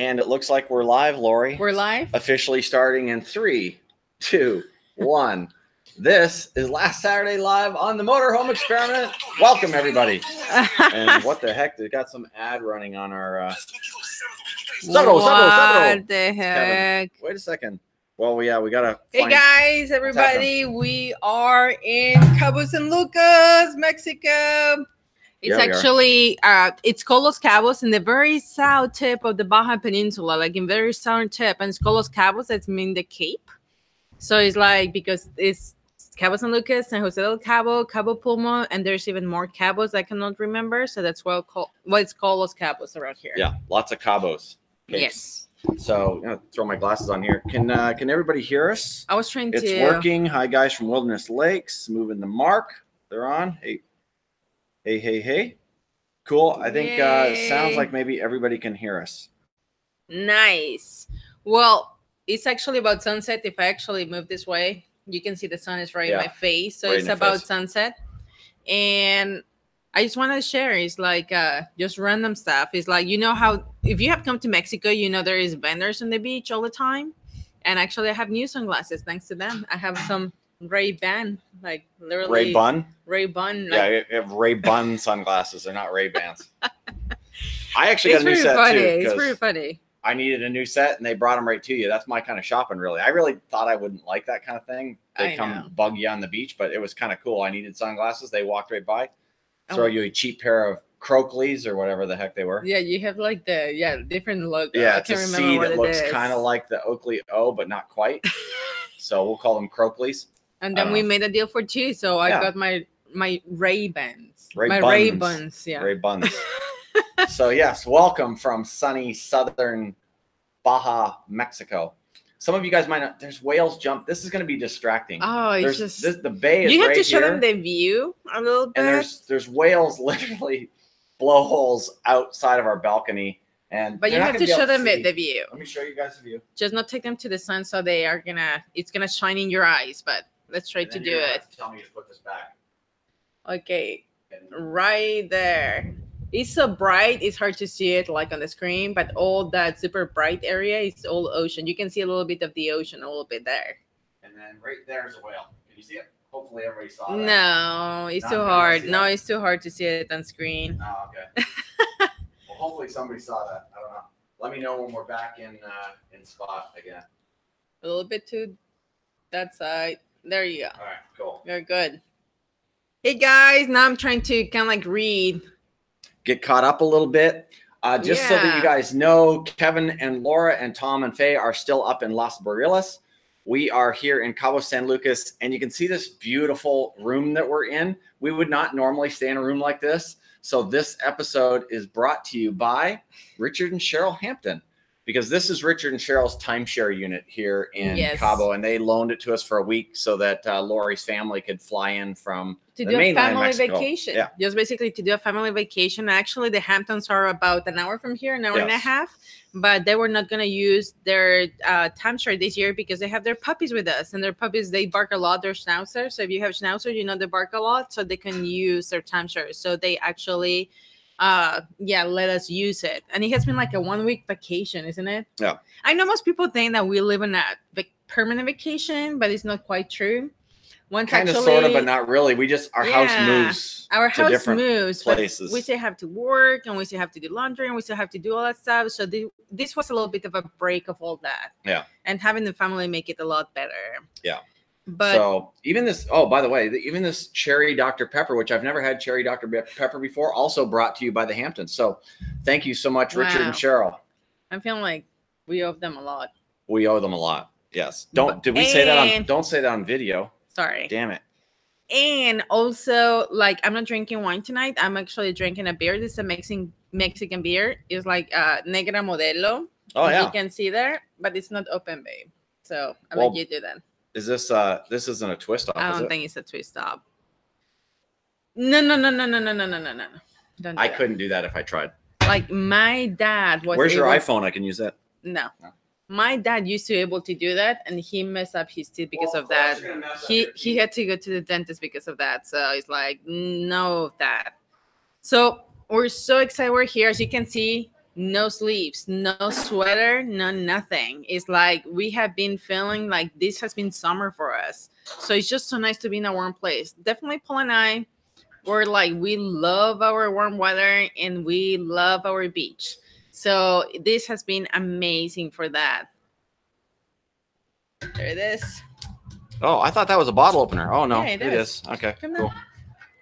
And it looks like we're live, Lori. We're live. officially starting in three, two, one. This is last Saturday live on the Motorhome Experiment. Welcome everybody. And what the heck? They got some ad running on our. Uh... Sabro, Sabro, Sabro. What the heck? Wait a second. Well, yeah, we gotta. Hey guys, everybody, we are in Cabo San Lucas, Mexico. It's Yeah, actually uh it's called Los Cabos in the very south tip of the Baja Peninsula, like in very southern tip, and it's called Los Cabos, that's mean the Cape. So it's like because it's Cabo San Lucas, San Jose del Cabo, Cabo Pulmo, and there's even more cabos I cannot remember. So that's what called what it's called Los Cabos around here. Yeah, lots of cabos. Yes. So, I'm throw my glasses on here. Can uh, can everybody hear us? I was trying It's to It's working. Hi, guys from Wilderness Lakes. Moving the mark. They're on. Hey, hey, hey, hey. Cool. I think uh, sounds like maybe everybody can hear us. Nice. Well, it's actually about sunset. If I actually move this way, you can see the sun is right Yeah, in my face. So right it's about face. sunset. And I just want to share it's like uh just random stuff. It's like you know how if you have come to Mexico, you know there is vendors on the beach all the time. And actually I have new sunglasses thanks to them. I have some Ray Ban, like literally Ray Bun. Ray Bun. Yeah, Like, have Ray Bun sunglasses. They're not Ray Bans. I actually got a new set funny. too It's pretty funny. I needed a new set and they brought them right to you. That's my kind of shopping, really. I really thought I wouldn't like that kind of thing. They I come know. bug you on the beach, but it was kind of cool. I needed sunglasses. They walked right by, oh. throw Oh. you a cheap pair of Croakleys or whatever the heck they were. Yeah, you have like the yeah different look. Yeah, I it's a can't C what that it looks kind of like the Oakley O, but not quite. so we'll call them Croakleys. And then we know. made a deal for two, so I Yeah. got my my Ray Bans, Ray my. Ray Buns. Yeah. Ray Buns. so yes, welcome from sunny southern Baja, Mexico. Some of you guys might not. There's whales jump. This is going to be distracting. Oh, it's there's just this, the bay is you have right to show here, them the view a little bit. and there's there's whales literally blowholes outside of our balcony, and but you they're not have gonna to be show them see. the view. Let me show you guys the view. Just not take them to the sun, so they are gonna. It's gonna shine in your eyes. But let's try And to do it. to Tell me to put this back. Okay, right there. It's so bright, it's hard to see it like on the screen, but all that super bright area is all ocean. You can see a little bit of the ocean a little bit there. And then right there's a whale. Can you see it? Hopefully everybody saw that. No, it's Not too hard. No, it's too hard to see it on screen. Oh, okay. well, hopefully somebody saw that. I don't know. Let me know when we're back in uh, in spot again. A little bit to that side. There you go. All right, cool. Very good. Hey guys, now I'm trying to kind of like read. Get caught up a little bit. Uh, just so that you guys know, Kevin and Laura and Tom and Faye are still up in Las Barrilas. We are here in Cabo San Lucas, and you can see this beautiful room that we're in. We would not normally stay in a room like this. So, this episode is brought to you by Richard and Cheryl Hampton because this is Richard and Cheryl's timeshare unit here in Yes. Cabo, and they loaned it to us for a week so that uh, Lori's family could fly in from to the do a family vacation. Yeah. Just basically to do a family vacation. Actually, the Hamptons are about an hour from here, an hour and a Yes. half. But they were not gonna use their uh, timeshare this year because they have their puppies with us, and their puppies they bark a lot. They're schnauzers, so if you have schnauzers, you know they bark a lot, so they can use their timeshare. So they actually, uh, yeah, let us use it, and it has been like a one week vacation, isn't it? Yeah. I know most people think that we live in a vac- permanent vacation, but it's not quite true. Once kind of sort of, but not really. We just our house moves our house different moves places. we still have to work and we still have to do laundry and we still have to do all that stuff so the, this was a little bit of a break of all that Yeah. and having the family make it a lot better Yeah. But so even this, oh, by the way, the- even this cherry Dr. Pepper, which I've never had cherry Dr. Pepper before, also brought to you by the Hamptons. So thank you so much, Richard and Cheryl. i'm feeling like we owe them a lot We owe them a lot. Yes. Don't But- did we say that on don't say that on video. sorry Damn it. and also like i'm not drinking wine tonight i'm actually drinking a beer this is a mexican mexican beer it's like uh negra modelo Oh yeah. you can see there but it's not open babe so i'll Well, let you do that Is this uh this isn't a twist off? I don't it? think it's a twist up. No, no, no, no, no, no, no, no, no, no. Don't do I that. couldn't do that if I tried. Like my dad was. Where's your able- iPhone? I can use that. No. No. My dad used to be able to do that, and he messed up his teeth because Well, of course that. you're gonna mess up He your he teeth. had to go to the dentist because of that. So it's like no of that. So we're so excited we're here. As you can see, no sleeves, no sweater, no nothing. It's like we have been feeling like this has been summer for us. So it's just so nice to be in a warm place. Definitely Paul and I we're like we love our warm weather and we love our beach. So this has been amazing for that. There it is. Oh, I thought that was a bottle opener. Oh no, Yeah, it it is. is. Okay, cool.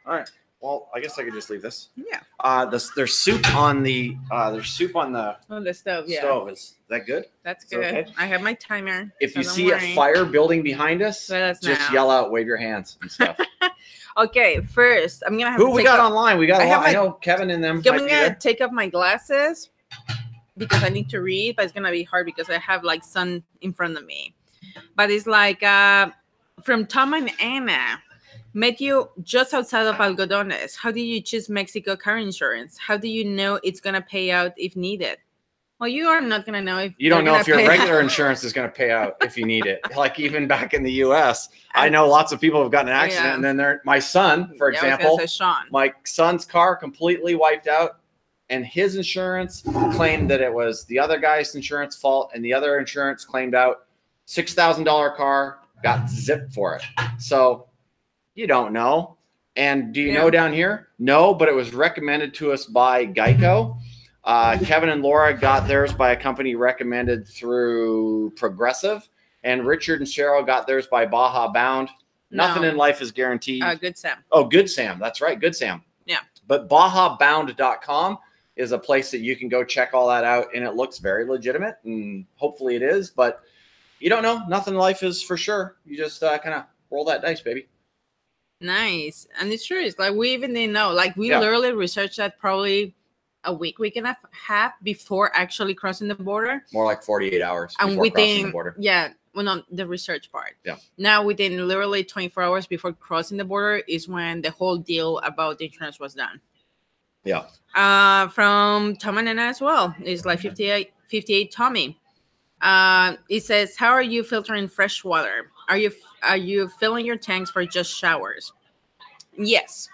All right. Well, I guess I could just leave this. Yeah. Uh, this, there's soup on the uh, there's soup on the On the stove. Yeah. stove. Is that good? That's good. okay? I have my timer. If so you see worry. a fire building behind us, just know. yell out, wave your hands and stuff. Okay, first I'm gonna have Who to we got off- online? We got. I a have lot. I know Kevin and them. I'm gonna take off my glasses because I need to read, but it's gonna be hard because I have like sun in front of me. But it's like uh, from Tom and Anna. Met you just outside of Algodones. How do you choose Mexico car insurance? How do you know it's gonna pay out if needed? Well, you are not gonna know if You don't know if your pay out. regular insurance is going to pay out if you need it. Like even back in the U.S., I know lots of people have gotten an accident, Yeah. and then they're my son, for Yeah, I was gonna example. Sean. my son's car completely wiped out and his insurance claimed that it was the other guy's insurance fault and the other insurance claimed out $6000 car got zipped for it so you don't know and do you know down here no but it was recommended to us by geico uh, kevin and laura got theirs by a company recommended through progressive and richard and cheryl got theirs by baja bound nothing No. in life is guaranteed Uh, good Sam. Oh, Good Sam. That's right. Good Sam. Yeah. But BajaBound.com is a place that you can go check all that out, and it looks very legitimate, and hopefully it is. But you don't know. Nothing in life is for sure. You just uh, kind of roll that dice, baby. Nice. And it's true. It's like we even didn't know. Like we Yeah. literally researched that probably a week, week and a half before actually crossing the border. More like 48 hours And before crossing within the border. yeah, well not the research part. Yeah. Now within literally 24 hours before crossing the border is when the whole deal about the insurance was done. Yeah. Uh from Tom and Anna as well. It's like 58 58 Tommy. Uh, it says, "How are you filtering fresh water? Are you are you filling your tanks for just showers?" Yes,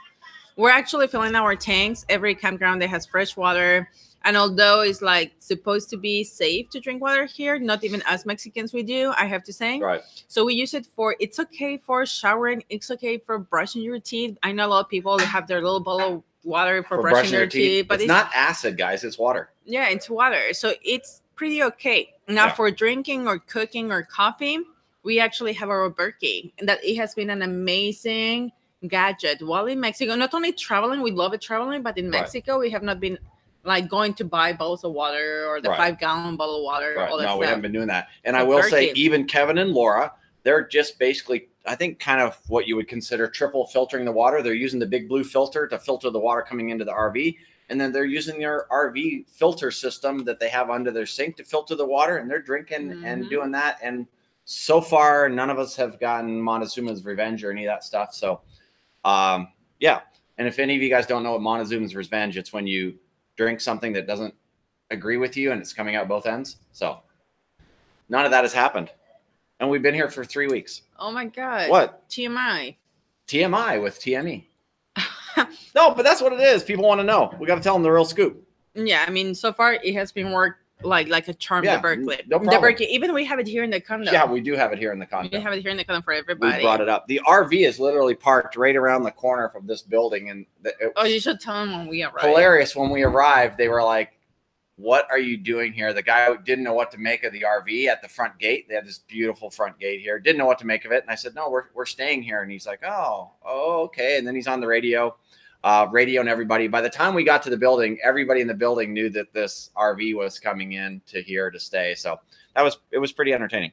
we're actually filling our tanks. Every campground that has fresh water, and although it's like supposed to be safe to drink water here, not even us Mexicans we do. I have to say, Right. so we use it for. It's okay for showering. It's okay for brushing your teeth. I know a lot of people have their little bowl of water for, brushing, their teeth, but it's, it's not acid, guys. It's water. yeah, it's water. So it's pretty okay. Now Yeah. for drinking or cooking or coffee, we actually have our Berkey. And that it has been an amazing gadget while in Mexico. Not only traveling, we love it traveling, but in Right. Mexico, we have not been like going to buy bottles of water or the Right. five gallon bottle of water. Right. All that No, we haven't been doing that. And So I will say, even Kevin and Laura, they're just basically, I think, kind of what you would consider triple filtering the water. They're using the big blue filter to filter the water coming into the RV. And then they're using their RV filter system that they have under their sink to filter the water. And they're drinking and Mhm. doing that. And so far, none of us have gotten Montezuma's revenge or any of that stuff. So, um, yeah. And if any of you guys don't know what Montezuma's revenge, it's when you drink something that doesn't agree with you and it's coming out both ends. So none of that has happened. And we've been here for three weeks. Oh my god. What? TMI. TMI with TME. no, but that's what it is. People want to know. We got to tell them the real scoop. Yeah, I mean, so far it has been worked like like a charm Yeah, to Berkey. no the problem. Berkey, even we have it here in the condo. Yeah, we do have it here in the condo. we have it here in the condo for everybody. We brought it up. The RV is literally parked right around the corner from this building, and the, it Oh, you should tell them when we arrive. hilarious when we arrived. They were like, "What are you doing here?" The guy didn't know what to make of the RV at the front gate. They had this beautiful front gate here. Didn't know what to make of it, and I said, "No, we're we're staying here." And he's like, "Oh, oh, okay." And then he's on the radio, uh, radio, and everybody. By the time we got to the building, everybody in the building knew that this RV was coming in to here to stay. So that was it was pretty entertaining.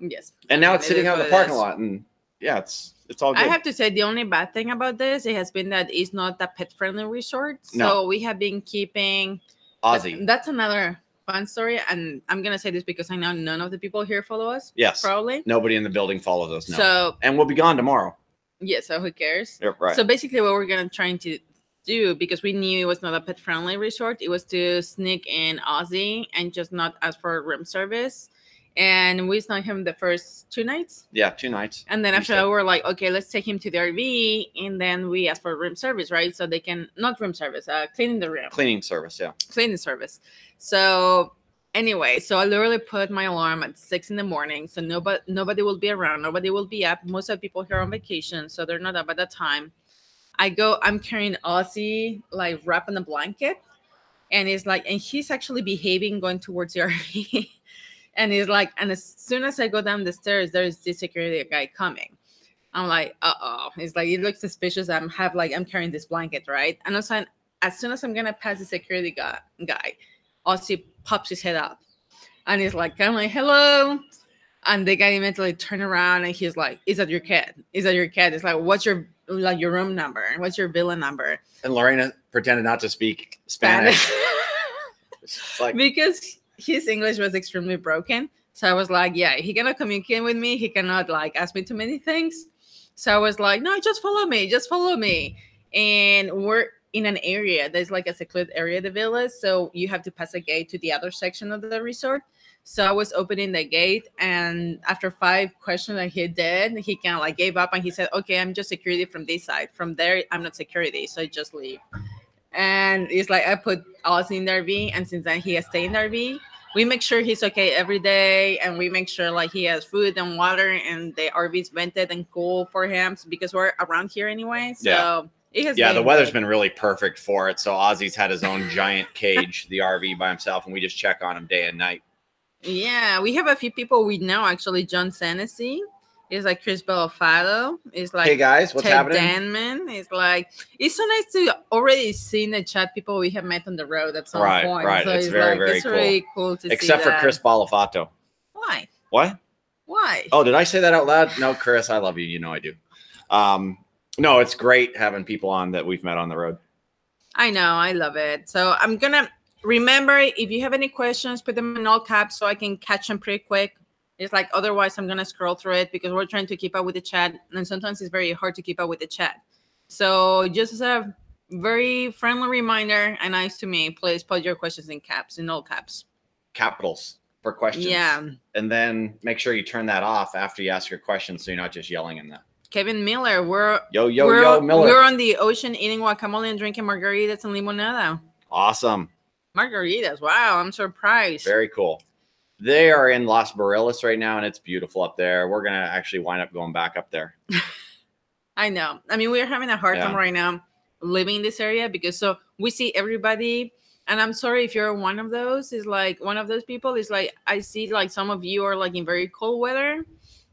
Yes. And now it's it sitting out in the parking is. lot, and yeah, it's it's all good. I have to say the only bad thing about this it has been that it's not a pet friendly resort. No. So we have been keeping Ozzy, That's another fun story, and I'm gonna say this because I know none of the people here follow us. yes. Probably. Nobody in the building follows us now, So and we'll be gone tomorrow. Yeah. So who cares? Yep, right. So basically, what we're gonna trying to do because we knew it was not a pet friendly resort, it was to sneak in Ozzy and just not ask for room service. and we saw him the first two nights. Yeah, two nights. And then after that, we're like, okay, let's take him to the RV, and then we ask for room service, right? So they can not room service, uh, cleaning the room, Cleaning service, yeah. cleaning service. So anyway, so I literally put my alarm at six in the morning, so nobody nobody will be around, nobody will be up. Most of the people here on vacation, so they're not up at that time. I go, I'm carrying Ozzy like wrapped in a blanket, and he's like, and he's actually behaving going towards the RV. and he's like, and as soon as I go down the stairs, there's this security guy coming. I'm like, uh oh. He's like, it looks suspicious. I'm have like I'm carrying this blanket, right? And all of a as soon as I'm gonna pass the security guy, guy, Ozzy pops his head up, and he's like, I'm like, hello. And the guy immediately turn around and he's like, "Is that your cat? Is that your cat?" It's like, "What's your like your room number? What's your billing number?" And Lorena pretended not to speak Spanish. It's like, because his English was extremely broken. So I was like, yeah, he cannot communicate with me. He cannot like ask me too many things. So I was like, no, just follow me, just follow me. And we're in an area that's like a secluded area of the villa. So you have to pass a gate to the other section of the resort. So I was opening the gate, and after five questions that he did, he kind of like gave up and he said, Okay, I'm just security from this side. From there, I'm not security. So I just leave. And it's like I put Ozzy in the RV, and since then he has stayed in the RV. We make sure he's okay every day, and we make sure like he has food and water, and the RV is vented and cool for him because we're around here anyway. So Yeah. Yeah, the weather's been really perfect for it. So Ozzy's had his own giant cage, the RV by himself, and we just check on him day and night. Yeah, we have a few people we know actually. John Sanessy is like Chris Belfado. Is like hey guys, what's Ted happening? Danman. It's like it's so nice to already see in the chat people we have met on the road at some Right, point. right. So It's it's, very, like, very it's cool. really cool to see. Except for that. Chris Balafato. Why? What? Why? Oh, did I say that out loud? No, Chris, I love you. You know I do. Um, no, it's great having people on that we've met on the road. I know, I love it. So I'm gonna remember if you have any questions, put them in all caps so I can catch them pretty quick. It's like otherwise I'm gonna scroll through it because we're trying to keep up with the chat, and sometimes it's very hard to keep up with the chat. So just as a very friendly reminder and nice to me, please put your questions in caps, in all caps. Capitals for questions. Yeah. And then make sure you turn that off after you ask your question so you're not just yelling in that. Kevin Miller, we're Yo, yo, we're, yo, Miller. we're on the ocean eating guacamole and drinking margaritas and limonada. awesome. Margaritas, wow, I'm surprised. Very cool. They are in Las Barillas right now, and it's beautiful up there. We're gonna actually wind up going back up there. I know. I mean, we're having a hard time right now living in this area because so we see everybody. And I'm sorry if you're one of those. Is like one of those people. Is like I see like some of you are like in very cold weather,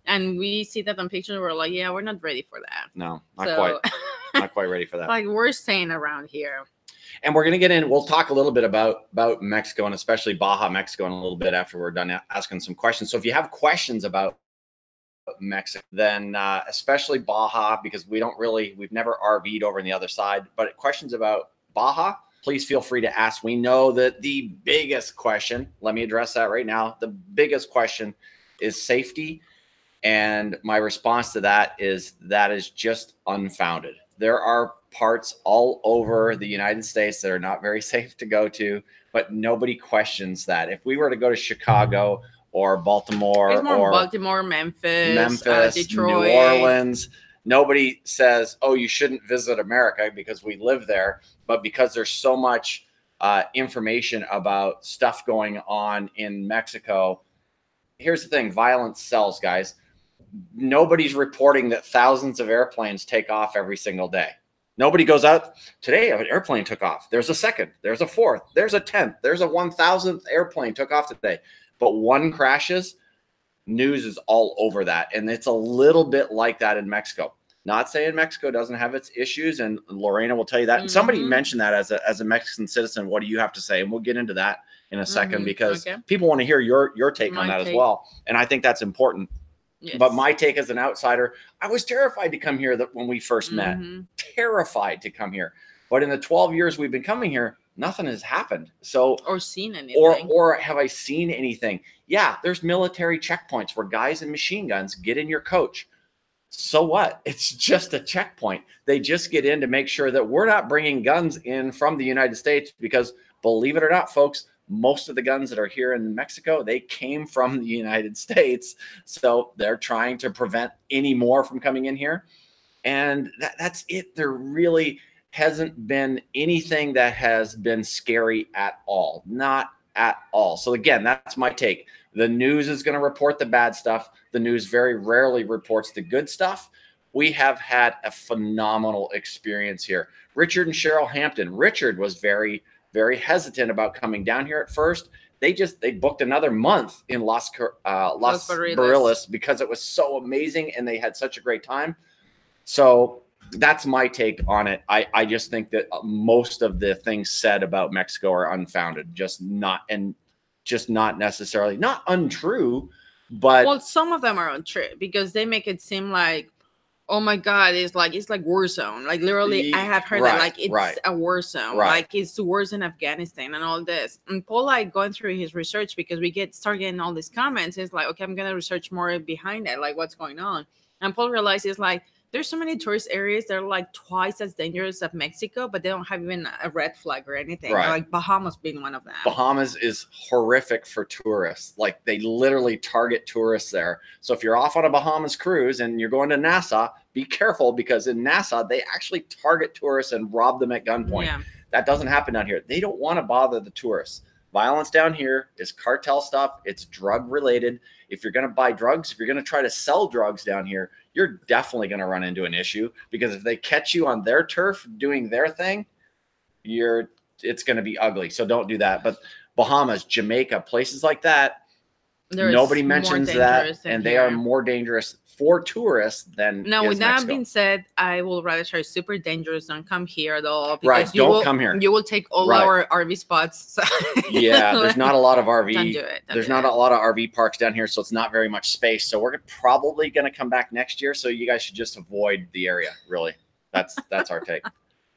and we see that on pictures. We're like, yeah, we're not ready for that. No, not so, quite. Not quite ready for that. like we're staying around here. and we're going to get in we'll talk a little bit about about mexico and especially baja mexico in a little bit after we're done asking some questions so if you have questions about mexico then uh, especially baja because we don't really we've never rv'd over on the other side but questions about baja please feel free to ask we know that the biggest question let me address that right now the biggest question is safety and my response to that is that is just unfounded. There are parts all over the United States that are not very safe to go to, but nobody questions that. If we were to go to Chicago or Baltimore or Baltimore, Memphis, Memphis, uh, Detroit, New Orleans, nobody says, "Oh, you shouldn't visit America because we live there." But because there's so much uh, information about stuff going on in Mexico, here's the thing: violence sells, guys. Nobody's reporting that thousands of airplanes take off every single day. Nobody goes out today. An airplane took off. There's a second. There's a fourth. There's a tenth. There's a one thousandth airplane took off today. But one crashes news is all over that. And it's a little bit like that in Mexico. Not saying Mexico doesn't have its issues, and Lorena will tell you that. And somebody Mhm. mentioned that as a as a Mexican citizen. What do you have to say? And we'll get into that in a second Mhm. because Okay. people want to hear your your take on My that as well. And I think that's important. Yes. But my take as an outsider, I was terrified to come here that when we 1st met Mhm. terrified to come here. But in the 12 years we've been coming here, nothing has happened. So or seen anything. or or have I seen anything? Yeah, there's military checkpoints where guys in machine guns get in your coach. So what? It's just a checkpoint. They just get in to make sure that we're not bringing guns in from the United States because believe it or not, folks, most of the guns that are here in Mexico, they came from the United States. So they're trying to prevent any more from coming in here. And that, that's it. There really hasn't been anything that has been scary at all. Not at all. So again, that's my take. The news is going to report the bad stuff. The news very rarely reports the good stuff. We have had a phenomenal experience here. Richard and Cheryl Hampton. Richard was very very hesitant about coming down here at first. They just they booked another month in Las uh, Las, Las Barillas because it was so amazing and they had such a great time. So that's my take on it. I I just think that most of the things said about Mexico are unfounded, just not and just not necessarily not untrue, but well, some of them are untrue because they make it seem like oh my god it's like it's like war zone like literally i have heard right, that like it's right. a war zone right. like it's worse in afghanistan and all this and paul like going through his research because we get start getting all these comments it's like okay i'm gonna research more behind it like what's going on and paul realizes like there's so many tourist areas that are like twice as dangerous as Mexico, but they don't have even a red flag or anything. Right. Like Bahamas being one of them. Bahamas is horrific for tourists. Like they literally target tourists there. So if you're off on a Bahamas cruise and you're going to Nassau, be careful because in Nassau they actually target tourists and rob them at gunpoint. Yeah. That doesn't happen down here. They don't want to bother the tourists. Violence down here is cartel stuff. It's drug related. If you're going to buy drugs, if you're going to try to sell drugs down here, you're definitely going to run into an issue because if they catch you on their turf doing their thing, you're it's going to be ugly. So don't do that. But Bahamas, Jamaica, places like that, nobody mentions that, and they are more dangerous for tourists than now with that being said i will rather try super dangerous don't come here at all right don't will, come here you will take all right. our rv spots so. yeah there's not a lot of rv don't do it. Don't there's do not it. a lot of rv parks down here so it's not very much space so we're probably going to come back next year so you guys should just avoid the area really that's that's our take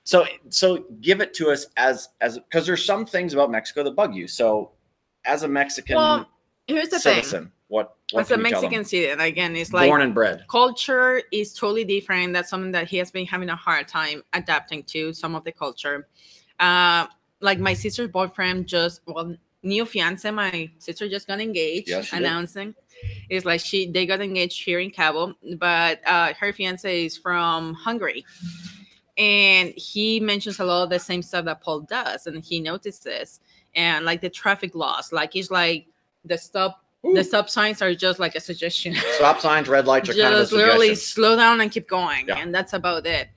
so so give it to us as as because there's some things about mexico that bug you so as a mexican well, here's the citizen thing what as a Mexican citizen, again, it's like born and bred. Culture is totally different. That's something that he has been having a hard time adapting to some of the culture. Uh, like my sister's boyfriend just well, new fiance. My sister just got engaged. Yes, announcing. Did. It's like she they got engaged here in Cabo, but uh, her fiance is from Hungary, and he mentions a lot of the same stuff that Paul does, and he notices and like the traffic laws, like it's like the stop Ooh. The stop signs are just like a suggestion. Stop signs, red lights are just kind of literally slow down and keep going, yeah. and that's about it.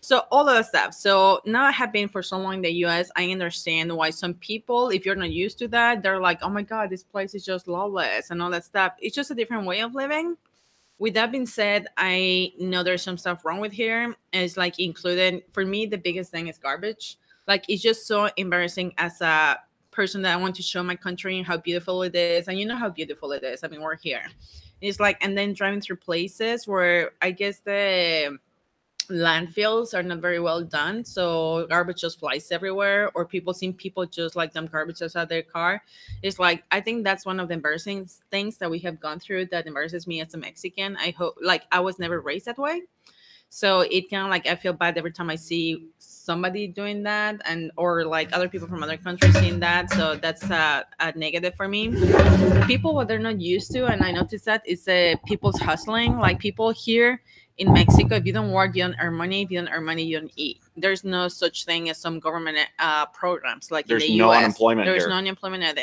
So all of that stuff. So now I have been for so long in the US, I understand why some people, if you're not used to that, they're like, "Oh my god, this place is just lawless and all that stuff." It's just a different way of living. With that being said, I know there's some stuff wrong with here. It's like included for me, the biggest thing is garbage. Like it's just so embarrassing as a person that I want to show my country and how beautiful it is. And you know how beautiful it is. I mean, we're here. It's like, and then driving through places where I guess the landfills are not very well done. So garbage just flies everywhere, or people seeing people just like dump garbage outside their car. It's like, I think that's one of the embarrassing things that we have gone through that embarrasses me as a Mexican. I hope, like, I was never raised that way. So it kind of like I feel bad every time I see somebody doing that and or like other people from other countries seeing that. So that's a, a negative for me. People what they're not used to, and I noticed that is uh, people's hustling. Like people here in Mexico, if you don't work, you don't earn money. If you don't earn money, you don't eat. There's no such thing as some government uh, programs like There's in the no US. unemployment. There's here. no unemployment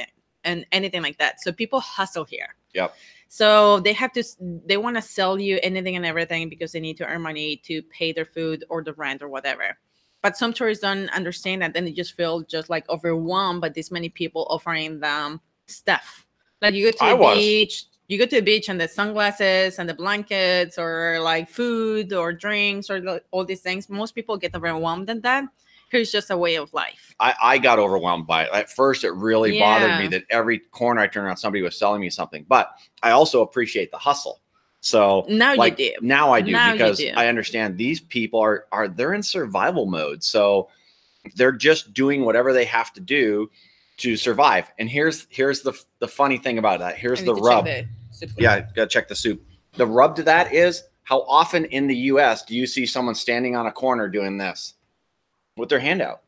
and anything like that. So people hustle here. Yep. So they have to, they want to sell you anything and everything because they need to earn money to pay their food or the rent or whatever. But some tourists don't understand that. Then they just feel just like overwhelmed by this many people offering them stuff. Like you go to I the was. beach, you go to the beach and the sunglasses and the blankets or like food or drinks or all these things. Most people get overwhelmed in that here's just a way of life. I, I got overwhelmed by it. At first, it really yeah. bothered me that every corner I turned around, somebody was selling me something. But I also appreciate the hustle. So now like, you do. Now I do now because do. I understand these people are are they're in survival mode. So they're just doing whatever they have to do to survive. And here's here's the the funny thing about that. Here's the rub. The yeah, gotta check the soup. The rub to that is how often in the US do you see someone standing on a corner doing this? With their hand out.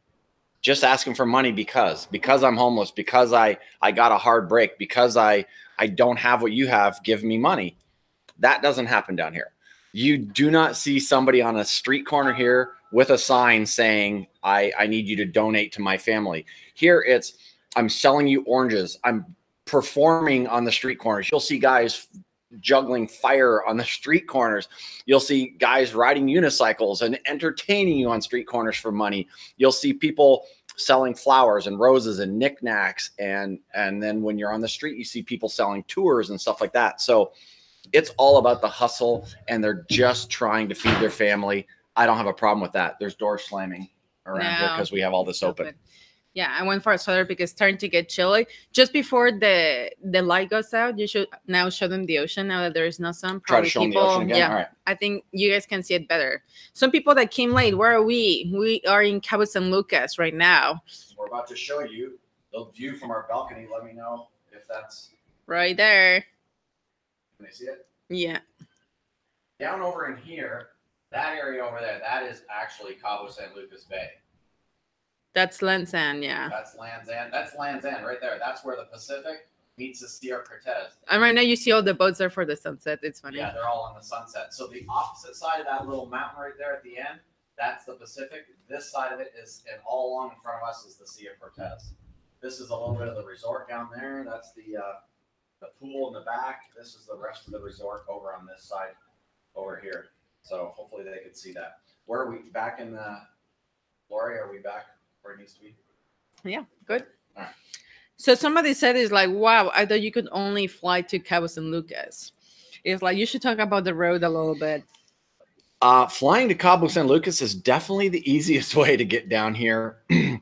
just asking for money because because I'm homeless, because I I got a hard break, because I I don't have what you have, give me money. That doesn't happen down here. You do not see somebody on a street corner here with a sign saying, I, I need you to donate to my family. Here it's, I'm selling you oranges. I'm performing on the street corners. You'll see guys juggling fire on the street corners. You'll see guys riding unicycles and entertaining you on street corners for money. You'll see people selling flowers and roses and knickknacks and and then when you're on the street you see people selling tours and stuff like that. So it's all about the hustle and they're just trying to feed their family. I don't have a problem with that. There's doors slamming around here because we have all this open. Yeah, I went for a sweater because it's starting to get chilly. Just before the the light goes out, you should now show them the ocean. Now that there is no sun, Try to probably show them the people. ocean again. Yeah, All right. I think you guys can see it better. Some people that came late, where are we? We are in Cabo San Lucas right now, We're about to show you the view from our balcony. Let me know if that's right there. can they see it? Yeah, Down over in here, that area over there, that is actually Cabo San Lucas Bay. That's Land's End. Yeah, That's Land's End. That's Land's End right there. That's where the Pacific meets the Sierra Cortez. and right now you see all the boats there for the sunset. It's funny. Yeah, they're all on the sunset. So the opposite side of that little mountain right there at the end, that's the Pacific. This side of it is, and all along in front of us is the Sea of Cortez. This is a little bit of the resort down there. That's the uh, the pool in the back. This is the rest of the resort over on this side, over here. So hopefully they could see that. Where are we? Back in the Lori? Are we back where it needs to be? Yeah, good. All right. So somebody said it's like, wow, I thought you could only fly to Cabo San Lucas. It's like you should talk about the road a little bit. Uh, flying to Cabo San Lucas is definitely the easiest way to get down here.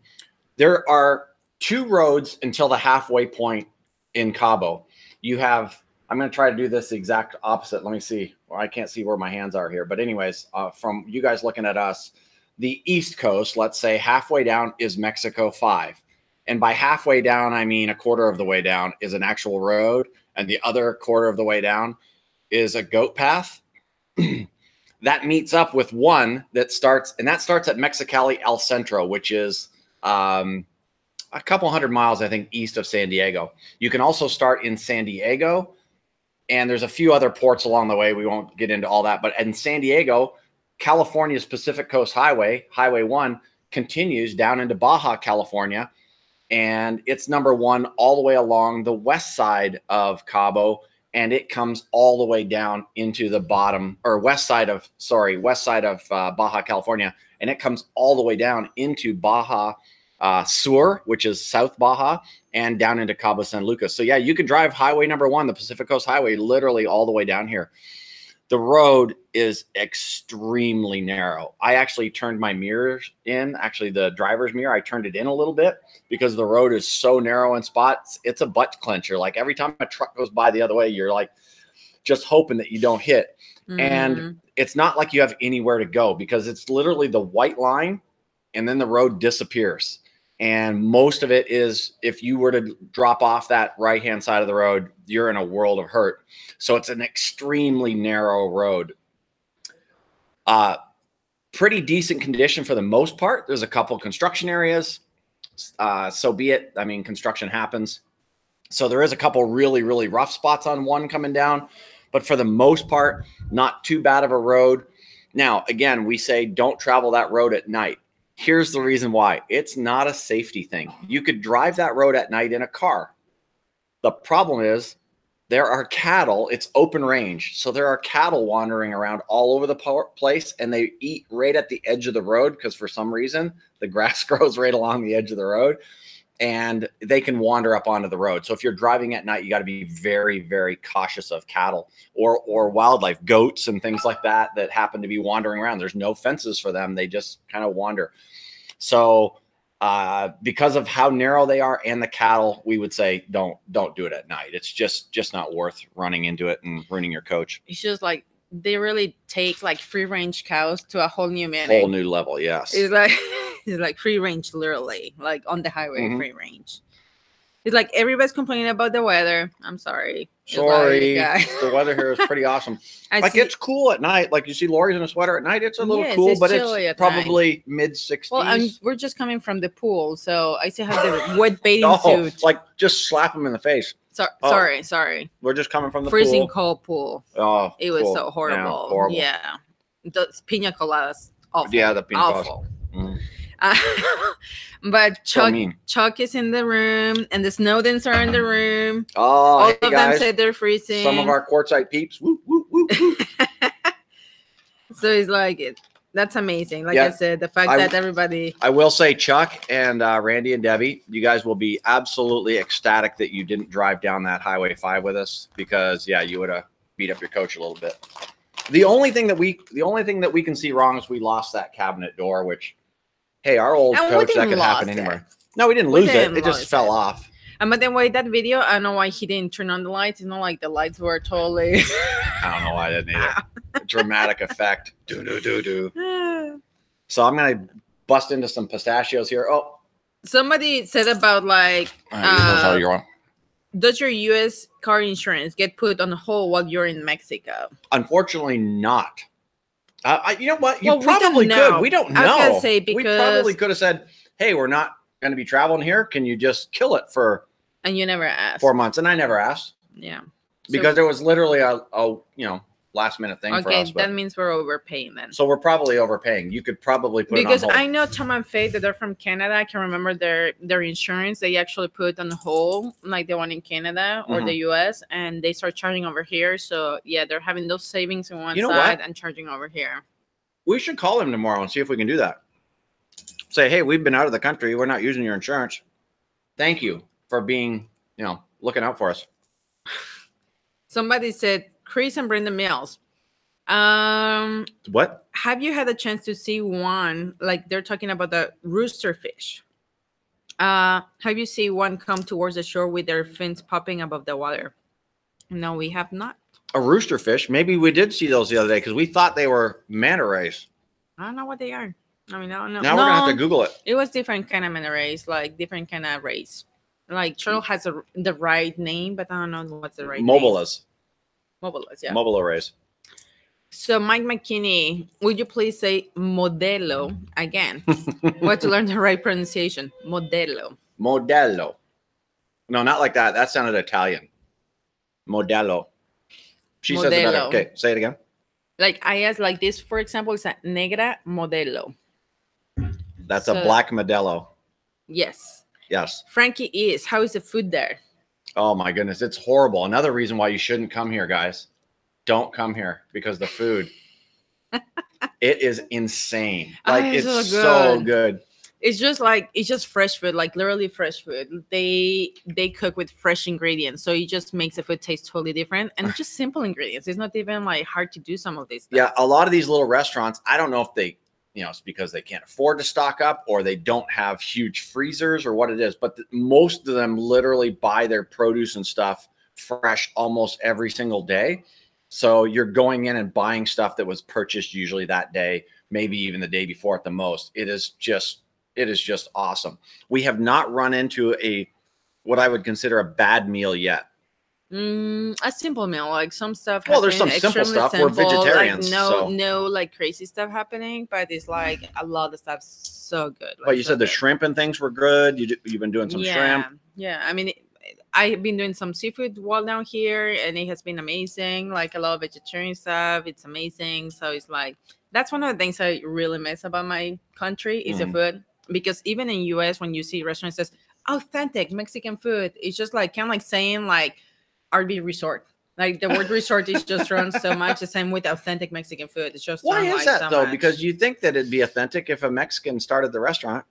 there are two roads until the halfway point in Cabo. You have, I'm going to try to do this exact opposite. Let me see. Well, I can't see where my hands are here. But, anyways, uh, from you guys looking at us, the East Coast, let's say halfway down is Mexico 5. And by halfway down, I mean a quarter of the way down is an actual road. And the other quarter of the way down is a goat path. that meets up with one that starts, and that starts at Mexicali El Centro, which is um, a couple hundred miles, I think, east of San Diego. You can also start in San Diego, and there's a few other ports along the way. We won't get into all that, but in San Diego, California's Pacific Coast Highway, Highway 1, continues down into Baja California, and it's number one all the way along the west side of Cabo and it comes all the way down into the bottom or west side of sorry west side of uh, baja california and it comes all the way down into baja uh, sur which is south baja and down into cabo san lucas. So yeah you can drive highway number one the pacific coast highway literally all the way down here the road is extremely narrow i actually turned my mirrors in actually the driver's mirror i turned it in a little bit because the road is so narrow in spots. It's a butt clencher. Like every time a truck goes by the other way, you're like just hoping that you don't hit. And Mhm. It's not like you have anywhere to go because it's literally the white line and then the road disappears. And most of it is if you were to drop off that right hand side of the road, you're in a world of hurt. So it's an extremely narrow road. Uh, pretty decent condition for the most part. There's a couple construction areas uh, so be it. I mean, construction happens. So there is a couple really, really rough spots on one coming down, but for the most part, not too bad of a road. Now, again, we say don't travel that road at night. Here's the reason why it's not a safety thing. Uh-huh. You could drive that road at night in a car. The problem is there are cattle, it's open range. So there are cattle wandering around all over the place and they eat right at the edge of the road because for some reason the grass grows right along the edge of the road and they can wander up onto the road. So if you're driving at night, you got to be very, very cautious of cattle or or wildlife, goats and things like that that happen to be wandering around. There's no fences for them; they just kind of wander. So uh, because of how narrow they are and the cattle, we would say don't don't do it at night. It's just just not worth running into it and ruining your coach. It's just like they really take like free range cows to a whole new meaning. Whole new level, yes. It's like it's like free range, literally, like on the highway, Mhm. free range. It's like everybody's complaining about the weather. I'm sorry. Sorry, the weather here is pretty awesome. Like see- it's cool at night. Like you see Lori's in a sweater at night. It's a little Yes, cool, it's but it's probably mid 60s. well, I'm, we're just coming from the pool, so I still have the wet bathing oh, suit. like just slap him in the face. So, oh. Sorry, sorry. We're just coming from the Freezing pool. cold pool. Oh, It was cool. so Yeah, horrible. horrible. Yeah. Those pina coladas. Awful. Yeah, the pina coladas. awful. Mm. Uh, but Chuck. Chuck is in the room and the Snowdens are in the room. Oh, All hey of them guys. said they're freezing. Some of our Quartzsite peeps. Woo, woo, woo, so it's like it, that's amazing. Like Yeah. I said, the fact I- that everybody I will say, Chuck and uh, Randy and Debbie, you guys will be absolutely ecstatic that you didn't drive down that Highway 5 with us because, yeah, you would have beat up your coach a little bit. The only thing that we, the only thing that we can see wrong is we lost that cabinet door, which, hey, our old And coach, that could happen it. anywhere. No, we didn't We lose didn't it. It just fell it. off. and but then wait that video, I don't know why he didn't turn on the lights. It's not like the lights were totally I don't know why I didn't either. Dramatic effect. Do, do, do, do. So I'm going to bust into some pistachios here. Oh, somebody said about like Uh, your does your US car insurance get put on hold while you're in Mexico? Unfortunately, not. Uh, I, you know what? You Well, probably know. could. We don't know. I was say, we probably could have said, "Hey, we're not going to be traveling here. Can you just kill it for And you never asked. four months?" And I never asked yeah. So- because there was literally a, a you know last minute thing for okay, us. that means we're overpaying then. so we're probably overpaying. You could probably put because it on hold. I know Tom and Faith that they're from Canada. I can remember their their insurance. They actually put on hold, like the one in Canada or Mm-hmm. the US, and they start charging over here. So yeah, they're having those savings on one You know side what? and charging over here. we should call them tomorrow and see if we can do that. Say, hey, we've been out of the country. We're not using your insurance. Thank you for being, you know, looking out for us. Somebody said Chris and Brenda Mills. Um, What? have you had a chance to see one like they're talking about the rooster fish? Uh, have you seen one come towards the shore with their fins popping above the water? No, we have not. A rooster fish. Maybe we did see those the other day because we thought they were manta rays. I don't know what they are. I mean, I don't know. Now we're gonna have to Google it. It was different kind of manta rays, like different kind of rays. Like Turtle has a, the right name, but I don't know what's the right name. Mobulas. Mobulas, yeah. Mobula rays. So Mike McKinney, would you please say modelo again? what to learn the right pronunciation? Modelo. Modello. No, not like that. That sounded Italian. Modello. She says it better. Okay, say it again. Like I asked, like this, for example, is a negra modelo. That's a black Modelo. Yes. Yes. Frankie is. How is the food there? Oh my goodness, it's horrible. Another reason why you shouldn't come here, guys. Don't come here because the food. it is insane. Like Ah, it's it's so so good. good. It's just like it's just fresh food, like literally fresh food. They they cook with fresh ingredients, so it just makes the food taste totally different and just simple ingredients. It's not even like hard to do some of these. Yeah, a lot of these little restaurants, I don't know if they, you know, it's because they can't afford to stock up or they don't have huge freezers or what it is, but most of them literally buy their produce and stuff fresh almost every single day. So you're going in and buying stuff that was purchased usually that day, maybe even the day before at the most. It is just it is just awesome. We have not run into a what I would consider a bad meal yet. Mm, a simple meal, like some stuff. Well, there's some simple stuff. We're simple, like, vegetarians, no, so- no, like crazy stuff happening, but it's like a lot of stuff so good. But you so said the good. shrimp and things were good. You, you've been doing some yeah, shrimp. Yeah, I mean, I've been doing some seafood while down here, and it has been amazing. Like a lot of vegetarian stuff, it's amazing. So it's like that's one of the things I really miss about my country is Mm. the food. Because even in US, when you see restaurants says authentic Mexican food, it's just like kind of like saying like RV resort. Like the word resort is just thrown so much. The same with authentic Mexican food. It's just Why is that so though? much. Because you think that it'd be authentic if a Mexican started the restaurant.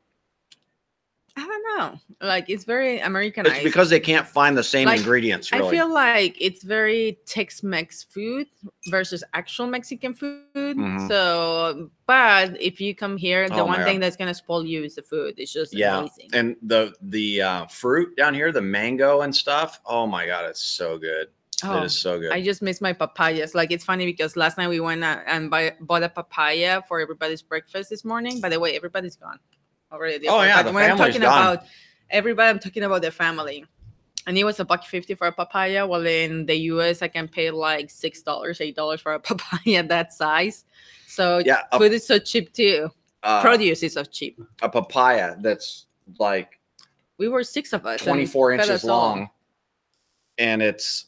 I don't know. Like it's very Americanized. It's because they can't find the same Like, ingredients. I feel like it's very Tex-Mex food versus actual Mexican food. Mhm. So, but if you come here, the Oh one thing that's gonna spoil you is the food. It's just Yeah, amazing. and the the uh, fruit down here, the mango and stuff. Oh my god, it's so good. Oh, It is so good. I just miss my papayas. Like it's funny because last night we went out and buy, bought a papaya for everybody's breakfast this morning. By the way, everybody's gone already. Oh, yeah, But the when I'm talking about everybody, I'm talking about the family. and it was a buck fifty for a papaya. While in the US, I can pay like six dollars, eight dollars for a papaya that size. So Yeah, a, food is so cheap too. uh, Produce is so cheap. a papaya that's like We were six of us. 24 inches all. long and it's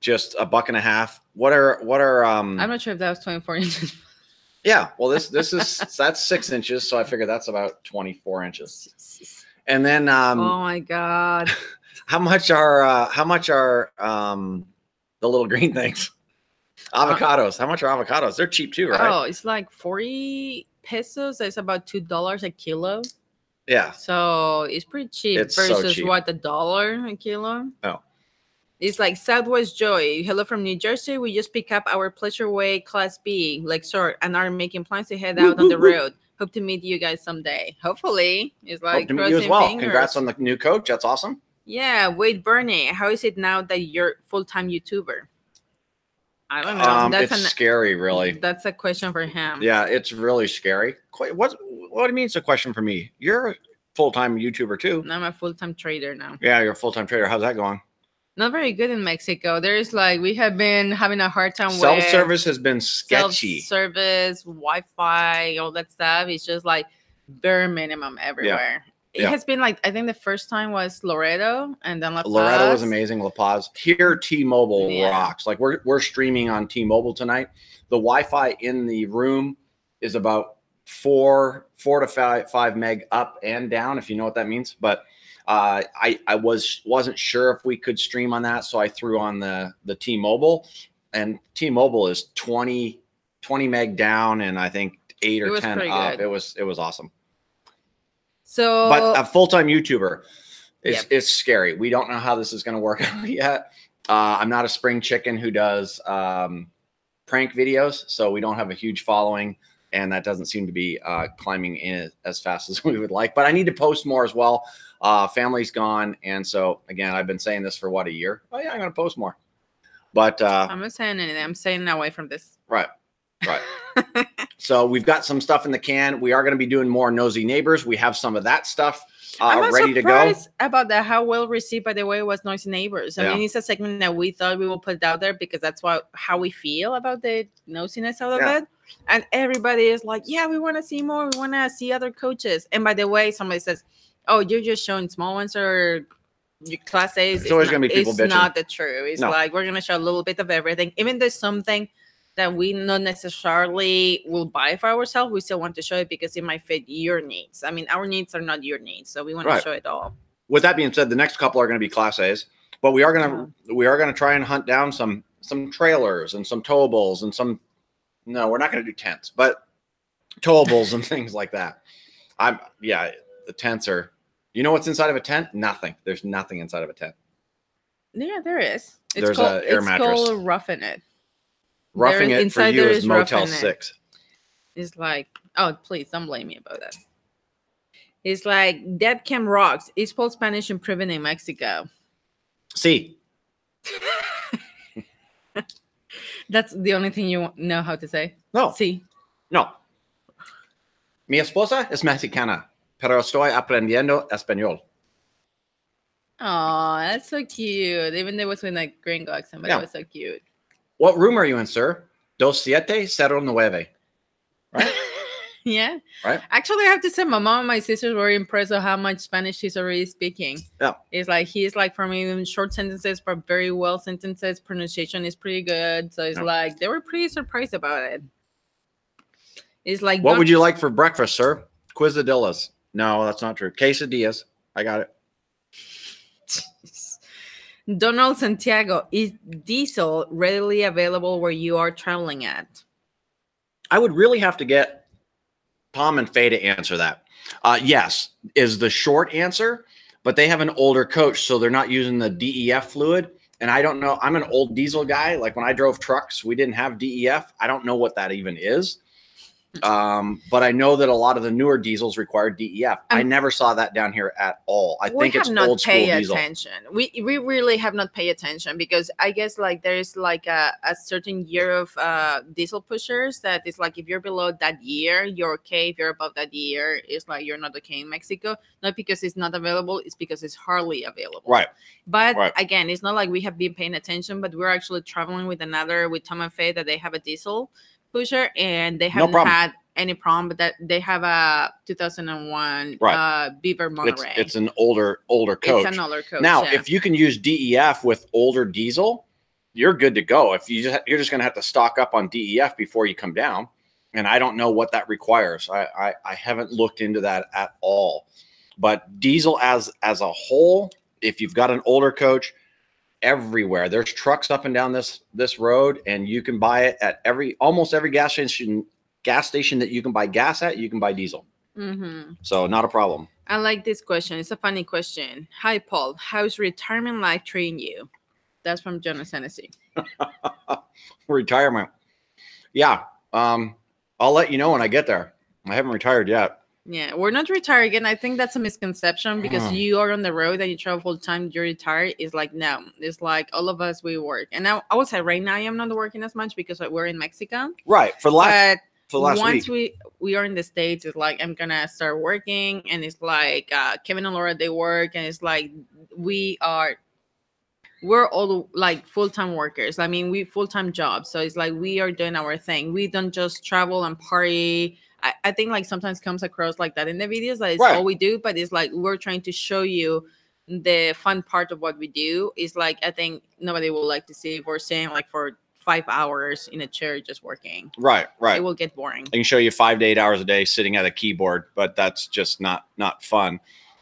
just a buck and a half what are what are um I'm not sure if that was twenty four inches. Yeah well this this is that's six inches so i figure that's about 24 inches and then um oh my god! how much are uh how much are um the little green things avocados how much are avocados they're cheap too right Oh, it's like forty pesos. It's about two dollars a kilo. yeah So it's pretty cheap It's so versus cheap. what a dollar a kilo. Oh. It's like Southwest Joy. Hello from New Jersey. We just pick up our pleasure way class B, like sort, and are making plans to head out on the road. Hope to meet you guys someday. Hopefully, it's like hope to meet you as well fingers. congrats on the new coach that's awesome Yeah, Wade Burney. How is it now that you're full time YouTuber? I don't know. um that's it's an scary really that's a question for him. Yeah, it's really scary. What what do you mean it's a question for me? You're a full-time YouTuber too. I'm a full time trader now. Yeah, you're a full-time trader. How's that going? Not very good in Mexico. There's like we have been having a hard time with Self-service has been sketchy. service, Wi-Fi, all that stuff. It's just like bare minimum everywhere. It Yeah. has been like I think the first time was Loreto and then La Loreto was amazing. La Paz. Here, T-Mobile Yeah. rocks. Like we're we're streaming on T-Mobile tonight. The Wi-Fi in the room is about four four to five five meg up and down, if you know what that means. But uh, I I was wasn't sure if we could stream on that, so I threw on the the T-Mobile, and T-Mobile is 20, 20 meg down, and I think eight or ten up. good. It was it was awesome. So but a full-time YouTuber is Yep. it's scary. We don't know how this is going to work out yet. Uh, I'm not a spring chicken who does um, prank videos, so we don't have a huge following, and that doesn't seem to be uh, climbing in as fast as we would like. But I need to post more as well. Uh, family's gone, and so again, I've been saying this for what a year. Oh yeah, I'm going to post more. But uh, I'm not saying anything. I'm staying away from this. right, right. so we've got some stuff in the can. We are going to be doing more nosy neighbors. We have some of that stuff uh, I'm ready to go. about that. How well received, by the way, was Noisy Neighbors. I Yeah. mean, it's a segment that we thought we will put out there because that's what how we feel about the nosiness out of Yeah. it. And everybody is like, "Yeah, we want to see more. We want to see other coaches." And by the way, somebody says, "Oh, you're just showing small ones or your class A's." It's always not- gonna be people It's bitching. not the true. It's No. like we're gonna show a little bit of everything, even though something that we not necessarily will buy for ourselves. We still want to show it because it might fit your needs. I mean, our needs are not your needs, so we want Right. to show it all. with that being said, the next couple are going to be class A's, but we are going to we are going to try and hunt down some some trailers and some towables and some. No, we're not going to do tents, but towables and things like that. I'm yeah, the tents are. You know what's inside of a tent? Nothing. There's nothing inside of a tent. Yeah, there is. It's There's called, a air it's mattress. called roughing it. Roughing There- it for you is is Motel it. Six. It's like, oh, please don't blame me about that. It's like Dead Cam Rocks. It's called Spanish improving in Mexico. See, That's the only thing you know how to say. no, See, no. Mi esposa es mexicana, pero estoy aprendiendo español. oh, that's so cute. Even though it was with a gringo accent, but Yeah. it was so cute. What room are you in, sir? Dos siete cero nueve. Right. yeah. Right. Actually, I have to say, my mom and my sisters were impressed with how much Spanish she's already speaking. Yeah. It's like he's like from even short sentences, but very well sentences. Pronunciation is pretty good. So it's Yeah. like they were pretty surprised about it. It's like What would you like for breakfast, sir? Quesadillas. No, that's not true. Quesadillas. I got it. Donald Santiago is diesel readily available where you are traveling at? I would really have to get Tom and Faye to answer that. Uh, yes, is the short answer, but they have an older coach, so they're not using the DEF fluid. And I don't know. I'm an old diesel guy. Like when I drove trucks, we didn't have DEF. I don't know what that even is. Um, but I know that a lot of the newer diesels require DEF. I Um, never saw that down here at all. I think it's not old school pay diesel. attention. We we really have not paid attention because I guess like there's like a, a certain year of uh, diesel pushers that is like if you're below that year, you're okay. If you're above that year, it's like you're not okay in Mexico. Not because it's not available, it's because it's hardly available. Right. But Right. again, it's not like we have been paying attention, but we're actually traveling with another with Tom and Faye that they have a diesel pusher and they haven't problem. had any problem, but that they have a 2001 Right. uh, Beaver It's, Monterey. it's an older older coach. It's another coach. now, yeah. if you can use DEF with older diesel, you're good to go. If you just, you're just going to have to stock up on DEF before you come down, and I don't know what that requires. I, I I haven't looked into that at all. But diesel as as a whole, if you've got an older coach, everywhere there's trucks up and down this this road, and you can buy it at every almost every gas station gas station that you can buy gas at. You can buy diesel, hmm so not a problem. I like this question. It's a funny question. Hi, Paul. How's retirement life treating you? That's from Jonas Hennessy. retirement. Yeah. Um, I'll let you know when I get there. I haven't retired yet. Yeah, we're not retired again. I think that's a misconception because Mhm. you are on the road and you travel full time. You're retired. It's like no, it's like all of us we work. And I, I would say right now I am not working as much because we're in Mexico. Right. For the last But for the last once week. we we are in the states, it's like I'm gonna start working, and it's like uh, Kevin and Laura they work, and it's like we are we're all like full-time workers i mean we full-time jobs so it's like we are doing our thing we don't just travel and party i, I think like sometimes comes across like that in the videos that it's Right. all we do but it's like we're trying to show you the fun part of what we do is like i think nobody will like to see if we're saying like for five hours in a chair just working Right, right. it will get boring I can show you five to eight hours a day sitting at a keyboard, but that's just not not fun.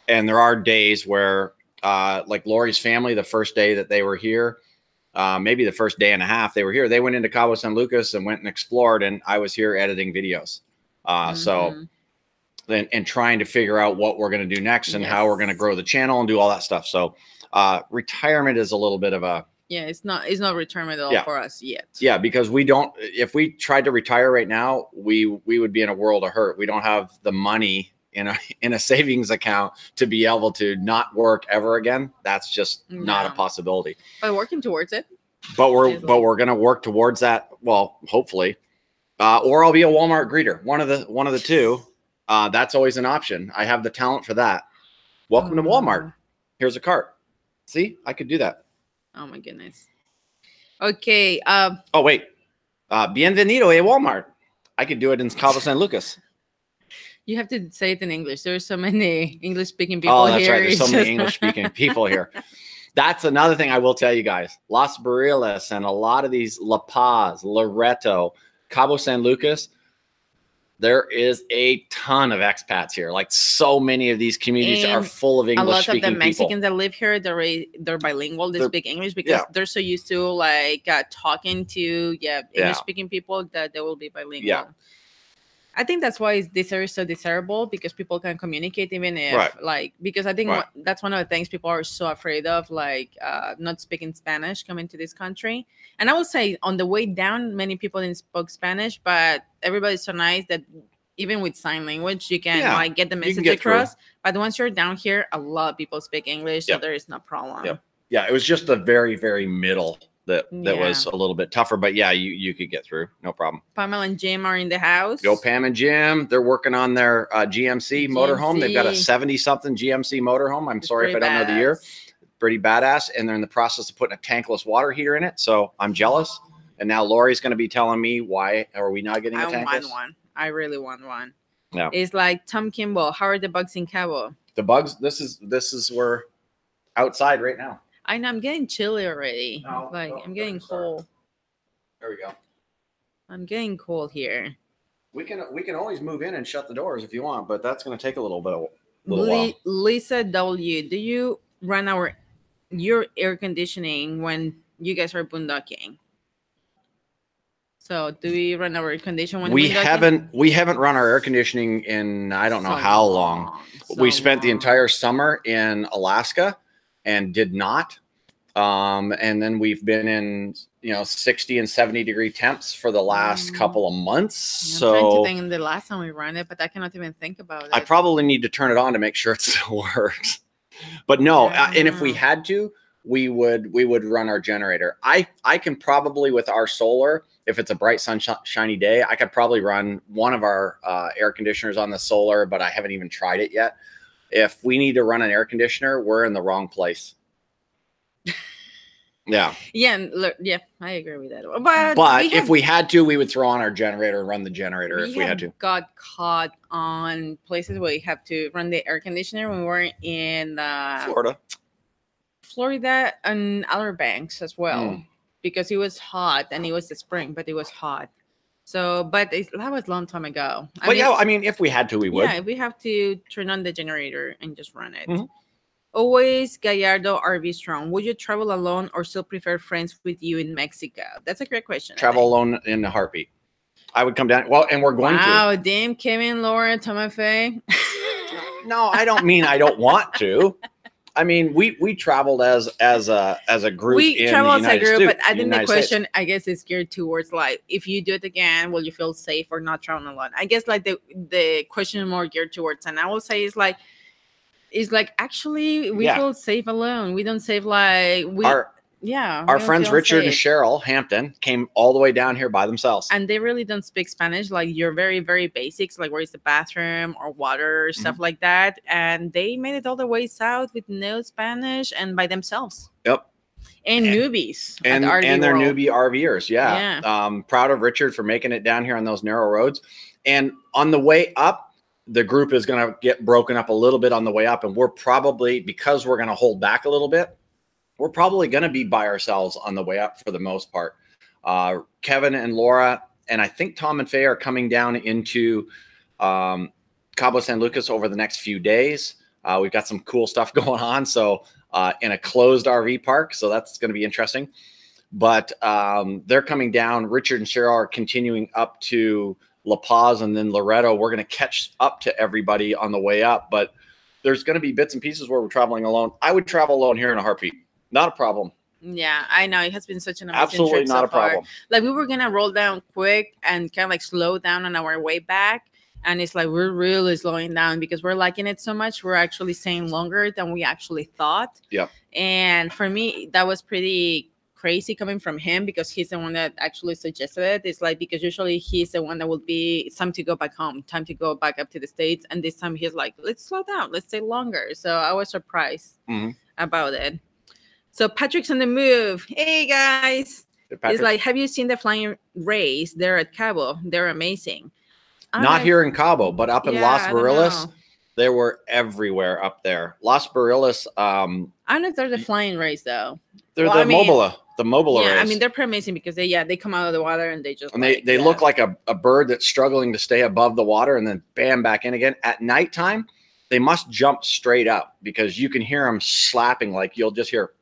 And there are days where, uh, like Lori's family, the first day that they were here, uh, maybe the first day and a half they were here, they went into Cabo San Lucas and went and explored, and I was here editing videos. Uh, So Mhm. and, and trying to figure out what we're going to do next and how we're going to grow the channel and do all that stuff. So uh, retirement is a little bit of a yeah it's not it's not retirement at all Yeah. for us yet. Yeah because we don't if we tried to retire right now we we would be in a world of hurt. We don't have the money in a in a savings account to be able to not work ever again. That's just not a possibility. By working towards it but we're but we're going to work towards that well hopefully uh, or i'll be a walmart greeter. One of the one of the two. Uh, that's always an option. I have the talent for that. Welcome to walmart. Here's a cart. See? I could do that. Oh my goodness. Okay. Um. oh wait. Uh, bienvenido a walmart. I could do it in cabo san lucas. You have to say it in English. There's so many English speaking people oh that's here. right there's so many english speaking people here. That's another thing i will tell you guys. Las barriles and a lot of these la paz loreto cabo san lucas there is a ton of expats here like so many of these communities are full of English. a lot of the people Mexicans that live here, they're they're bilingual. They They're- speak English because yeah. they're so used to like uh, talking to yeah Yeah. English speaking people that they will be bilingual. Yeah. I think that's why area is so desirable because people can communicate even if Right. like because I think Right. what, that's one of the things people are so afraid of like uh, not speaking Spanish coming to this country. And I will say on the way down, many people didn't spoke Spanish, but everybody's so nice that even with sign language, you can Yeah, like get the message get through. across. But once you're down here, a lot of people speak English, so Yep. there is no problem. Yep. yeah it was just the very very middle that that Yeah. was a little bit tougher but yeah you you could get through no problem Pamela and Jim are in the house. Go Pam and Jim. They're working on their uh, GMC motorhome. They've got a 70 something GMC motorhome. I'm It's sorry if I don't know the year. Pretty badass. And they're in the process of putting a tankless water heater in it. So I'm jealous. And now Lori's going to be telling me why are we not getting a I tankless? I want one. I really want one. Yeah. It's like Tom Kimball. How are the bugs in Cabo? The bugs. This is this is where outside right now. I know I'm getting chilly already. No, like don't- I'm getting cold. There we go. I'm getting cold here. We can we can always move in and shut the doors if you want, but that's going to take a little bit. Of, little while. Lisa W, do you run our your air conditioning when you guys are boondocking? So do we run our air conditioning when We haven't we haven't run our air conditioning in I don't know So how long. we so spent the entire summer in Alaska and did not. Um, and then we've been in you know 60 and 70 degree temps for the last Mm. couple of months. I'm trying to so think the last time we ran it, but I cannot even think about it. I probably need to turn it on to make sure it still works. But no, uh, and if we had to, we would we would run our generator. I I can probably with our solar, if it's a bright sunshiny day, I could probably run one of our uh, air conditioners on the solar, but I haven't even tried it yet. If we need to run an air conditioner, we're in the wrong place. yeah, yeah, and look, yeah, I agree with that. But but we if have- we had to, we would throw on our generator and run the generator if we had have to. Got caught on places where you have to run the air conditioner when we were in uh, Florida. Florida and Outer Banks as well Mm. because it was hot and it was the spring, but it was hot. So, but it, that was a long time ago. I But mean, yeah, I mean, if we had to, we would. yeah, we have to turn on the generator and just run it. Mhm. Always Gallardo RV strong. Would you travel alone or still prefer friends with you in Mexico? That's a great question. Travel alone in a heartbeat. I would come down. Well, and we're going to. Wow, damn, Kevin, Laura, Thomas Faye. No, I don't mean I don't want to. I mean, we we traveled as as a as a group. we in travel the as a group, Stu- but I think the United States. question, I guess, is geared towards like, if you do it again, will you feel safe or not traveling alone? I guess like the the question is more geared towards, and I will say is like, is like actually we Yeah. feel safe alone. We don't save like we our yeah. our friends Richard and. Cheryl Hampton came all the way down here by themselves. and they really don't speak Spanish. Like you're very, very basics, like where is the bathroom or water, stuff Mm-hmm. like that. And they made it all the way south with no Spanish and by themselves. Yep. And, And- newbies. and and they're World. newbie RVers. Yeah. Um, proud of Richard for making it down here on those narrow roads. And on the way up, the group is going to get broken up a little bit on the way up, and we're probably because we're going to hold back a little bit. We're probably going to be by ourselves on the way up for the most part. Uh, Kevin and Laura, and I think Tom and Faye are coming down into um, Cabo San Lucas over the next few days. Uh, we've got some cool stuff going on. So uh, in a closed RV park, so that's going to be interesting. But um, they're coming down. Richard and Cheryl are continuing up to La Paz and then Loreto. We're going to catch up to everybody on the way up, but there's going to be bits and pieces where we're traveling alone. I would travel alone here in a heartbeat. Not a problem. Yeah, I know. It has been such an amazing Absolutely trip not so a far. problem. Like we were gonna roll down quick and kind of like slow down on our way back. And it's like we're really slowing down because we're liking it so much. We're actually staying longer than we actually thought. Yeah. And for me, that was pretty crazy coming from him because he's the one that actually suggested it. It's like because usually he's the one that will be it's time to go back home, time to go back up to the States. And this time he's like, let's slow down, let's stay longer. So I was surprised Mhm. about it. So Patrick's on the move. Hey guys. Patrick, It's like, have you seen the flying rays? They're at Cabo. They're amazing. not here in Cabo, but up in Yeah, Las Barriles, they were everywhere up there. Las Barriles, um, I don't know if they're the flying rays though. they're Well, the I mean- Mobula, the Mobula yeah, I mean they're pretty amazing because they yeah they come out of the water and they just and they, like, they yeah. look like a, a bird that's struggling to stay above the water and then bam back in again at nighttime they must jump straight up because you can hear them slapping like you'll just hear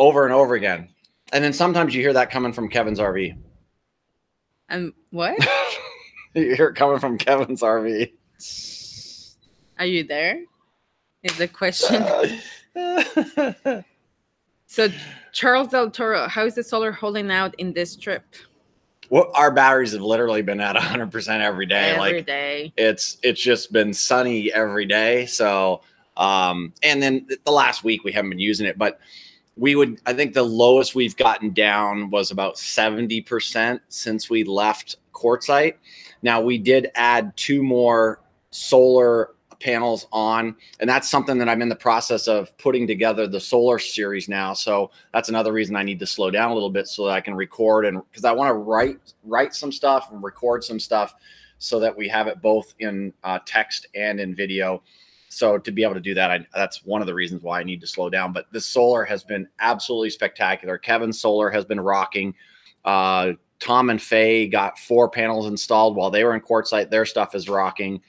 over and over again and then sometimes you hear that coming from kevin's rv and what you hear it coming from kevin's rv are you there? Is the question. so Charles Del Toro, how is the solar holding out in this trip? well, our batteries have literally been at 100% every day Every like day. it's it's just been sunny every day so um and then the last week we haven't been using it but we would i think the lowest we've gotten down was about 70% since we left Quartzsite now we did add two more solar panels on and that's something that i'm in the process of putting together the solar series now so that's another reason i need to slow down a little bit so that i can record and because i want to write write some stuff and record some stuff so that we have it both in uh, text and in video. So to be able to do that, I, that's one of the reasons why I need to slow down. But the solar has been absolutely spectacular. Kevin solar has been rocking. Uh, Tom and Faye got four panels installed while they were in Quartzsite. Their stuff is rocking.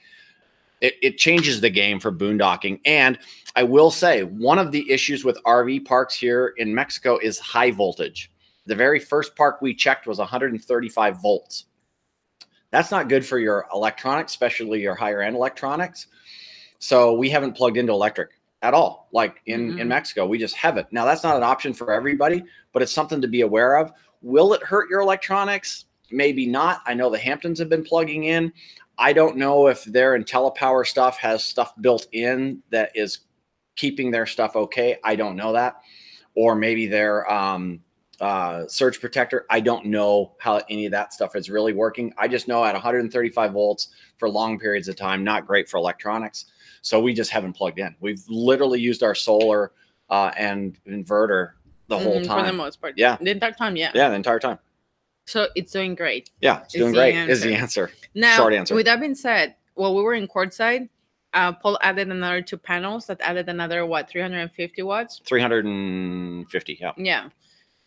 It, it changes the game for boondocking. And I will say, one of the issues with RV parks here in Mexico is high voltage. The very first park we checked was 135 volts that's not good for your electronics, especially your higher end electronics. So we haven't plugged into electric. at all. Like in in Mhm. Mexico, we just haven't. Now that's not an option for everybody, but it's something to be aware of. Will it hurt your electronics? Maybe not. I know the Hamptons have been plugging in. I don't know if their IntelliPower stuff has stuff built in that is keeping their stuff okay. I don't know that. Or maybe their um, uh, surge protector. I don't know how any of that stuff is really working. I just know at 135 volts for long periods of time, not great for electronics. So we just haven't plugged in. We've literally used our solar uh, and inverter the whole Mhm, for the most part. Yeah. the entire time. Yeah. Yeah, the entire time. So it's doing great. Yeah, it's doing great. Is the answer. answer. Now, Short answer. with that being said, while we were in Quartzsite, uh, Paul added another two panels that added another what 350 watts. 350. Yeah. Yeah.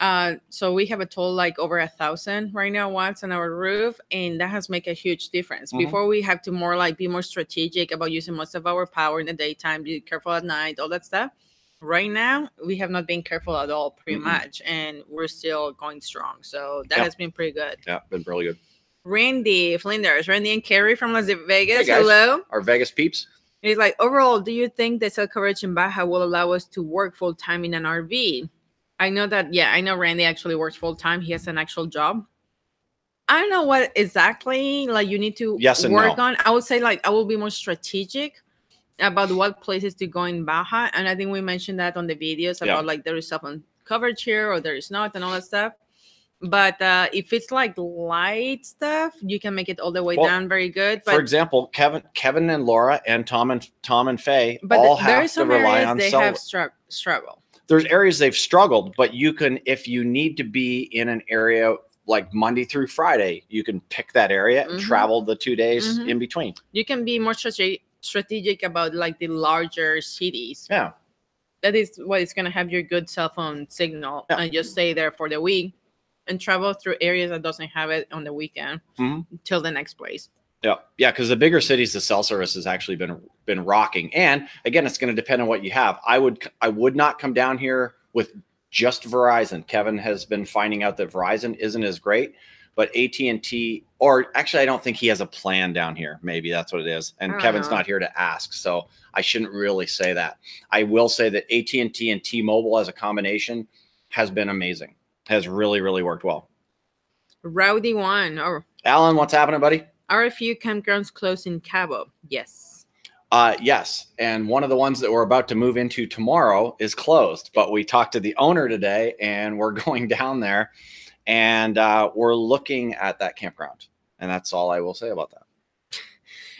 Uh, so we have a total like over a thousand right now watts on our roof, and that has made a huge difference. Mhm. Before we have to more like be more strategic about using most of our power in the daytime, be careful at night, all that stuff. Right now, we have not been careful at all, pretty Mm-mm. much, and we're still going strong. So that Yep. has been pretty good. Yeah, been really good. Randy Flinders, Randy and Carrie from Las Vegas. guys. Hello. Our Vegas peeps. He's like, overall, do you think the cell coverage in Baja will allow us to work full time in an RV? I know that, yeah, I know Randy actually works full time. He has an actual job. I don't know what exactly like you need to Yes and work no. on. I would say like I will be more strategic about what places to go in Baja. And I think we mentioned that on the videos Yeah. about like there is some coverage here or there is not and all that stuff. But uh, if it's like light stuff, you can make it all the way Well, down very good. But, For example, Kevin, Kevin and Laura, and Tom and Tom and Faye but all have to some rely areas on they cell. have struggle. There's areas they've struggled, but you can, if you need to be in an area like Monday through Friday, you can pick that area and Mhm. travel the two days Mhm. in between. you can be more strate- strategic about like the larger cities. Yeah. That is what is going to have your good cell phone signal Yeah. and just stay there for the week and travel through areas that doesn't have it on the weekend Mhm. till the next place. Yeah, yeah, because the bigger cities, the cell service has actually been been rocking. And again, it's going to depend on what you have. I would I would not come down here with just Verizon. Kevin has been finding out that Verizon isn't as great, but AT and T, or actually, I don't think he has a plan down here. Maybe that's what it is. And don't Kevin's know. not here to ask, so I shouldn't really say that. I will say that AT and T and T Mobile as a combination has been amazing. Has really really worked well. Rowdy one or Alan, what's happening, buddy? Are a few campgrounds closed in Cabo? Yes. Uh, yes, and one of the ones that we're about to move into tomorrow is closed. But we talked to the owner today, and we're going down there, and uh, we're looking at that campground, and that's all I will say about that.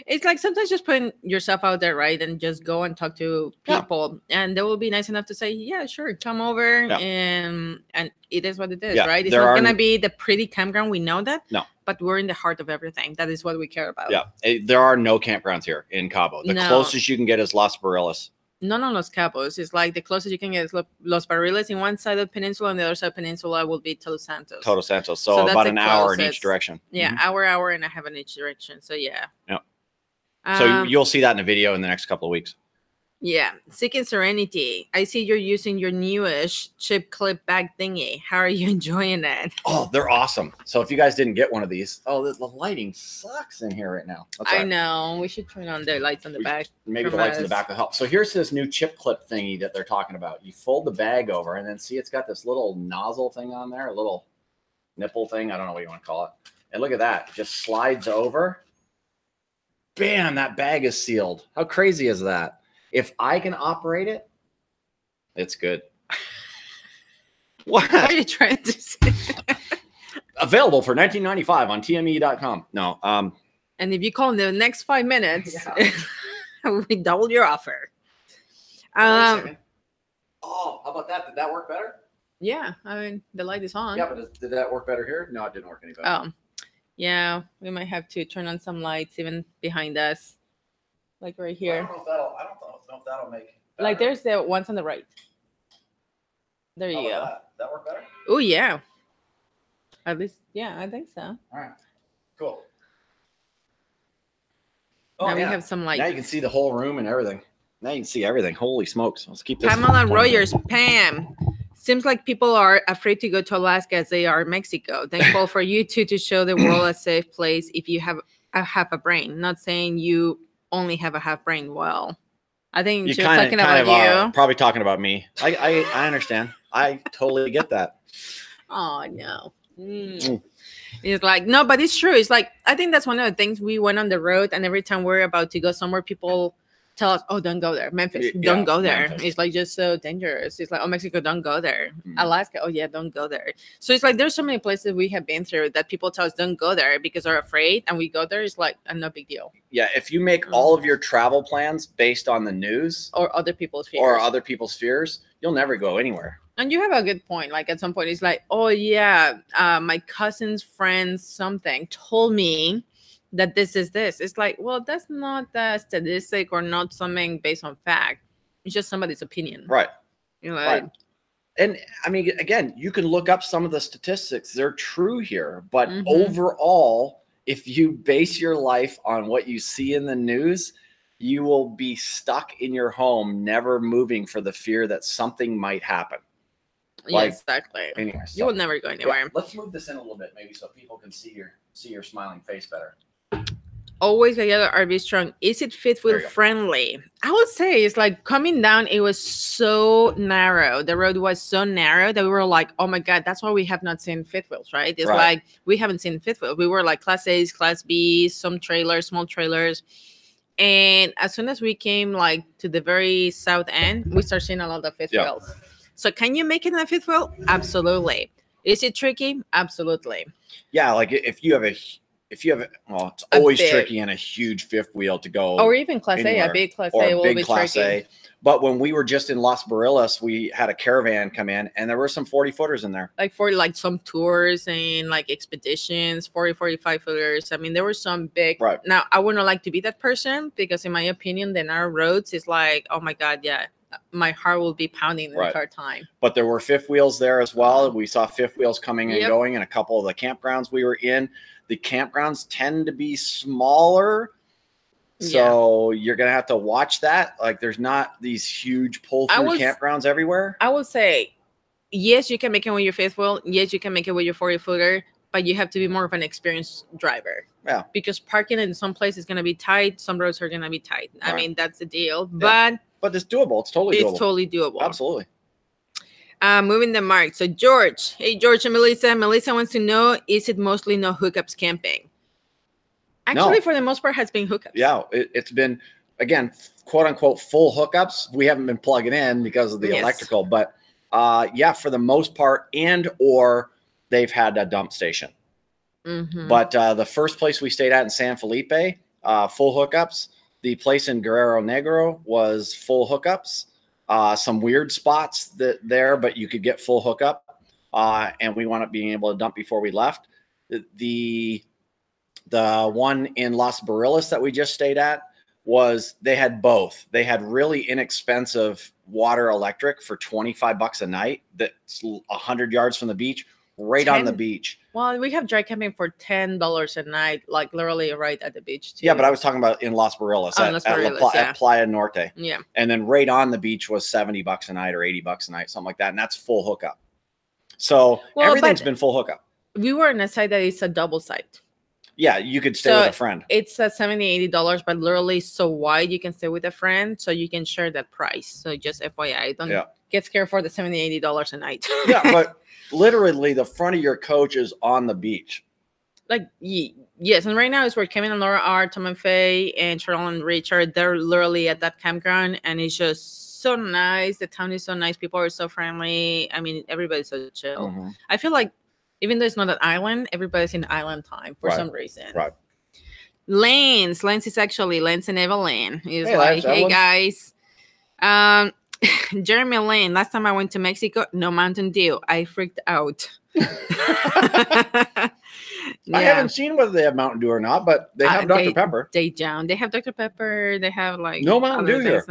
It's like sometimes just putting yourself out there, right? And just go and talk to Yeah. people. And they will be nice enough to say, Yeah, sure, come over. Yeah. And and it is what it is, Yeah, right? It's there not are gonna be the pretty campground, we know that. No. But we're in the heart of everything. That is what we care about. Yeah, it- there are no campgrounds here in Cabo. The No. closest you can get is Las Barriles. None on Los Cabos. It's like the closest you can get is Los Barriles in one side of the peninsula, and the other side of the peninsula will be Todos Santos. Todos Santos, so, So about an hour in each direction. Yeah, Mhm. hour, hour, and a half in each direction. So yeah. Yep. So Um, you'll see that in a video in the next couple of weeks. Yeah, Seeking Serenity. I see you're using your newish chip clip bag thingy. How are you enjoying it? Oh, they're awesome. So if you guys didn't get one of these, oh, the, the lighting sucks in here right now. That's I right. know. We should turn on the lights on the We- back. maybe the from lights in the back will help. So here's this new chip clip thingy that they're talking about. You fold the bag over and then see it's got this little nozzle thing on there, a little nipple thing. I don't know what you want to call it. And look at that. Just slides over. Bam, that bag is sealed. How crazy is that? If I can operate it, it's good. What are you trying to say? Available for 1995 on tme.com. No, um, and if you call in the next five minutes, Yeah. we double your offer. Um, oh, how about that? Did that work better? yeah, I mean the light is on. Yeah, but did that work better here? No, it didn't work any better. Um, yeah, we might have to turn on some lights even behind us, like right I here. don't know if that'll. I don't know if that'll make. Like there's the ones on the right. There you go. That? that work better? Oh yeah. At least, yeah, I think so. All right. Cool. Oh, now Oh, we have some light. now you can see the whole room and everything. Now you can see everything. Holy smokes! Let's keep this. Pamela Rogers, Pam. Seems like people are afraid to go to Alaska as they are Mexico. Thankful for you two to show the world a safe place if you have a half a brain. Not saying you only have a half brain. Well, I think You she was kind of, talking kind about of, uh, you. probably talking about me. I, I, I understand. I totally get that. Oh no. Mm. Mm. It's like no, but it's true. It's like I think that's one of the things we went on the road, and every time we're about to go somewhere, people tell us, "Oh, don't go there, Memphis, Y- don't go there." Memphis. It's like just so dangerous. It's like, "Oh, Mexico, don't go there." Mm. Alaska, oh yeah, don't go there. So it's like there's so many places we have been through that people tell us don't go there because they're afraid, and we go there. It's like a no big deal, Yeah, if you make all of your travel plans based on the news or other people's fears. or other people's fears, you'll never go anywhere. And you have a good point. Like at some point, it's like, oh yeah, uh, my cousin's friend something told me that this is this. It's like, well, that's not that statistic or not something based on fact. It's just somebody's opinion. Right. You know, Right. And I mean, again, you can look up some of the statistics. They're true here. But Mhm. overall, if you base your life on what you see in the news, you will be stuck in your home, never moving for the fear that something might happen. yeah, like- exactly. Anyway, You will never go yeah, anywhere. let's move this in a little bit, maybe, so people can see your see your smiling face better. Always together RV strong. Is it wheel go. friendly? I would say it's like coming down, it was so narrow. The road was so narrow that we were like, oh my God, that's why we have not seen fifth wheels, right? It's Right. like we haven't seen fifth wheels. We were like class A's, class B's, some trailers, small trailers. And as soon as we came like to the very south end, we start seeing a lot of fifth Yeah. wheels. So can you make it in a fifth wheel? Absolutely. Is it tricky? Absolutely. Yeah, like if you have a if you have well, it's A always big- tricky in a huge fifth wheel to go Or even class A, anywhere. a big class or A a will big be class tricky. A. But when we were just in Las Barriles, we had a caravan come in and there were some 40 footers in there. like for like some tours and like expeditions 40 45 footers i mean there were some big Right. now i wouldn't like to be that person because in my opinion the narrow roads is like oh my god yeah my heart will be pounding the Right. entire time But there were fifth wheels there as well. Uh-huh. We saw fifth wheels coming and Yep. going in a couple of the campgrounds we were in. The campgrounds tend to be smaller. So you're gonna have to watch that. Like there's not these huge pull through campgrounds everywhere. i would say yes you can make it with your fifth wheel yes you can make it with your 40 footer but you have to be more of an experienced driver Yeah. because parking in some places is going to be tight some roads are going to be tight i Right. mean that's the deal but But it's doable. It's totally it's doable. totally doable Absolutely. Uh, moving the mark. So George, hey George and Melissa. Melissa wants to know: Is it mostly no hookups camping? Actually, No. for the most part, has been hookups. Yeah, it, it's been again, quote unquote, full hookups. We haven't been plugging in because of the Yes. electrical, but uh, yeah, for the most part, and or they've had a dump station. Mhm. But uh, the first place we stayed at in San Felipe, uh, full hookups. The place in Guerrero Negro was full hookups. Uh, some weird spots that there, but you could get full hookup. Uh, and we wound up being able to dump before we left. The the, one in Las Barriles that we just stayed at was they had both. They had really inexpensive water electric for 25 bucks a night that's 100 yards from the beach, right on the beach. Well, we have dry camping for ten dollars a night, like literally right at the beach too. Yeah, but I was talking about in Las Barriles, Oh, at, Las at, La Pla- yeah. at Playa Norte. yeah, And then right on the beach was 70 bucks a night or 80 bucks a night, something like that. And that's full hookup. So Well, everything's been full hookup. we were on a site that is a double site. Yeah, you could stay So- with a friend. It's at 70 80 dollars, but literally so wide you can stay with a friend, so you can share that price. So just FYI, don't Yeah. get scared for the 70 80 dollars a night. yeah, but literally the front of your coach is on the beach. like yes, and right now is where Kevin and Laura are, Tom and Faye, and Cheryl and Richard. They're literally at that campground, and it's just so nice. The town is so nice. People are so friendly. I mean, everybody's so chill. Mhm. I feel like even though it's not an island, everybody's in island time for Right, some reason. right. Lance, Lance is actually Lance and Evelyn. He's Hey, like, Lance, hey Evelyn." guys. Um, Jeremy Lane. Last time I went to Mexico, no Mountain Dew. I freaked out. I haven't seen whether they have Mountain Dew or not, but they Uh, have Dr. they- Pepper. they down. They have Dr. Pepper. They have like No Mountain Dew here.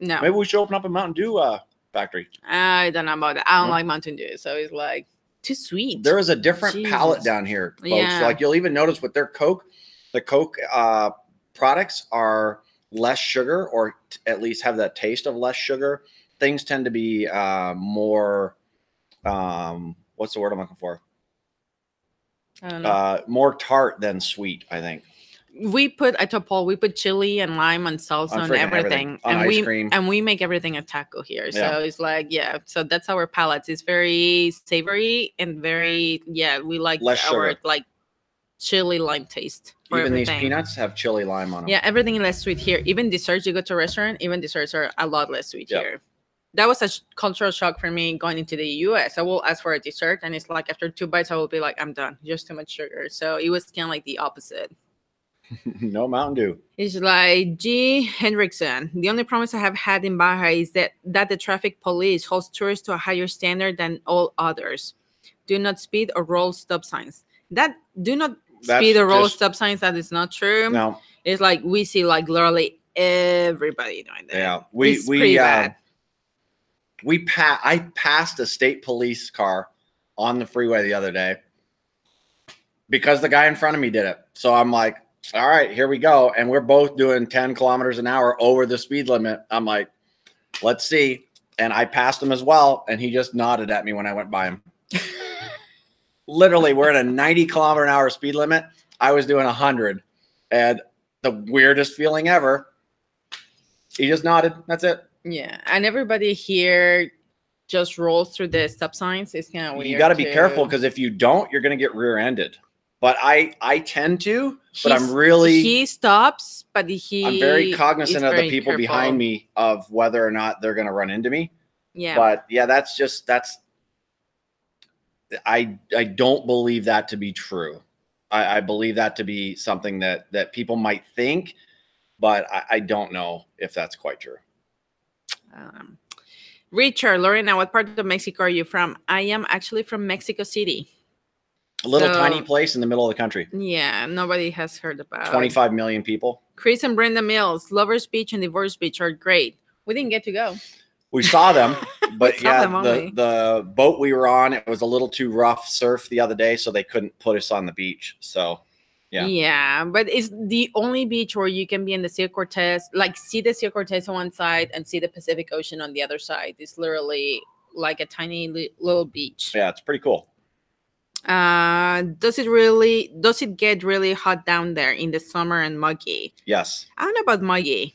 No, Maybe we should open up a Mountain Dew uh, factory. I don't know about that. I don't No? like Mountain Dew, so it's like too sweet. There is a different palette down here, folks. Yeah. Like you'll even notice with their Coke, the Coke uh, products are less sugar, or t- at least have that taste of less sugar. Things tend to be uh, more. Um, what's the word I'm looking for? I don't know. Uh, more tart than sweet. I think. we put I told Paul we put chili and lime and salsa On on, everything, everything. On and ice we cream. and we make everything a taco here. So Yeah. it's like yeah, so that's our palates. It's very savory and very yeah. We like Less our sugar. like chili lime taste. For Even these peanuts have chili lime on them. Yeah, everything is less sweet here. Even desserts, you go to a restaurant, even desserts are a lot less sweet Yeah. here. That was a sh- cultural shock for me going into the US. I will ask for a dessert, and it's like after two bites, I will be like, I'm done. Just too much sugar. So it was kind of like the opposite. no Mountain Dew. It's like G. Hendrickson. The only promise I have had in Baja is that that the traffic police holds tourists to a higher standard than all others. Do not speed or roll stop signs. That do not speed or roll stop signs. That is not true. No, It's like we see like literally everybody doing that. yeah, we It's we uh, we pa- I passed a state police car on the freeway the other day because the guy in front of me did it. So I'm like, all right, here we go. And we're both doing 10 kilometers an hour over the speed limit. I'm like, let's see. And I passed him as well. And he just nodded at me when I went by him. Literally, we're at a 90 kilometer an hour speed limit. I was doing 100. And the weirdest feeling ever. He just nodded. That's it. Yeah, and everybody here just rolls through the stop signs. It's kind of weird. you got to be careful because if you don't, you're going to get rear-ended. But I I tend to, but I'm really he stops, but he I'm very cognizant of the people careful. behind me of whether or not they're going to run into me. Yeah, But yeah, that's just that's I I don't believe that to be true. I, I believe that to be something that that people might think, but I, I don't know if that's quite true. Um, Richard, Lorena, what part of Mexico are you from? I am actually from Mexico City. A little So- tiny place in the middle of the country, Yeah, nobody has heard about. 25 million people. Chris and Brenda Mills, Lovers Beach and Divorce Beach are great. We didn't get to go. We saw them, but saw yeah, them the, the boat we were on, it was a little too rough surf the other day, so they couldn't put us on the beach. So Yeah. Yeah, but it's the only beach where you can be in the Sea Cortez, like see the Sea Cortez on one side and see the Pacific Ocean on the other side. It's literally like a tiny li- little beach. yeah, it's pretty cool. Uh, does it really? Does it get really hot down there in the summer and muggy? Yes. I don't know about muggy,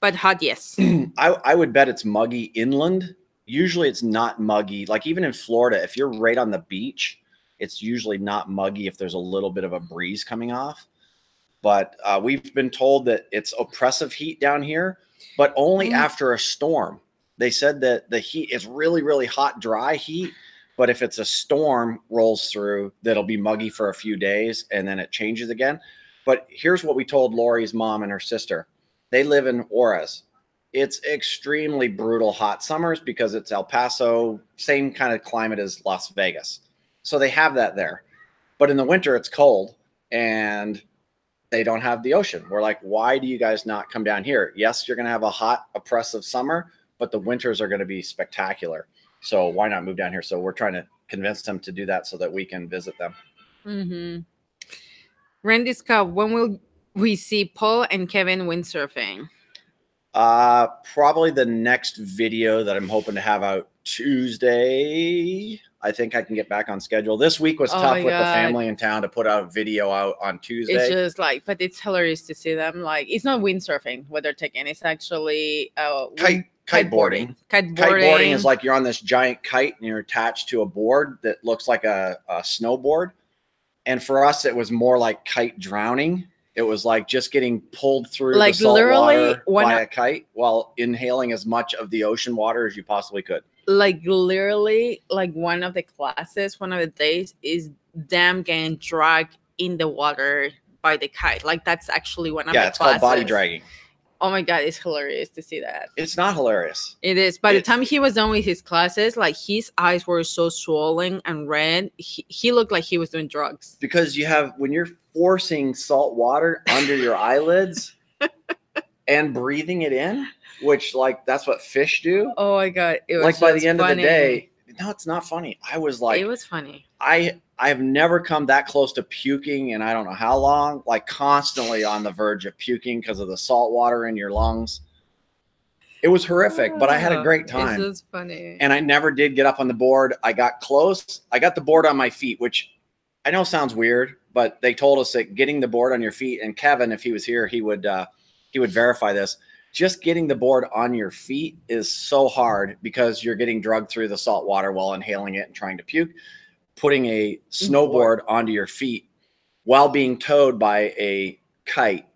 but hot, yes. I, I would bet it's muggy inland. Usually it's not muggy. Like even in Florida, if you're right on the beach, it's usually not muggy if there's a little bit of a breeze coming off. But uh, we've been told that it's oppressive heat down here, but only Mm. after a storm. They said that the heat is really, really hot, dry heat. But if it's a storm rolls through, that'll be muggy for a few days and then it changes again. But here's what we told Lori's mom and her sister. They live in Juarez it's extremely brutal hot summers because it's El Paso, same kind of climate as Las Vegas. So they have that there. But in the winter, it's cold and they don't have the ocean. We're like, why do you guys not come down here? Yes, you're going to have a hot, oppressive summer, but the winters are going to be spectacular. So why not move down here? So we're trying to convince them to do that so that we can visit them. mm-hmm. Randy Scott, when will we see Paul and Kevin windsurfing? Uh, probably the next video that I'm hoping to have out Tuesday. I think I can get back on schedule. This week was Oh tough with the family in town to put out a video out on Tuesday. It's just like, but it's hilarious to see them. Like, it's not windsurfing what they're taking. It's actually uh, kite kiteboarding. Kiteboarding. Kiteboarding is like you're on this giant kite and you're attached to a board that looks like a, a snowboard. And for us, it was more like kite drowning. It was like just getting pulled through Like, the salt literally, water by I- a kite while inhaling as much of the ocean water as you possibly could. like literally like one of the classes one of the days is them getting dragged in the water by the kite like that's actually one of Yeah, the it's called body dragging. Oh my god it's hilarious to see that It's not hilarious. it is by the time he was done with his classes like his eyes were so swollen and red he, he looked like he was doing drugs because you have when you're forcing salt water under your eyelids and breathing it in, which like that's what fish do. oh my god it was Like by the end of the day, no, it's not funny. I was like, it was funny I I have never come that close to puking and I don't know how long, like constantly on the verge of puking because of the salt water in your lungs. It was horrific, but I had a great time. just funny and I never did get up on the board. I got close. I got the board on my feet, which I know sounds weird, but they told us that getting the board on your feet, and Kevin, if he was here, he would uh, he would verify this. Just getting the board on your feet is so hard because you're getting drugged through the salt water while inhaling it and trying to puke. Putting a snowboard onto your feet while being towed by a kite,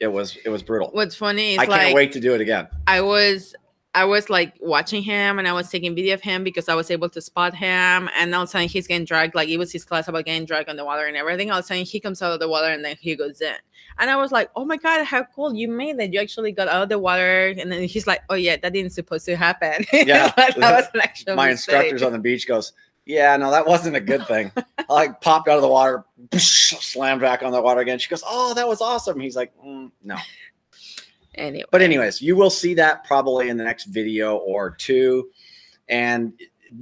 it was it was brutal. What's funny is I like can't wait to do it again. I was I was like watching him and I was taking video of him because I was able to spot him. And all of a sudden he's getting dragged, like it was his class about getting dragged on the water and everything. All of a sudden he comes out of the water and then he goes in. And I was like, oh my God, how cool you made that. You actually got out of the water. And then he's like, oh yeah, that didn't supposed to happen. Yeah. that was an actual My mistake. instructors on the beach goes, Yeah, no, that wasn't a good thing. I like popped out of the water, slammed back on the water again. She goes, Oh, that was awesome. He's like, "Mm, No. Anyway. But anyways, you will see that probably in the next video or two. And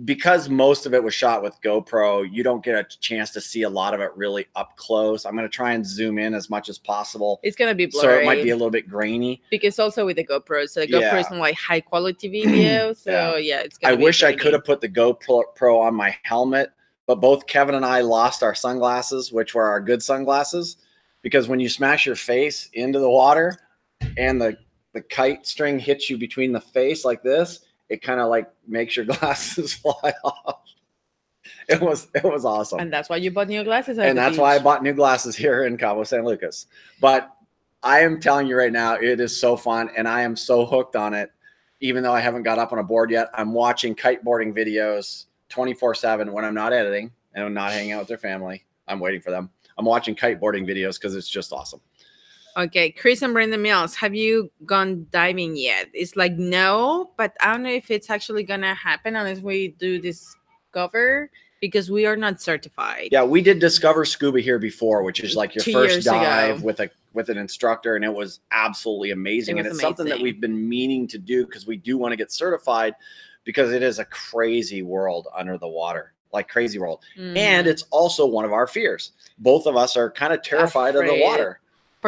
because most of it was shot with GoPro, you don't get a chance to see a lot of it really up close. I'm going to try and zoom in as much as possible. it's gonna be blurry. So it might be a little bit grainy. because also with the GoPro, so the GoPro Yeah. is like high quality video. So yeah, it's. I wish I could have put the GoPro on my helmet, but both Kevin and I lost our sunglasses, which were our good sunglasses, because when you smash your face into the water and the the kite string hits you between the face like this, it kind of like makes your glasses fly off. It was it was awesome. And that's why you bought new glasses. and that's why I bought new glasses here in Cabo San Lucas. But I am telling you right now, it is so fun, and I am so hooked on it. Even though I haven't got up on a board yet, I'm watching kiteboarding videos 24 7 when I'm not editing and I'm not hanging out with their family. I'm waiting for them. I'm watching kiteboarding videos because it's just awesome. Okay, Chris and Brenda Mills, have you gone diving yet? It's like no, but I don't know if it's actually gonna happen unless we do discover because we are not certified. Yeah, we did Discover Scuba here before, which is like your Two first years ago. dive with a with an instructor, and it was absolutely amazing. It was and it's something that we've been meaning to do because we do want to get certified because it is a crazy world under the water, like crazy world. And Mhm. it's also one of our fears. Both of us are kind of terrified of the water.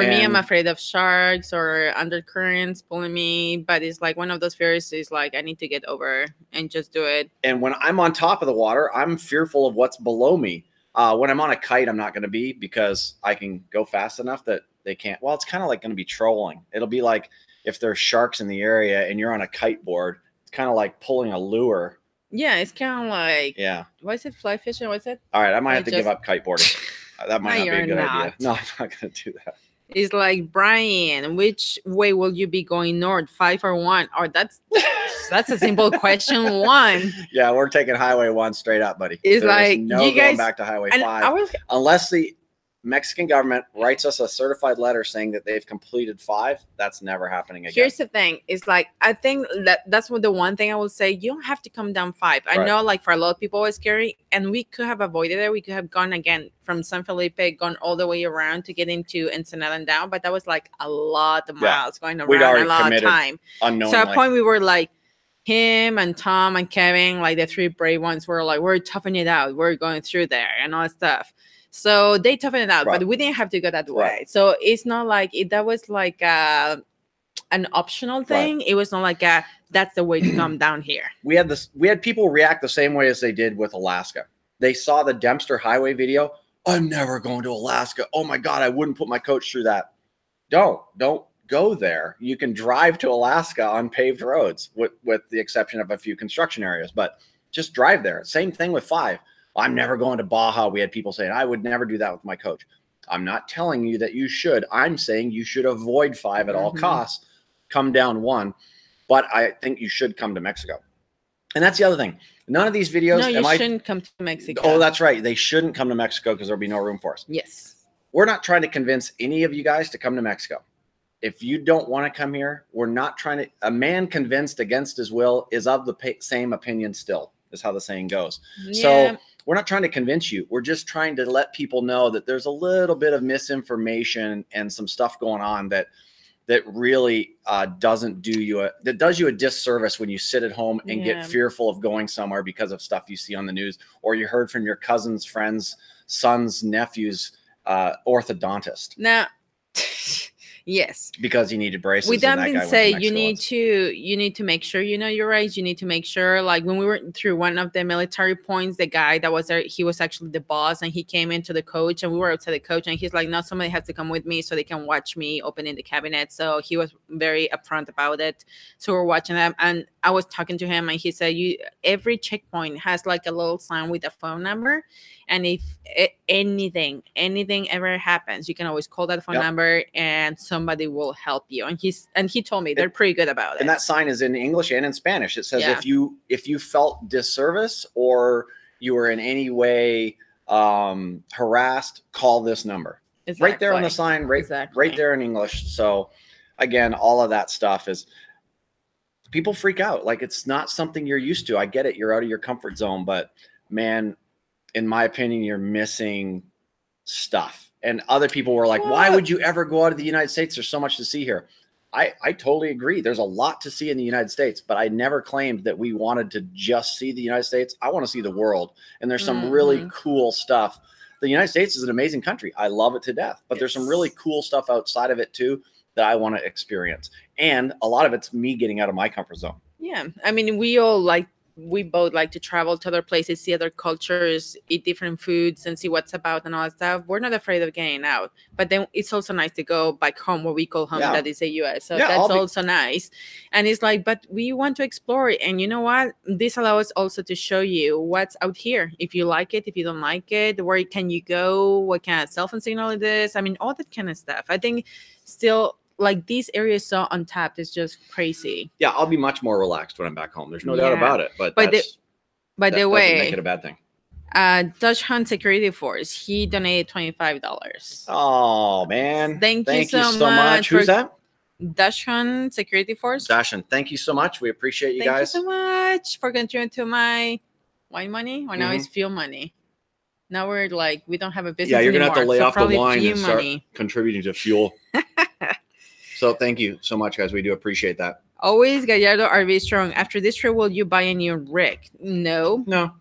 For me, I'm afraid of sharks or undercurrents pulling me, but it's like one of those fears is like I need to get over and just do it. And when I'm on top of the water, I'm fearful of what's below me. Uh, when I'm on a kite, I'm not going to be because I can go fast enough that they can't. Well, it's kind of like going to be trolling. It'll be like if there's sharks in the area and you're on a kite board, it's kind of like pulling a lure. Yeah, it's kind of like Yeah. what is it? Fly fishing? What's it? All right. I might I have to give up kiteboarding. That might No, not be a good idea. No, I'm not going to do that. It's like Brian, which way will you be going north? Five or one? Or that's that's a simple question. One. Yeah, we're taking Highway One straight up, buddy. It's There's like, no you going guys- back to Highway Five I was unless the Mexican government writes us a certified letter saying that they've completed five. That's never happening again. here's the thing. It's like I think that that's what the one thing I will say. You don't have to come down five. I Right. know, like for a lot of people, it's scary, and we could have avoided it. We could have gone again from San Felipe, gone all the way around to get into Ensenada and down, but that was like a lot of Yeah. miles going We'd around, already a lot of time. unknowingly. So at a point we were like him and Tom and Kevin, like the three brave ones, were like, we're toughing it out. We're going through there and all that stuff. So they toughened it out, Right. but we didn't have to go that way. Right. So it's not like it, that was like uh an optional thing. It was not like a that's the way to come down here. we had this we had people react the same way as they did with Alaska. They saw the Dempster Highway video. I'm never going to Alaska. Oh my god, I wouldn't put my coach through that. Don't don't go there. You can drive to Alaska on paved roads, with with the exception of a few construction areas, but just drive there. Same thing with five. I'm never going to Baja. We had people saying I would never do that with my coach. I'm not telling you that you should. I'm saying you should avoid five at all Mhm. costs. Come down one, but I think you should come to Mexico. And that's the other thing. None of these videos. no, you I- shouldn't come to Mexico. Oh, that's right. They shouldn't come to Mexico because there'll be no room for us. yes. We're not trying to convince any of you guys to come to Mexico. If you don't want to come here, we're not trying to. A man convinced against his will is of the pa- same opinion still, is how the saying goes. Yeah. So. We're not trying to convince you. We're just trying to let people know that there's a little bit of misinformation and some stuff going on that that really uh, doesn't do you a that does you a disservice when you sit at home and Yeah. get fearful of going somewhere because of stuff you see on the news or you heard from your cousin's friends, son's, nephew's uh, orthodontist. Now, Yes. because he needed braces. With and that being said, you need to you need to make sure you know your rights. You need to make sure, like when we were through one of the military points, the guy that was there, he was actually the boss, and he came into the coach, and we were outside the coach, and he's like, "No, somebody has to come with me so they can watch me opening the cabinet." So he was very upfront about it. So we're watching them, and I was talking to him, and he said, "You every checkpoint has like a little sign with a phone number, and if anything anything ever happens, you can always call that phone Yep. number, and somebody will help you." And he's and he told me they're pretty good about it. and that sign is in English and in Spanish. It says Yeah. if you if you felt disservice or you were in any way um, harassed, call this number. Right there on the sign, right Exactly. right there in English. So again, all of that stuff is people freak out. Like it's not something you're used to. I get it. You're out of your comfort zone, but man, in my opinion, you're missing stuff. And other people were like, why would you ever go out of the United States? There's so much to see here. I, I totally agree. There's a lot to see in the United States, but I never claimed that we wanted to just see the United States. I want to see the world. And there's some really Mhm. cool stuff. The United States is an amazing country. I love it to death, but there's some really cool stuff outside of it too that I want to experience. And a lot of it's me getting out of my comfort zone. Yeah, I mean, we all like we both like to travel to other places, see other cultures, eat different foods, and see what's about and all that stuff. We're not afraid of getting out, but then it's also nice to go back home, what we call home, Yeah. that is the U.S. So Yeah, that's be- also nice. And it's like, but we want to explore it, and you know what? This allows us also to show you what's out here. If you like it, if you don't like it, where can you go? What kind of cell phone signal it is? I mean, all that kind of stuff. I think still. Like these areas so untapped is just crazy. Yeah, I'll be much more relaxed when I'm back home. There's no doubt about it. But, But the- By the way, make it a bad thing. uh Dutch Hunt Security Force. He donated twenty five dollars. Oh man. Thank you thank you so so much much. Who's for- that? Dutch Hunt Security Force. Dashin. Thank you so much. We appreciate you Thank guys. Thank you so much for contributing to my wine money. Or now Mhm. it's fuel money. Now we're like we don't have a business. yeah, you're gonna have to lay so off the wine and start money. contributing to fuel. so thank you so much, guys. We do appreciate that. Always Gallardo RV strong. After this trip, will you buy a new rig? No. No,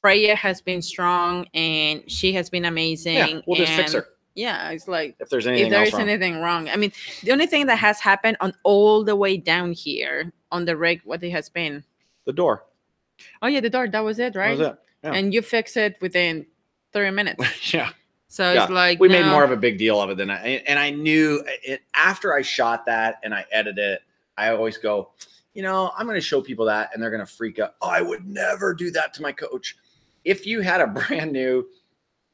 Freya has been strong and she has been amazing. yeah, we'll just fix her Yeah, it's like if there's anything if there is wrong. anything wrong. I mean, the only thing that has happened on all the way down here on the rig, what it has been. the door. Oh yeah, the door. That was it, That right? was it. Yeah. And you fix it within thirty minutes. yeah. So Yeah, it's like we made more of a big deal of it than I and I knew it after I shot that and I edited it, I always go, you know, I'm gonna show people that and they're gonna freak out. Oh, I would never do that to my coach. If you had a brand new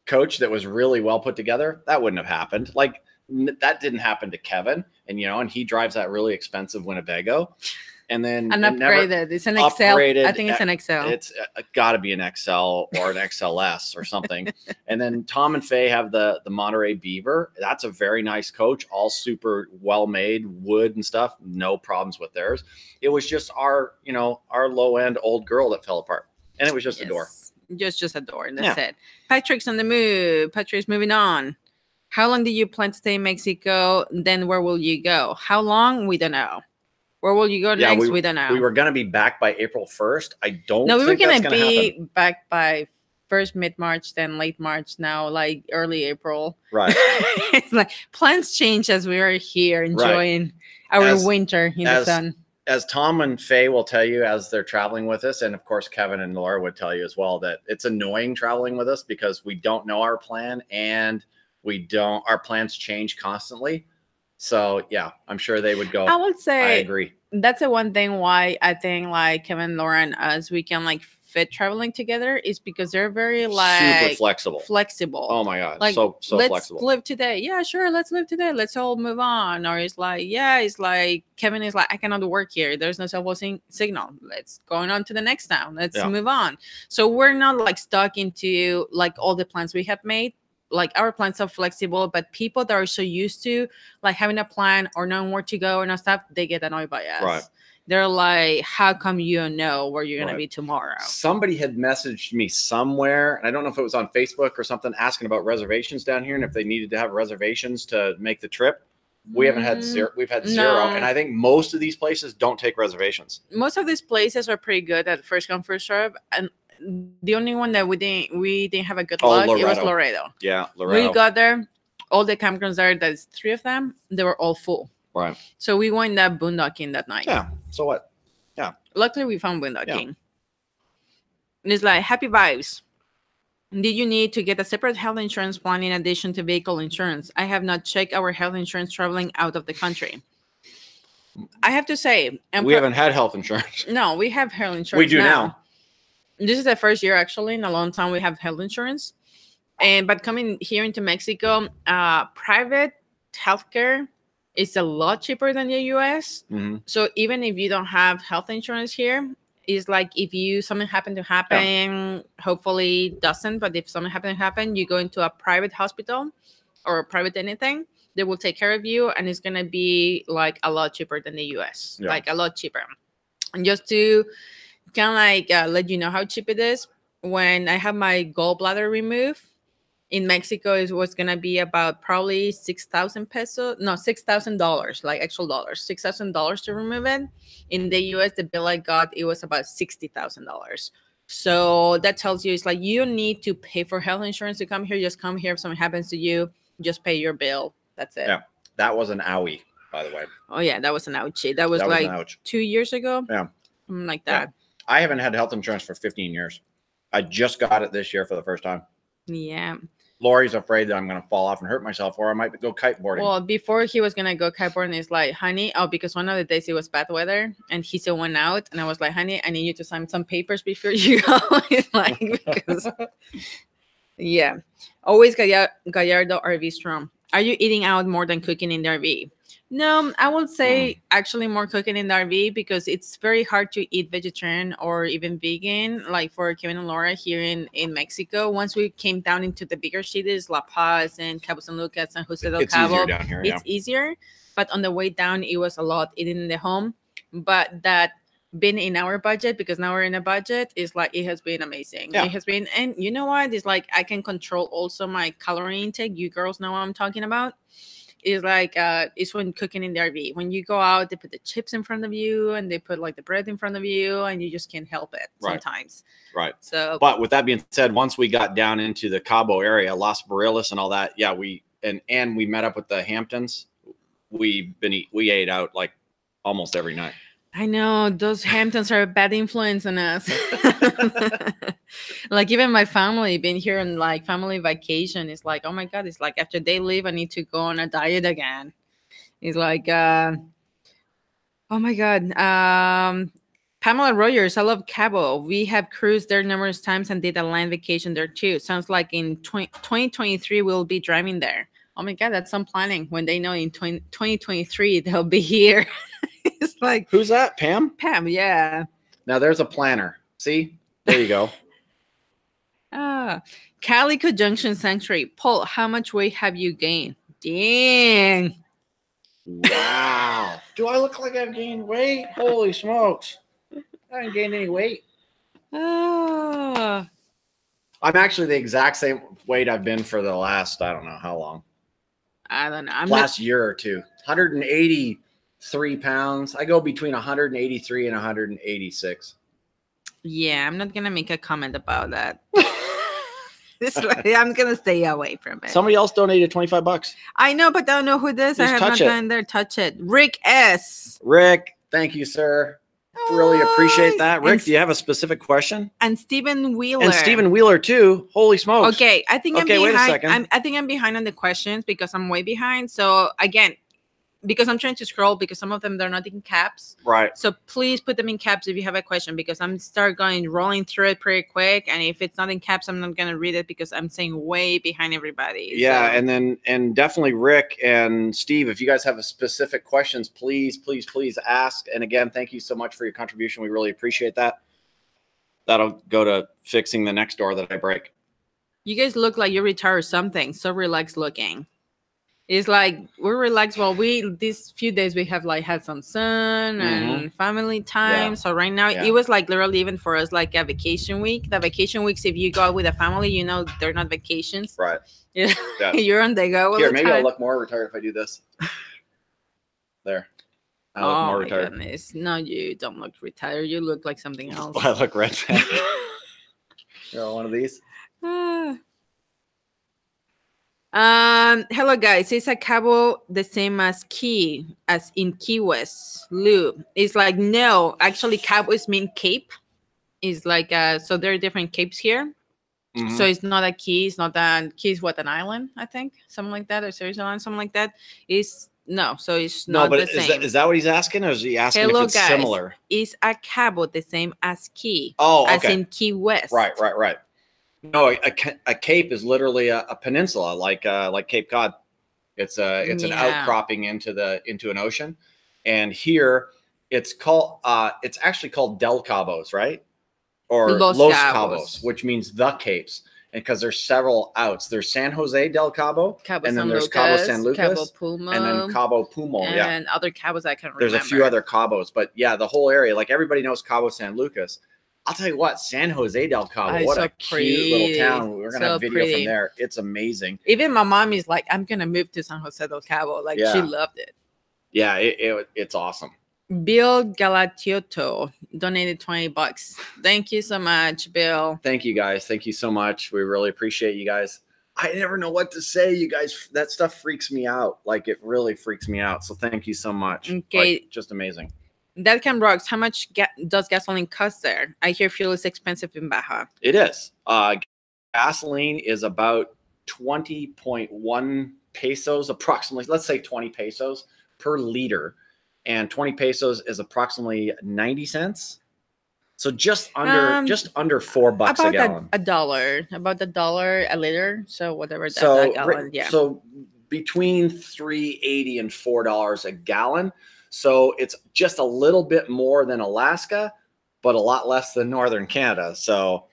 coach that was really well put together, that wouldn't have happened. Like that didn't happen to Kevin, and you know, and he drives that really expensive Winnebago. And then an upgraded. it's an Excel. I think it's an Excel. It's uh, uh, got to be an XL or an XLS or something. and then Tom and Faye have the the Monterey Beaver. That's a very nice coach, all super well made wood and stuff. No problems with theirs. It was just our you know our low end old girl that fell apart, and it was just a door. Yes. Just just a door. and That's it. Patrick's on the move. Patrick's moving on. How long do you plan to stay in Mexico? Then where will you go? How long? We don't know. Where will you go Yeah, next? We, don't know. We were gonna be back by April first. I don't. no, we were gonna, gonna be happen. back by first mid March, then late March. Now, like early April. right. it's like plans change as we are here enjoying our As- winter in the sun. as Tom and Faye will tell you as they're traveling with us, and of course Kevin and Laura would tell you as well that it's annoying traveling with us because we don't know our plan and we don't our plans change constantly. So yeah, I'm sure they would go. I would say I agree. that's the one thing why I think like Kevin, Laura, and us we can like fit traveling together is because they're very like Super flexible. flexible. Oh my god, like so so let's flexible. live today. Yeah, sure, let's live today. Let's all move on. Or it's like, yeah, it's like Kevin is like, I cannot work here. There's no cell phone signal. Let's going on to the next town. Let's Yeah. move on. So we're not like stuck into like all the plans we have made. Like our plans are flexible, but people that are so used to like having a plan or knowing where to go and all stuff, they get annoyed by us. Right. They're like, how come you don't know where you're gonna be tomorrow? Somebody had messaged me somewhere, and I don't know if it was on Facebook or something, asking about reservations down here and if they needed to have reservations to make the trip. We haven't had Mm, zero. We've had zero, no. and I think most of these places don't take reservations. most of these places are pretty good at first come first serve and the only one that we didn't we didn't have a good Oh, luck it was Loreto. Yeah, Loreto. We got there all the campgrounds there, there's three of them, they were all full. Right. So we went that boondocking that night. Yeah. So what? Yeah. Luckily, we found boondocking. Yeah. And it's like happy vibes. Did you need to get a separate health insurance plan in addition to vehicle insurance? I have not checked our health insurance traveling out of the country. I have to say, and we pro- haven't had health insurance. no, we have health insurance. We do now. This is the first year actually in a long time we have health insurance. And but coming here into Mexico, uh, private healthcare is a lot cheaper than the US. Mhm. So even if you don't have health insurance here, it's like if you something happened to happen, hopefully doesn't, but if something happened to happen, you go into a private hospital or private anything, they will take care of you and it's gonna be like a lot cheaper than the US. Yeah. Like a lot cheaper. And just to kind of like uh, let you know how cheap it is, when I have my gallbladder removed, in Mexico it was gonna be about probably six thousand pesos, no six thousand dollars, like actual dollars, six thousand dollars to remove it. In the US, the bill I got it was about sixty thousand dollars. So that tells you it's like you don't need to pay for health insurance to come here. Just come here if something happens to you, just pay your bill. That's it. Yeah. That was an owie, by the way. Oh yeah, that was an ouchie. That was that like was two years ago. Yeah. Something like Yeah. I haven't had health insurance for 15 years. I just got it this year for the first time. Yeah. Lori's afraid that I'm going to fall off and hurt myself, or I might go kiteboarding. Well, before he was gonna go kiteboarding, it's like, honey, oh, because one of the days it was bad weather, and he still went out, and I was like, honey, I need you to sign some papers before you go. Like because, yeah, always Gallardo RV strong. Are you eating out more than cooking in the RV? No, I would mm. say actually more cooking in the RV because it's very hard to eat vegetarian or even vegan. Like for Kevin and Laura here in, in Mexico, once we came down into the bigger cities, La Paz and Cabo San Lucas and Jose del it's Cabo, easier down here. Yeah. it's easier. But on the way down, it was a lot eating in the home. But that been in our budget because now we're in a budget is like it has been amazing. Yeah. It has been, and you know what? It's like I can control also my calorie intake. You girls know what I'm talking about. Is like uh, it's when cooking in the RV. When you go out, they put the chips in front of you and they put like the bread in front of you, and you just can't help it Right. sometimes. Right. So But with that being said, once we got down into the Cabo area, Las Barriles and all that, yeah, we and and we met up with the Hamptons. We've been eat, we ate out like almost every night. I know those Hamptons are a bad influence on us. like even my family being here on like family vacation is like, oh my god, it's like after they leave, I need to go on a diet again. It's like, uh, oh my god, um, Pamela Rogers, I love Cabo. We have cruised there numerous times and did a land vacation there too. Sounds like in 20, 2023 we'll be driving there. Oh my god, that's some planning. When they know in 20, 2023 they'll be here. it's like Who's that? Pam? Pam, yeah. Now there's a planner. See? There you go. Ah, Calico Junction Sanctuary. Paul, how much weight have you gained? Dang. wow. Do I look like I've gained weight? Holy smokes. I haven't gained any weight. Ah, I'm actually the exact same weight I've been for the last, I don't know how long. I don't know. I'm not, last year or two. 183 pounds. I go between 183 and 186. yeah, I'm not gonna make a comment about that. It's like, I'm gonna stay away from it. Somebody else donated 25 bucks. I know, but I don't know who this. I have not touch it. done there. Touch it. Rick S. Rick, thank you, sir. Really oh, appreciate that. And Rick, do you have a specific question? And Stephen Wheeler. And Stephen Wheeler too. Holy smokes. Okay, I think Okay, I'm wait a second. I'm, I think I'm behind on the questions because I'm way behind. So again, because I'm trying to scroll because some of them they're not in caps. Right. So please put them in caps if you have a question because I'm start going rolling through it pretty quick. And if it's not in caps, I'm not gonna read it because I'm saying way behind everybody. Yeah, So- and then and definitely Rick and Steve, if you guys have a specific questions, please, please, please ask. And again, thank you so much for your contribution. We really appreciate that. That'll go to fixing the next door that I break. you guys look like you're retired or something. So relaxed looking. It's like we're relaxed Well, we these few days we have like had some sun and family time. So right now Mm-hmm. Yeah. it was like literally even for us like a vacation week. The vacation weeks, if you go out with a family, you know they're not vacations. Right. Yeah. Yeah. You're on the go Here, the maybe time. I'll look more retired if I do this. There. I look oh more my retired. goodness. No, you don't look retired. You look like something else. I look red. You're one of these. Um, hello guys. Is a cabo the same as key as in Key West? Lou. It's like no, actually cabo is mean cape. Is like uh so there are different capes here. Mhm. So it's not a key, it's not that key is what an island, I think. Something like that, or Ceres Island, something like that. Is no, so it's no, not but the is same. that, is that what he's asking, or is he asking Hello, if it's guys. similar? is a cabo the same as key? Oh, As in Key West. Right, right, right. No, a, a a cape is literally a, a peninsula, like uh, like Cape Cod. It's a it's an outcropping into the into an ocean, and here it's called uh, it's actually called Del Cabos, right? Or Los Los, Cabos. Cabos. which means the capes, and because there's several outs. There's San Jose del Cabo, Cabo And then San there's Lucas, Cabo San Lucas, Cabo Pulmo, and then Cabo Pumo. yeah, and other cabos I can't remember. there's a few other Cabos, but yeah, the whole area, like everybody knows Cabo San Lucas. I'll tell you what, San Jose del Cabo, it's what so a cute little town. We're gonna so have video pretty. from there. It's amazing. Even my mommy's like, I'm gonna move to San Jose del Cabo. Like she loved it. Yeah, it, it, it's awesome. Bill Galatioto donated 20 bucks. Thank you so much, Bill. Thank you guys. Thank you so much. We really appreciate you guys. I never know what to say. You guys, that stuff freaks me out. Like it really freaks me out. So thank you so much. Like, Okay. just amazing. That can rocks. How much ga- does gasoline cost there? I hear fuel is expensive in Baja. It is. Uh, gasoline is about 20.1 pesos, approximately, let's say 20 pesos per liter. And 20 pesos is approximately 90 cents. So just under Um, just under four bucks a gallon. a, a dollar. About a dollar a liter. So whatever that, so that gallon. Yeah. so between 380 and four dollars a gallon. So it's just a little bit more than Alaska, but a lot less than Northern Canada. So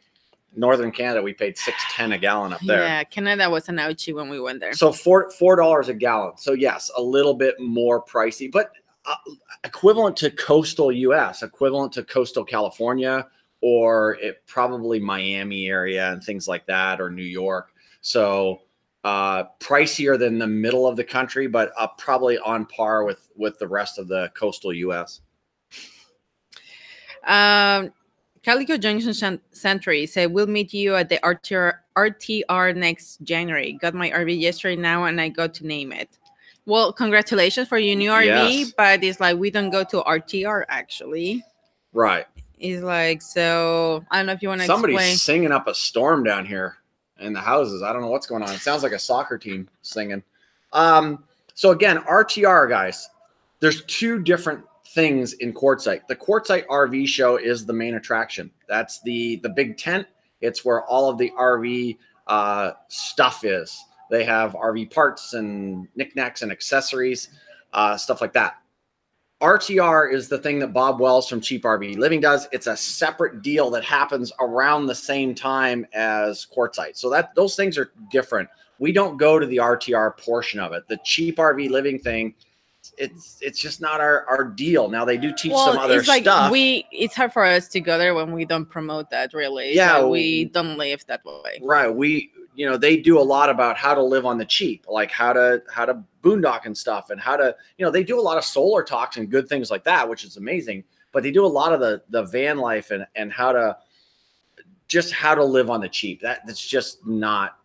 Northern Canada, we paid 610 a gallon up there. Yeah, Canada was an ouchie when we went there. So four four dollars a gallon. So yes, a little bit more pricey, but uh, equivalent to coastal U.S., equivalent to coastal California, or it probably Miami area and things like that, or New York. So uh, pricier than the middle of the country, but uh, probably on par with with the rest of the coastal U.S. Um, Calico Junction Cen- Century said, We'll meet you at the RTR, RTR next January. Got my RV yesterday now and I got to name it. Well, congratulations for your new RV, Yes. but it's like we don't go to RTR actually. Right. It's like, so I don't know if you want to Somebody's explain. singing up a storm down here in the houses. I don't know what's going on. It sounds like a soccer team singing. Um, so again, RTR guys, there's two different things in Quartzsite. The Quartzsite RV show is the main attraction. That's the the big tent. It's where all of the RV uh, stuff is. They have RV parts and knickknacks and accessories, uh, stuff like that. RTR is the thing that Bob Wells from Cheap RV Living does. It's a separate deal that happens around the same time as Quartzsite. So that those things are different. We don't go to the RTR portion of it. The Cheap RV Living thing, it's it's just not our our deal. Now they do teach some other it's like stuff. we it's hard for us to go there when we don't promote that really. Yeah, like we don't live that way. right we you know they do a lot about how to live on the cheap like how to how to boondock and stuff and how to you know they do a lot of solar talks and good things like that which is amazing but they do a lot of the the van life and and how to just how to live on the cheap. That that's just not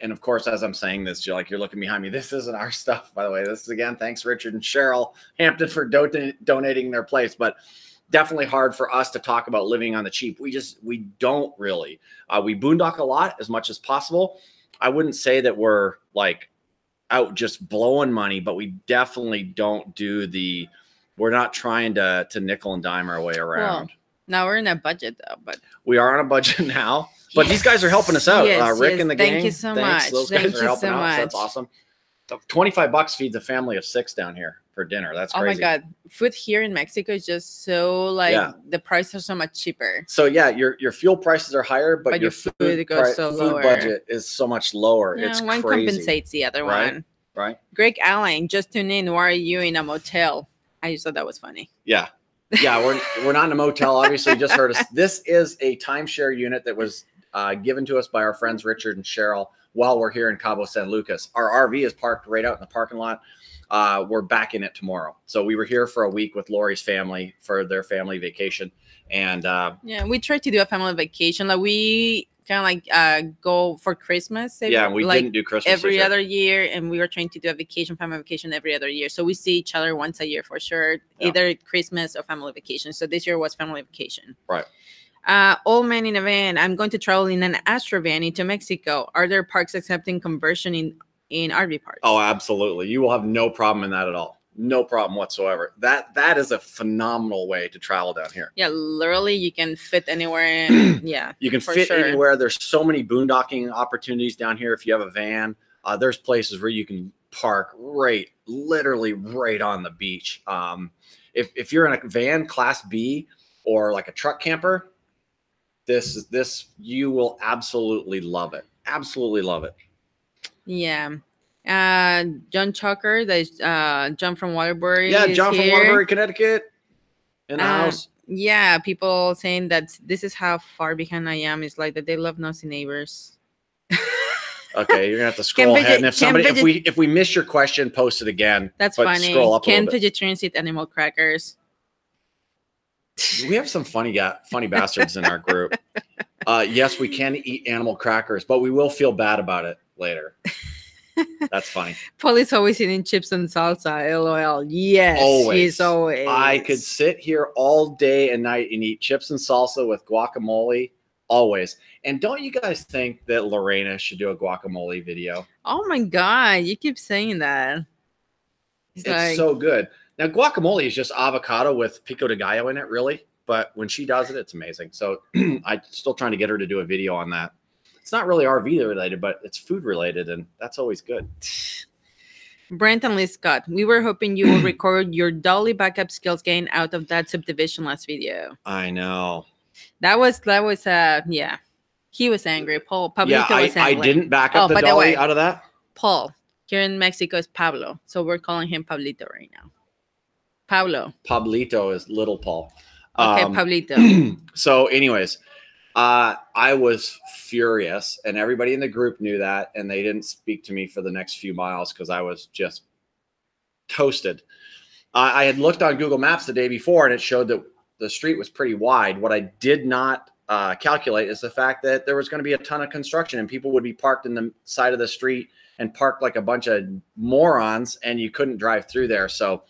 and of course as i'm saying this you're like you're looking behind me. This isn't our stuff by the way. This is again thanks richard and cheryl hampton for don- donating their place but definitely hard for us to talk about living on the cheap we just we don't really uh, we boondock a lot as much as possible. I wouldn't say that we're like out just blowing money, but we definitely don't do the. We're not trying to to nickel and dime our way around. Now we're in a budget though, but we are on a budget now, but these guys are helping us out. uh, Rick yes. and the Thank gang. Thank you so thanks. much. Those Thank guys are you helping so out. so that's awesome. Twenty five bucks feeds a family of six down here for dinner. That's oh my god, food here in Mexico is just so like Yeah. the prices are so much cheaper. So yeah, your your fuel prices are higher, but, But your your food goes so food lower. budget is so much lower. Yeah, it's one crazy, compensates the other right? one. right? Greg Allen, just tune in. Why are you in a motel? I just thought that was funny. Yeah. Yeah, we're we're not in a motel. Obviously, you just heard us. This is a timeshare unit that was uh, given to us by our friends Richard and Cheryl while we're here in Cabo San Lucas. Our RV is parked right out in the parking lot. Uh, we're back in it tomorrow. So we were here for a week with Lori's family for their family vacation, and uh, Yeah, we tried to do a family vacation. Like we kind of like uh go for Christmas. every- yeah, we like didn't do Christmas every other year, and we were trying to do a vacation, family vacation every other year. So we see each other once a year for sure, Yeah. either Christmas or family vacation. So this year was family vacation. Right. Uh, old man in a van. I'm going to travel in an Astro van into Mexico. Are there parks accepting conversion in in RV parks? Oh, absolutely. You will have no problem in that at all. No problem whatsoever. That that is a phenomenal way to travel down here. yeah, literally, you can fit anywhere. In, yeah, You can fit sure. anywhere. There's so many boondocking opportunities down here. If you have a van, uh, there's places where you can park right, literally right on the beach. Um, if if you're in a van class B or like a truck camper, this is this you will absolutely love it. Absolutely love it. Yeah. Uh, John Chucker, that is uh, John from Waterbury. Yeah, John from here. Waterbury, Connecticut, in the Uh, house. Yeah, people saying that this is how far behind I am. It's like that they love nosy neighbors. Okay, you're gonna have to scroll ahead. And if somebody, if we if we miss your question, post it again. That's but funny. Scroll up Can vegetarians eat animal crackers? We have some funny guy, funny bastards in our group. Uh, yes, we can eat animal crackers, but we will feel bad about it later. That's funny. Paul is always eating chips and salsa. LOL. Yes, Always. he's always. I could sit here all day and night and eat chips and salsa with guacamole. Always. And don't you guys think that Lorena should do a guacamole video? Oh my god, you keep saying that. It's, It's like so good. Now, guacamole is just avocado with pico de gallo in it, really. But when she does it, it's amazing. So I'm still trying to get her to do a video on that. It's not really RV related, but it's food related, and that's always good. Brent and Liz Scott. We were hoping you will record your dolly backup skills gain out of that subdivision last video. I know. That was that was uh yeah. He was angry. Paul Pablito yeah, I, I didn't back Oh, up the by the dolly way- out of that. Paul. Here in Mexico is Pablo. So we're calling him Pablito right now. Pablo. Pablito is little Paul. Okay, Um, Pablito. so, anyways, uh, I was furious, and everybody in the group knew that, and they didn't speak to me for the next few miles because I was just toasted. I had looked on Google Maps the day before, and it showed that the street was pretty wide. What I did not uh, calculate is the fact that there was going to be a ton of construction, and people would be parked in the side of the street and parked like a bunch of morons, and you couldn't drive through there. So.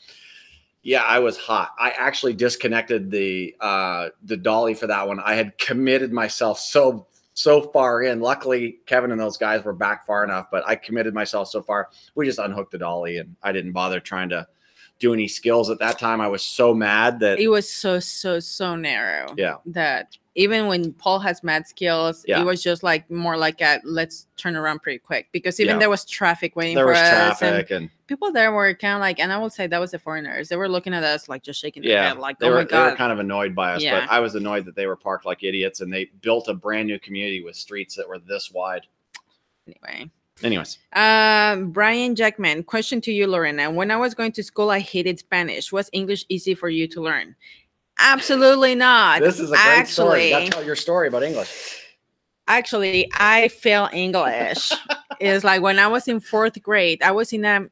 Yeah, I was hot. I actually disconnected the uh the dolly for that one. I had committed myself so so far in. Luckily, Kevin and those guys were back far enough, but I committed myself so far. We just unhooked the dolly and I didn't bother trying to do any skills at that time. I was so mad that it was so so so narrow. Yeah. That even when Paul has mad skills, Yeah. it was just like more like a let's turn around pretty quick because even Yeah. there was traffic waiting there for us and traffic and, people there were kind of like and I will say that was the foreigners. They were looking at us like just shaking their yeah, head like they oh were my they were kind of annoyed by us, Yeah. but I was annoyed that they were parked like idiots and they built a brand new community with streets that were this wide. anyway. Anyways, Um, Brian Jackman, question to you, Lorena. When I was going to school, I hated Spanish. Was English easy for you to learn? Absolutely not. this is a great story. actually, That's tell your story about English. actually, I fail English. it's like when I was in fourth grade, I was in a.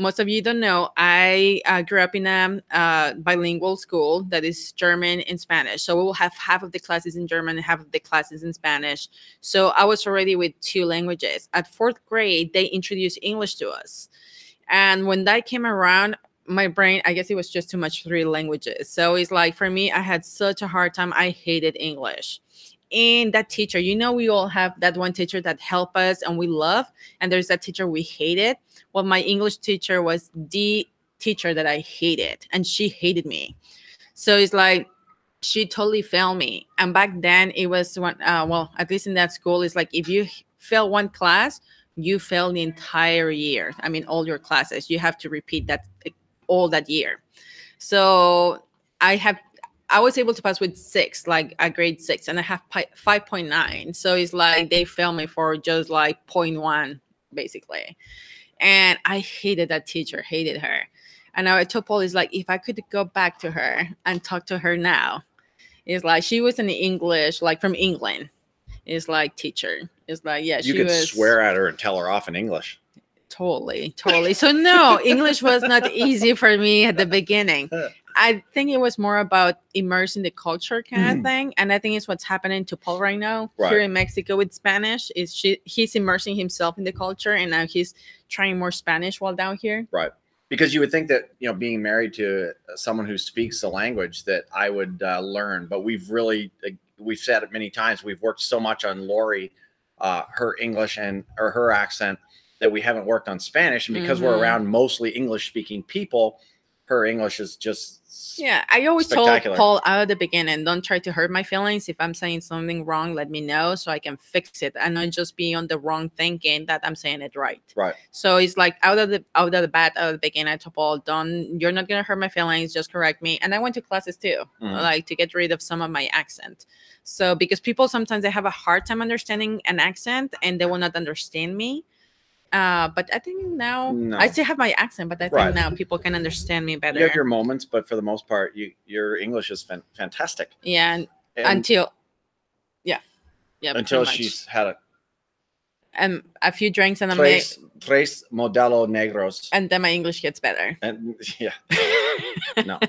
Most of you don't know, I uh, grew up in a uh, bilingual school that is German and Spanish. So we will have half of the classes in German and half of the classes in Spanish. So I was already with two languages. At fourth grade, they introduced English to us. And when that came around, my brain, I guess it was just too much three languages. So it's like for me, I had such a hard time. I hated English. And that teacher, you know, we all have that one teacher that help us and we love, and there's that teacher we hated. Well, my English teacher was the teacher that I hated, and she hated me. So it's like she totally failed me. And back then, it was one. Uh, well, at least in that school, it's like if you fail one class, you fail the entire year. I mean, all your classes. You have to repeat that all that year. So I have I was able to pass with six, like a grade six, and I have pi- 5.9. So it's like they failed me for just like 0.1, basically. And I hated that teacher, hated her. And I told Paul, is like, if I could go back to her and talk to her now, it's like she was in English, like from England. It's like teacher. It's like, yeah, You could was swear at her and tell her off in English. Totally totally so no english was not easy for me at the beginning I think it was more about immersing the culture kind Mhm. of thing, and I think it's what's happening to Paul right now Right. here in Mexico with Spanish. Is she he's immersing himself in the culture, and now he's trying more Spanish while down here. Right. Because you would think that you know being married to someone who speaks the language that I would uh, learn, but we've really uh, we've said it many times. We've worked so much on Lori, uh, her English and or her accent that we haven't worked on Spanish, and because we're Mhm. around mostly English speaking people, her English is just Yeah, I always told. Paul out of the beginning, don't try to hurt my feelings. If I'm saying something wrong, let me know so I can fix it and not just be on the wrong thinking that I'm saying it right. right. So it's like out of the out of the bat, out of the beginning, I told Paul, don't you're not gonna hurt my feelings, just correct me. And I went to classes too, Mhm. like to get rid of some of my accent. So because people sometimes they have a hard time understanding an accent and they will not understand me. Uh, but I think now No. I still have my accent, but I think Right. now people can understand me better. You have your moments, but for the most part, you your English is fan- fantastic. yeah, and And until yeah, yeah, until she's had a and a few drinks and I'm tres, tres modelo negros. and then my English gets better. and yeah, no.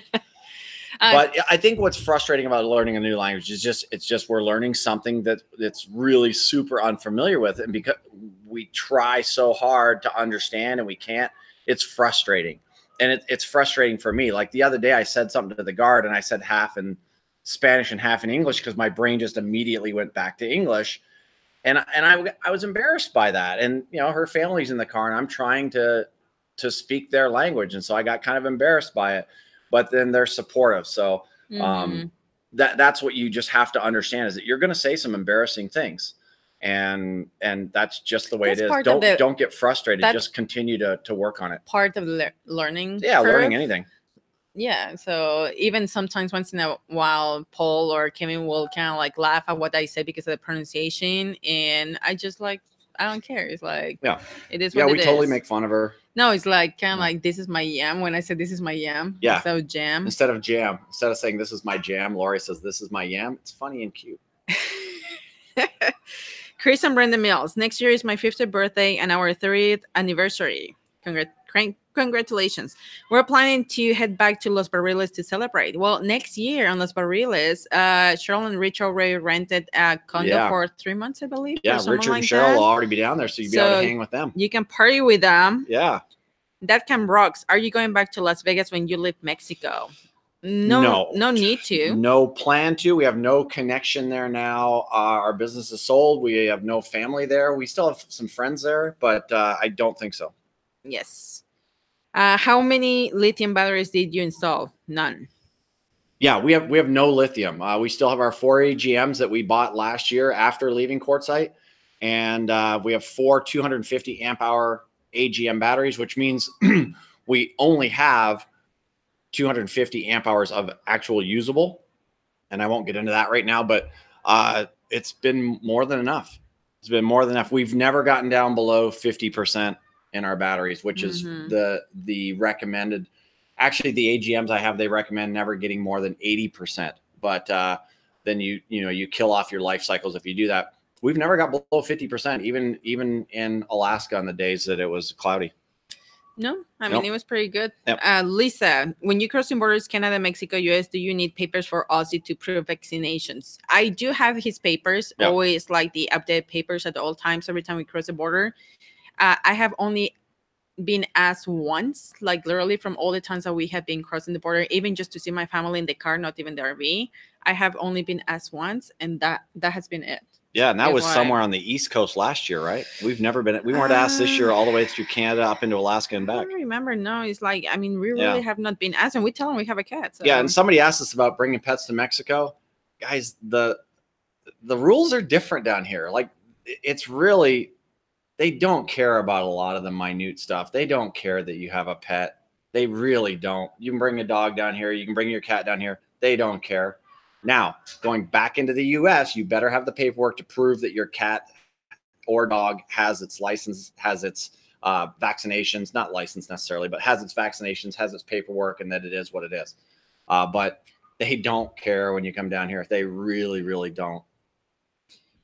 Uh, but I think what's frustrating about learning a new language is just it's just we're learning something that that's really super unfamiliar with, and because we try so hard to understand and we can't, it's frustrating, and it, it's frustrating for me. Like the other day, I said something to the guard, and I said half in Spanish and half in English because my brain just immediately went back to English, and and I I was embarrassed by that, and you know her family's in the car, and I'm trying to to speak their language, and so I got kind of embarrassed by it but then they're supportive. So mhm. um, that that's what you just have to understand is that you're going to say some embarrassing things, and and that's just the way That's it is. Don't the- don't get frustrated. Just continue to to work on it. part of le- learning. Yeah, learning anything. Yeah. So even sometimes once in a while, Paul or Kevin will kind of like laugh at what I say because of the pronunciation, and I just like I don't care. It's like Yeah. it is. Yeah, we totally is. make fun of her No, it's like kind of Yeah. like this is my yam. When I say this is my yam, Yeah. So jam. instead of jam. Instead of saying this is my jam, Laurie says this is my yam. It's funny and cute. Chris and Brenda Mills. Next year is my 50th birthday and our 30th anniversary. Congrat- congratulations. We're planning to head back to Los Barriles to celebrate. Well, next year on Los Barriles, uh, Cheryl and Rich already rented a condo Yeah. for three months, I believe. or Yeah, something Richard like and Cheryl that. will already be down there, so you'll be able to hang with them. You can party with them. Yeah. That can rocks. Are you going back to Las Vegas when you leave Mexico? No, No. no, need to. No plan to. We have no connection there now. Uh, our business is sold. We have no family there. We still have some friends there, but uh, I don't think so. Yes. Uh, how many lithium batteries did you install? None. Yeah, we have we have no lithium. Uh, we still have our four AGMs that we bought last year after leaving Quartzsite, and uh, we have four 250 amp hour AGM batteries, which means we only have 250 amp hours of actual usable. And I won't get into that right now, but uh, it's been more than enough. It's been more than enough. We've never gotten down below 50% in our batteries, which is Mhm. the the recommended. Actually, the AGMs I have, they recommend never getting more than 80%. But uh, then you you know you kill off your life cycles if you do that. We've never got below 50%, even even in Alaska on the days that it was cloudy. No, I mean Nope. it was pretty good. Yep. Uh, Lisa, when you crossing borders Canada, Mexico, US, do you need papers for Aussie to prove vaccinations? I do have his papers, Yep. always like the updated papers at all times. Every time we cross the border, uh, I have only been asked once, like literally from all the times that we have been crossing the border, even just to see my family in the car, not even the RV. I have only been asked once, and that that has been it. Yeah, and that was why- somewhere on the East Coast last year, right? We've never been. We weren't asked this year Uh, all the way through Canada up into Alaska and I back. don't remember. No, it's like I mean, we Yeah. really have not been asked, and we tell them we have a cat. So. Yeah, and somebody asked us about bringing pets to Mexico. Guys, the the rules are different down here. Like it's really they don't care about a lot of the minute stuff. They don't care that you have a pet. They really don't. You can bring a dog down here, you can bring your cat down here. They don't care. Now, going back into the US, you better have the paperwork to prove that your cat or dog has its license, has its uh, vaccinations, not license necessarily, but has its vaccinations, has its paperwork, and that it is what it is. Uh, but they don't care when you come down here. They really, really don't.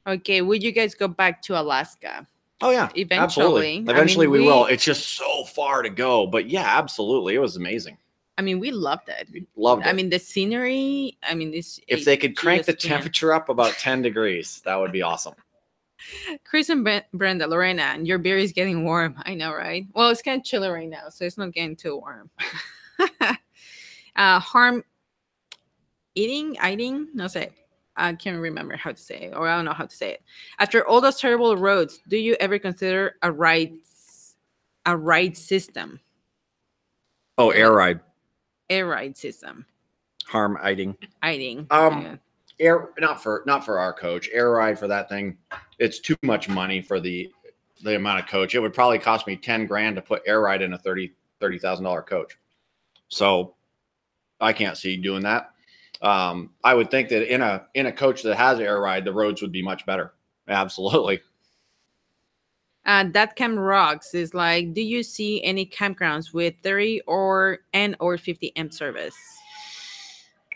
Okay, would you guys go back to Alaska? Oh yeah, Eventually. absolutely. I Eventually mean, we, will. It's just so far to go, but yeah, absolutely. It was amazing. I mean, we loved it. Loved it. I mean, the scenery. I mean, this. if they could crank the temperature up about 10 degrees, that would be awesome. Chris and Brenda, Lorena, and your beer is getting warm. I know, right? Well, it's kind of chilly right now, so it's not getting too warm. uh, harm eating, eating, no say. I can't remember how to say it, or I don't know how to say it. After all those terrible roads, do you ever consider a ride, a ride system, Oh, air ride, a ride system, harm eating. eating? Um, yeah. Air, not for not for our coach. Air ride for that thing, it's too much money for the the amount of coach. It would probably cost me 10 grand to put air ride in a 30 $30,000 coach. So I can't see doing that. Um, I would think that in a in a coach that has air ride, the roads would be much better. Absolutely. Uh, that camp rocks is like do you see any campgrounds with 30 or and or 50 amp service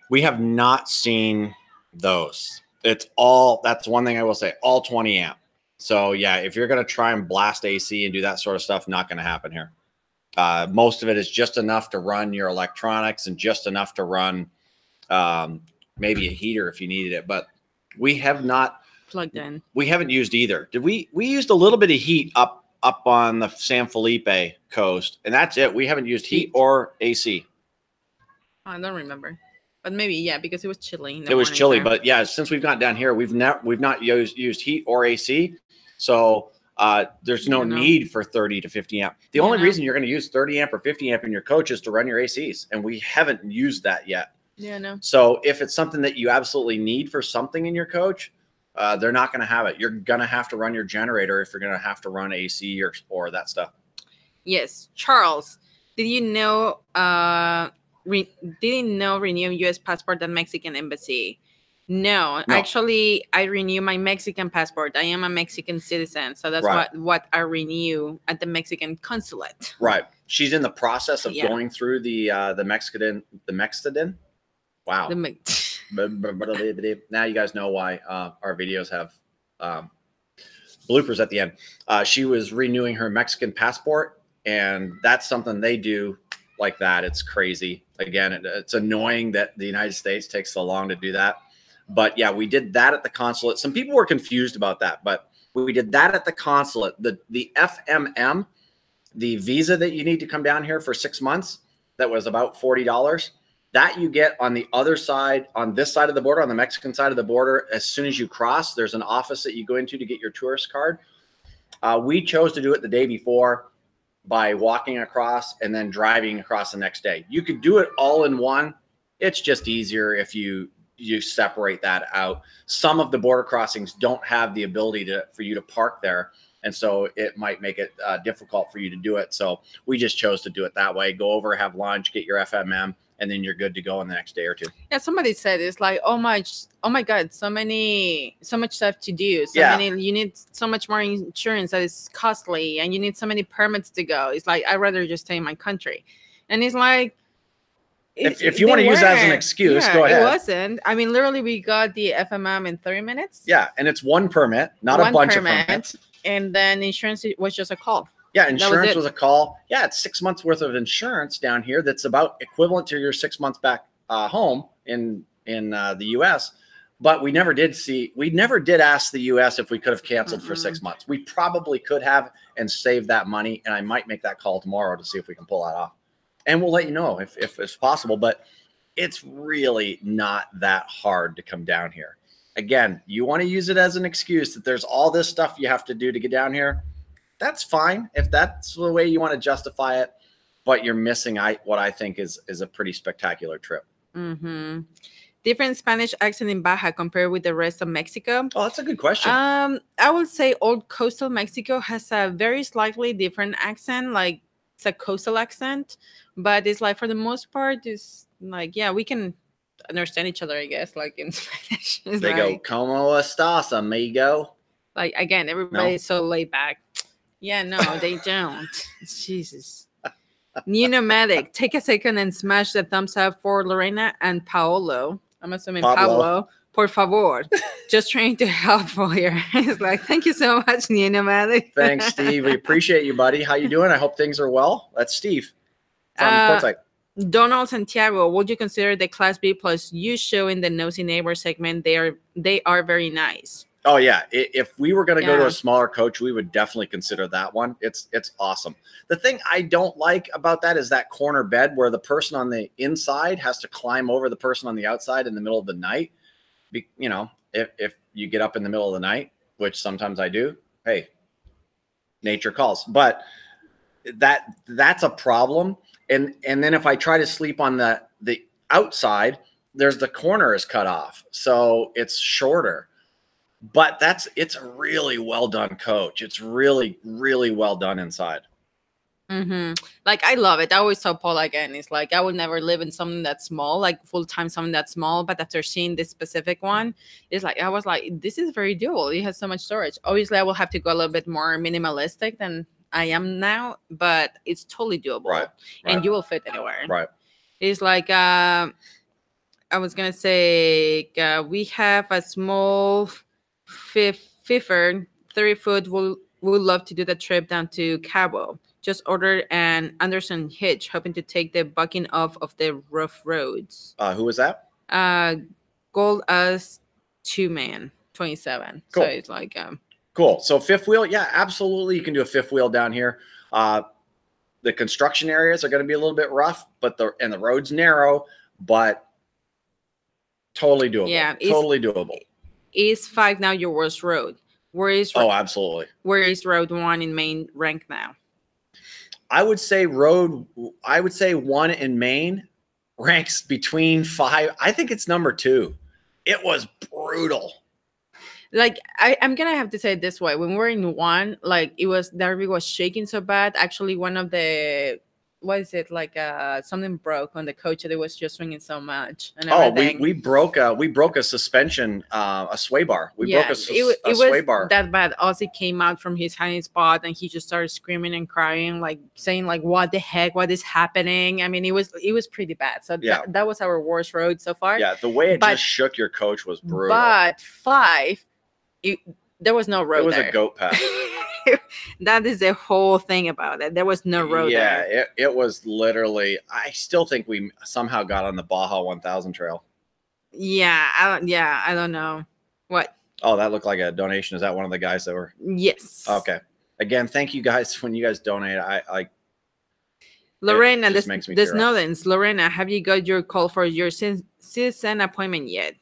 We have not seen those. It's all that's one thing I will say, all 20 amp. So yeah, if you're gonna try and blast AC and do that sort of stuff, not gonna happen here. Uh, most of it is just enough to run your electronics and just enough to run um, maybe a heater if you needed it. But we have not plugged in we haven't used either. Did we? We used a little bit of heat up up on the San Felipe coast, and that's it. We haven't used heat Heat. or AC. i don't remember but maybe yeah because it was chilly it was chilly, time. but yeah, since we've gotten down here, we've not we've not used used heat or AC. So uh, there's no need for 30 to 50 amp. The Yeah, only reason you're going to use 30 amp or 50 amp in your coach is to run your ACs, and we haven't used that yet. yeah no So if it's something that you absolutely need for something in your coach, uh, they're not going to have it. You're going to have to run your generator if you're going to have to run AC or or that stuff. yes charles did you know uh re- didn't know renew us passport at mexican embassy no, No. actually i renew my mexican passport i am a mexican citizen so that's Right. what what i renew at the mexican consulate Right. She's in the process of Yeah. going through the uh, the Mexican the Mexican. Wow. the Me- now you guys know why uh, our videos have um, bloopers at the end. Uh, she was renewing her Mexican passport, and that's something they do like that. It's crazy. Again, it, it's annoying that the United States takes so long to do that. But yeah, we did that at the consulate. Some people were confused about that, but we did that at the consulate. The the FMM, the visa that you need to come down here for six months, that was about forty dollars that you get on the other side on this side of the border on the mexican side of the border as soon as you cross there's an office that you go into to get your tourist card. Uh, we chose to do it the day before by walking across and then driving across the next day. You could do it all in one. It's just easier if you you separate that out. Some of the border crossings don't have the ability to for you to park there and so it might make it uh, difficult for you to do it. So we just chose to do it that way. Go over have lunch get your fmm and then you're good to go in the next day or two. Yeah, somebody said it's like oh my, oh my god, so many, so much stuff to do. So Yeah. many, you need so much more insurance that is costly, and you need so many permits to go. It's like I'd rather just stay in my country, and it's like. If- if you wanna use that as an excuse, Yeah, go ahead. It wasn't. I mean, literally, we got the FMM in thirty minutes. Yeah, and it's one permit, not a bunch permit. of permits. and then insurance was just a call. Yeah, insurance it. was, a call. Yeah, it's six months worth of insurance down here. That's about equivalent to your six months back uh, home in in uh, the U.S. But we never did see. We never did ask the U.S. if we could have canceled for six months. We probably could have and saved that money. And I might make that call tomorrow to see if we can pull that off. And we'll let you know if if it's possible. But it's really not that hard to come down here. Again, you want to use it as an excuse that there's all this stuff you have to do to get down here that's fine if that's the way you want to justify it but you're missing I, what i think is is a pretty spectacular trip hmm Different Spanish accent in Baja compared with the rest of Mexico. oh that's a good question Um, I would say old coastal Mexico has a very slightly different accent, like it's a coastal accent, but it's like for the most part, it's like yeah, we can understand each other, I guess, like in Spanish. They go like, como estás amigo like again, everybody's so laid back. Yeah, no, they don't. Jesus. New nomadic, take a second and smash the thumbs up for Lorena and Paolo. I'm assuming Pablo. Pablo. Por favor. Just trying to help for here. It's like, thank you so much, New nomadic. thanks steve we appreciate you buddy how you doing i hope things are well that's steve from Uh. Donald Santiago, would you consider the Class B plus you show in the nosy neighbor segment? They are they are very nice. Oh yeah, if we were going to go to a smaller coach, we would definitely consider that one. It's it's awesome. The thing I don't like about that is that corner bed where the person on the inside has to climb over the person on the outside in the middle of the night. Be, you know, if if you get up in the middle of the night, which sometimes I do, hey, nature calls. But that that's a problem. And and then if I try to sleep on the the outside, there's the corner is cut off, so it's shorter but that's it's a really well done coach. It's really really well done inside. hmm Like I love it. I always tell Paul again, it's like I would never live in something that's small, like full time something that's small. But after seeing this specific one, it's like I was like, this is very doable. It has so much storage. Obviously, I will have to go a little bit more minimalistic than I am now, but it's totally doable. Right, And you will fit anywhere. Right. It's like uh, I was gonna say uh, we have a small fifth fiffer, 30 foot. We'll would love to do the trip down to Cabo. Just ordered an Anderson hitch, hoping to take the bucking off of the rough roads. Uh, who was that? Uh, gold as two man, 27. Cool. So it's like um, Cool. So fifth wheel, yeah, absolutely. You can do a fifth wheel down here. Uh, the construction areas are going to be a little bit rough, but the and the road's narrow, but totally doable. Yeah, totally doable. Is five now your worst road? Where is Oh, absolutely. where is road one in main rank now? I would say road. I would say one in Maine ranks between five. I think it's number two. It was brutal. like I, I'm gonna have to say it this way. When we were in one, like it was Darby was shaking so bad. Actually, one of the what is it like? Uh, something broke on the coach that it was just swinging so much and Oh, we, everything. we broke a we broke a suspension, uh, a sway bar. We broke a, it, a it sway was bar. that bad. Ozzy came out from his hiding spot and he just started screaming and crying, like saying like, "What the heck? What is happening?" I mean, it was it was pretty bad. So Yeah. that, that was our worst road so far. yeah, the way it but- just shook your coach was brutal. But five, it, there was no road it was there. a goat path. that is the whole thing about it. There was no road yeah, there. it, it was literally. I still think we somehow got on the Baja 1000 trail. Yeah, I don't. Yeah, I don't know what. Oh, that looked like a donation. Is that one of the guys that were? Yes. Okay. Again, thank you guys when you guys donate. I like. Lorena, this, makes me up. Snowdens. Lorena, have you got your call for your citizen appointment yet?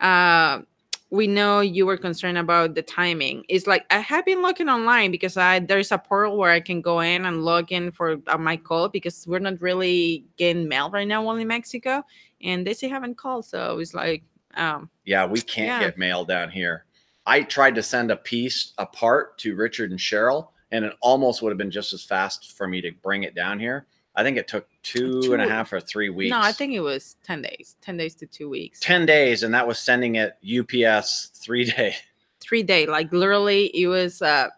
Uh, we know you were concerned about the timing. It's like I have been looking online because I there's a portal where I can go in and log in for uh, my call because we're not really getting mail right now, only Mexico, and they still haven't called. So it's like, um, Yeah, we can't Yeah. get mail down here. I tried to send a piece apart to Richard and Cheryl, and it almost would have been just as fast for me to bring it down here. I think it took two and a Two- half or three weeks. no, I think it was ten days, ten days to two weeks. 10 days, and that was sending it UPS three day. three day like literally it was uh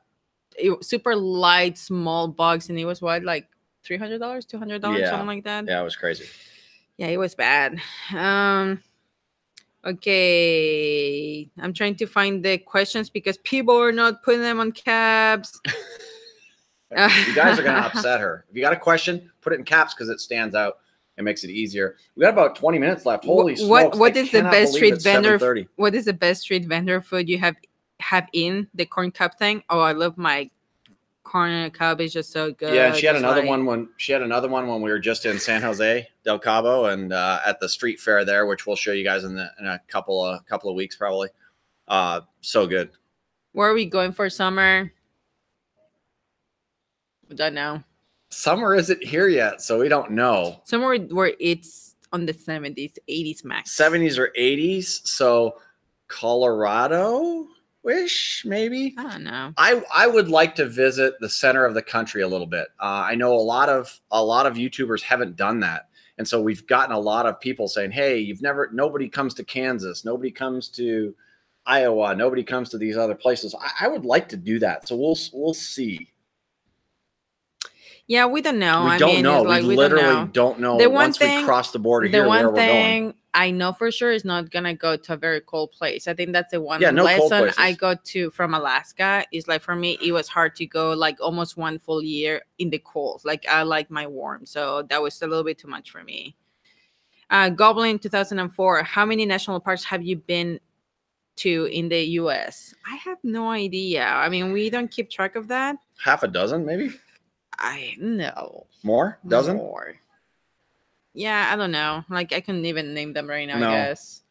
it, super light small box and it was what like three hundred dollars two hundred dollars Yeah. something like that Yeah, it was crazy. yeah it was bad um okay i'm trying to find the questions because people are not putting them on caps You guys are going to upset her. If you got a question, put it in caps because it stands out. It makes it easier. We got about 20 minutes left. Holy what- smokes. what is the best street vendor what is the best street vendor food you have have in the corn cup thing oh i love my corn cup it's just so good Yeah, and she had just another like- one when she had another one when we were just in San Jose del Cabo and uh, at the street fair there, which we'll show you guys in, the, in a couple of couple of weeks probably. Uh, so good. Where are we going for summer? Don't know. Summer isn't here yet, so we don't know. Somewhere where it's on the 70s, 80s max. 70s or 80s, so Colorado wish maybe. I don't know. I I would like to visit the center of the country a little bit. Uh, I know a lot of a lot of YouTubers haven't done that, and so we've gotten a lot of people saying, "Hey, you've never nobody comes to Kansas, nobody comes to Iowa, nobody comes to these other places." I, I would like to do that, so we'll we'll see. Yeah, we don't know. we I don't mean, know. Like we we literally don't know. don't know The one once we cross the border The here where one we're going. thing I know for sure is not gonna go to a very cold place. I think that's the one Yeah, no lesson I got to from Alaska. Is like for me, it was hard to go like almost one full year in the cold. Like I like my warm, so that was a little bit too much for me. Uh, Goblin 2004. How many national parks have you been to in the U.S.? I have no idea. I mean, we don't keep track of that. Half a dozen, maybe I know. more. Dozen. More. Yeah, I don't know. Like I couldn't even name them right now. No. I guess.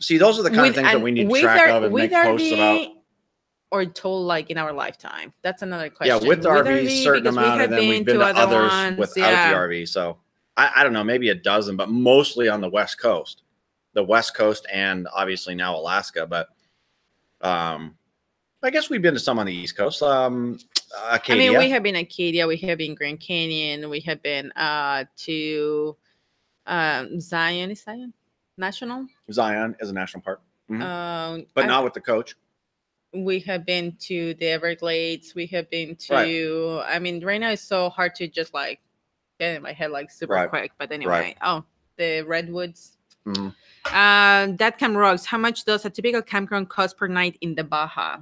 See, those are the kind With- of things that we need with track our- of and with make posts about. Or told like in our lifetime. That's another question. Yeah, with the RV, certain amount, and then we've been to to other others ones, without yeah. the RV. So I, I don't know, maybe a dozen, but mostly on the West Coast, the West Coast, and obviously now Alaska. But um, I guess we've been to some on the East Coast. Um, I mean, we have been Acadia, we have been Grand Canyon, we have been uh to um Zion, is Zion National? Zion is a national park, Mhm. Um, but I- not with the coach. we have been to the Everglades. We have been to. Right. I mean, right now it's so hard to just like get in my head like super Right. quick. But anyway, oh, the redwoods. Mhm. Um, that camp rocks. How much does a typical campground cost per night in the Baja?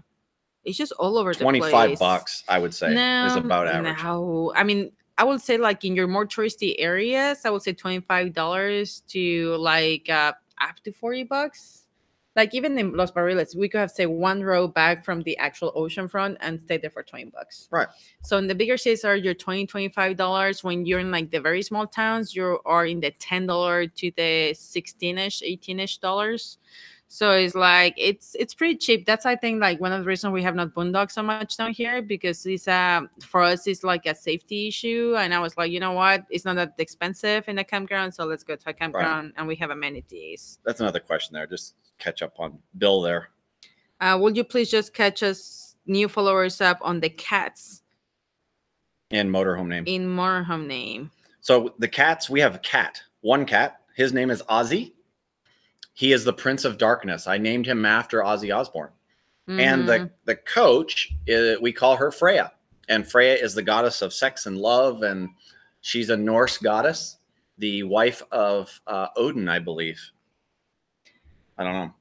It's just all over the Twenty place. five bucks, I would say, No, is about average. No, I mean, I would say like in your more touristy areas, I would say twenty five dollars to like uh, up to forty bucks. Like even in Los Barriles, we could have say one row back from the actual ocean front and stay there for twenty bucks. Right. So in the bigger cities are your 20 25 dollars. When you're in like the very small towns, you are in the ten dollar to the sixteen ish, eighteen ish dollars. So it's like it's it's pretty cheap. That's I think like one of the reasons we have not boondock so much down here because it's uh for us it's like a safety issue. And I was like, you know what, it's not that expensive in a campground, so let's go to a campground and we have amenities. That's another question there. Just catch up on Bill there. Uh, would you please just catch us new followers up on the cats And motorhome name. in motorhome name? So the cats, we have a cat, one cat. His name is Ozzy. He is the Prince of Darkness. I named him after Ozzy Osbourne. And Mhm. the the coach, uh, we call her Freya, and Freya is the goddess of sex and love, and she's a Norse goddess, the wife of uh, Odin, I believe. I don't know,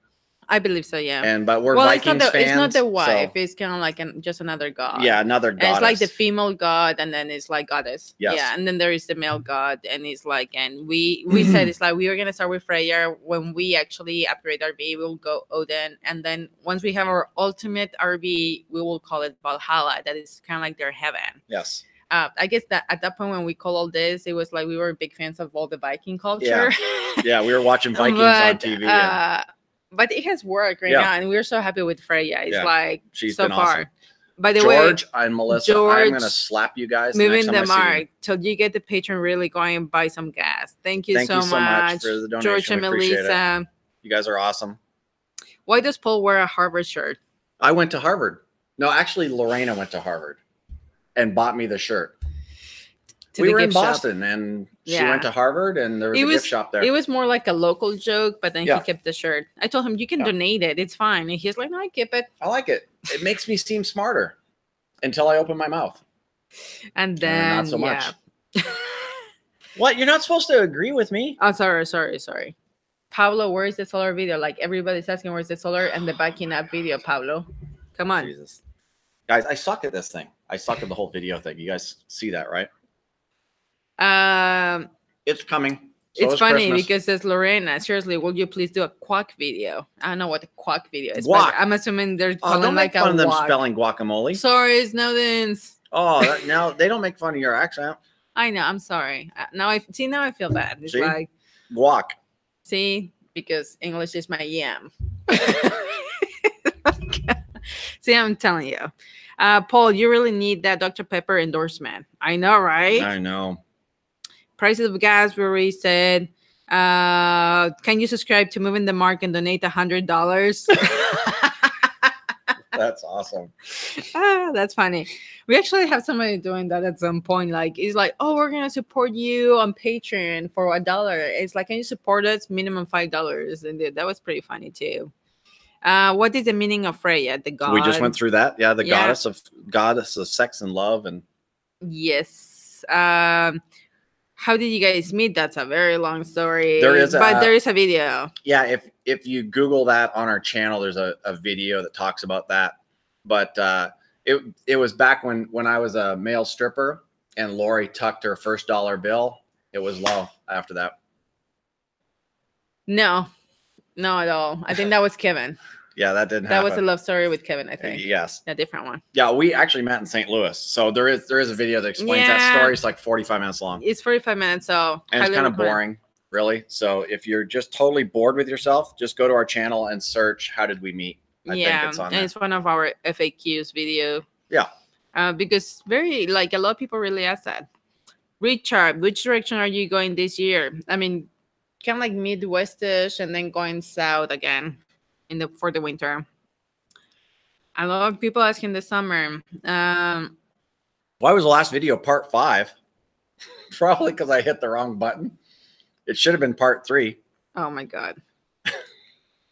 I believe so, yeah. and but we're well, Vikings it's not the fans. it's not the so- wife. It's kind of like an, just another god. yeah, another god. it's like the female god, and then it's like goddess. Yes. Yeah, and then there is the male god, and it's like, and we we said it's like we were gonna start with Freya. When we actually upgrade our RV, we'll go Odin, and then once we have our ultimate RV, we will call it Valhalla. That is kind of like their heaven. yes, Uh, I guess that at that point when we call all this, it was like we were big fans of all the Viking culture. yeah, yeah we were watching Vikings on But, TV. and Uh, but it has worked right Yeah. now, and we're so happy with Freya. It's Yeah. like she's so far. awesome. By the way, George and Melissa, I'm gonna slap you guys. moving next the time I see you. mark till you get the Patreon really going and buy some gas. Thank you, Thank so, you so much much, for the donation. George and appreciate it. Melissa. You guys are awesome. Why does Paul wear a Harvard shirt? I went to Harvard. No, actually, Lorena went to Harvard and bought me the shirt. We were in gift shop? Boston, and she Yeah. went to Harvard, and there was It a was- gift shop there. It was more like a local joke, but then Yeah. he kept the shirt. I told him you can Yeah. donate it; it's fine. And he's like, "No, I keep it." I like it. It makes me seem smarter until I open my mouth. And uh, And then not so much. What? You're not supposed to agree with me? oh, sorry, sorry, sorry. Pablo, where's the solar video? Like everybody's asking, where's the solar and the backing up video, Pablo? Come on. Jesus, guys, I suck at this thing. I suck at the whole video thing. You guys see that, right? Um, It's coming. So it's funny Christmas. because there's Lorena. Seriously, will you please do a quack video? I don't know what a quack video is. Guac. I'm assuming they're oh, don't like make fun a of them walk. spelling guacamole. Sorry, it's no dance. Oh, that, now they don't make fun of your accent. I know. I'm sorry. Uh, Now I see. Now I feel bad. It's See? like Guac. see because English is my yam. see, I'm telling you, uh, Paul, you really need that Dr Pepper endorsement. I know, right? I know. Prices of gas, we already said. Uh, can you subscribe to Moving the Mark and donate a hundred dollars? That's awesome. ah, that's funny. We actually have somebody doing that at some point. Like, it's like, oh, we're gonna support you on Patreon for a dollar. It's like, can you support us? Minimum five dollars, and that was pretty funny too. Uh, what is the meaning of Freya, the god? We just went through that. Yeah, the Yeah. goddess of goddess of sex and love, and Yes. Um, How did you guys meet? That's a very long story. There is but a- there is a video. Yeah, if if you Google that on our channel, there's a, a video that talks about that. But uh, it it was back when when I was a male stripper and Lori tucked her first dollar bill. It was low after that. No, no at all. I think that was Kevin. Yeah, that didn't That was a love story with Kevin. I think yes. a different one. Yeah, we actually met in St. Louis. So there is there is a video that explains that story. It's like 45 minutes long. It's forty five minutes, so And it's kind of boring, really. So if you're just totally bored with yourself, just go to our channel and search how did we meet? I think yeah, it's on and there. it's one of our FAQs video. Yeah. Uh, because very like a lot of people really ask that. Richard, which direction are you going this year? I mean, kind of like Midwestish and then going south again in the for the winter. A lot of people asking this summer. Um, Why was the last video part five? Probably because I hit the wrong button. It should have been part three. oh my god.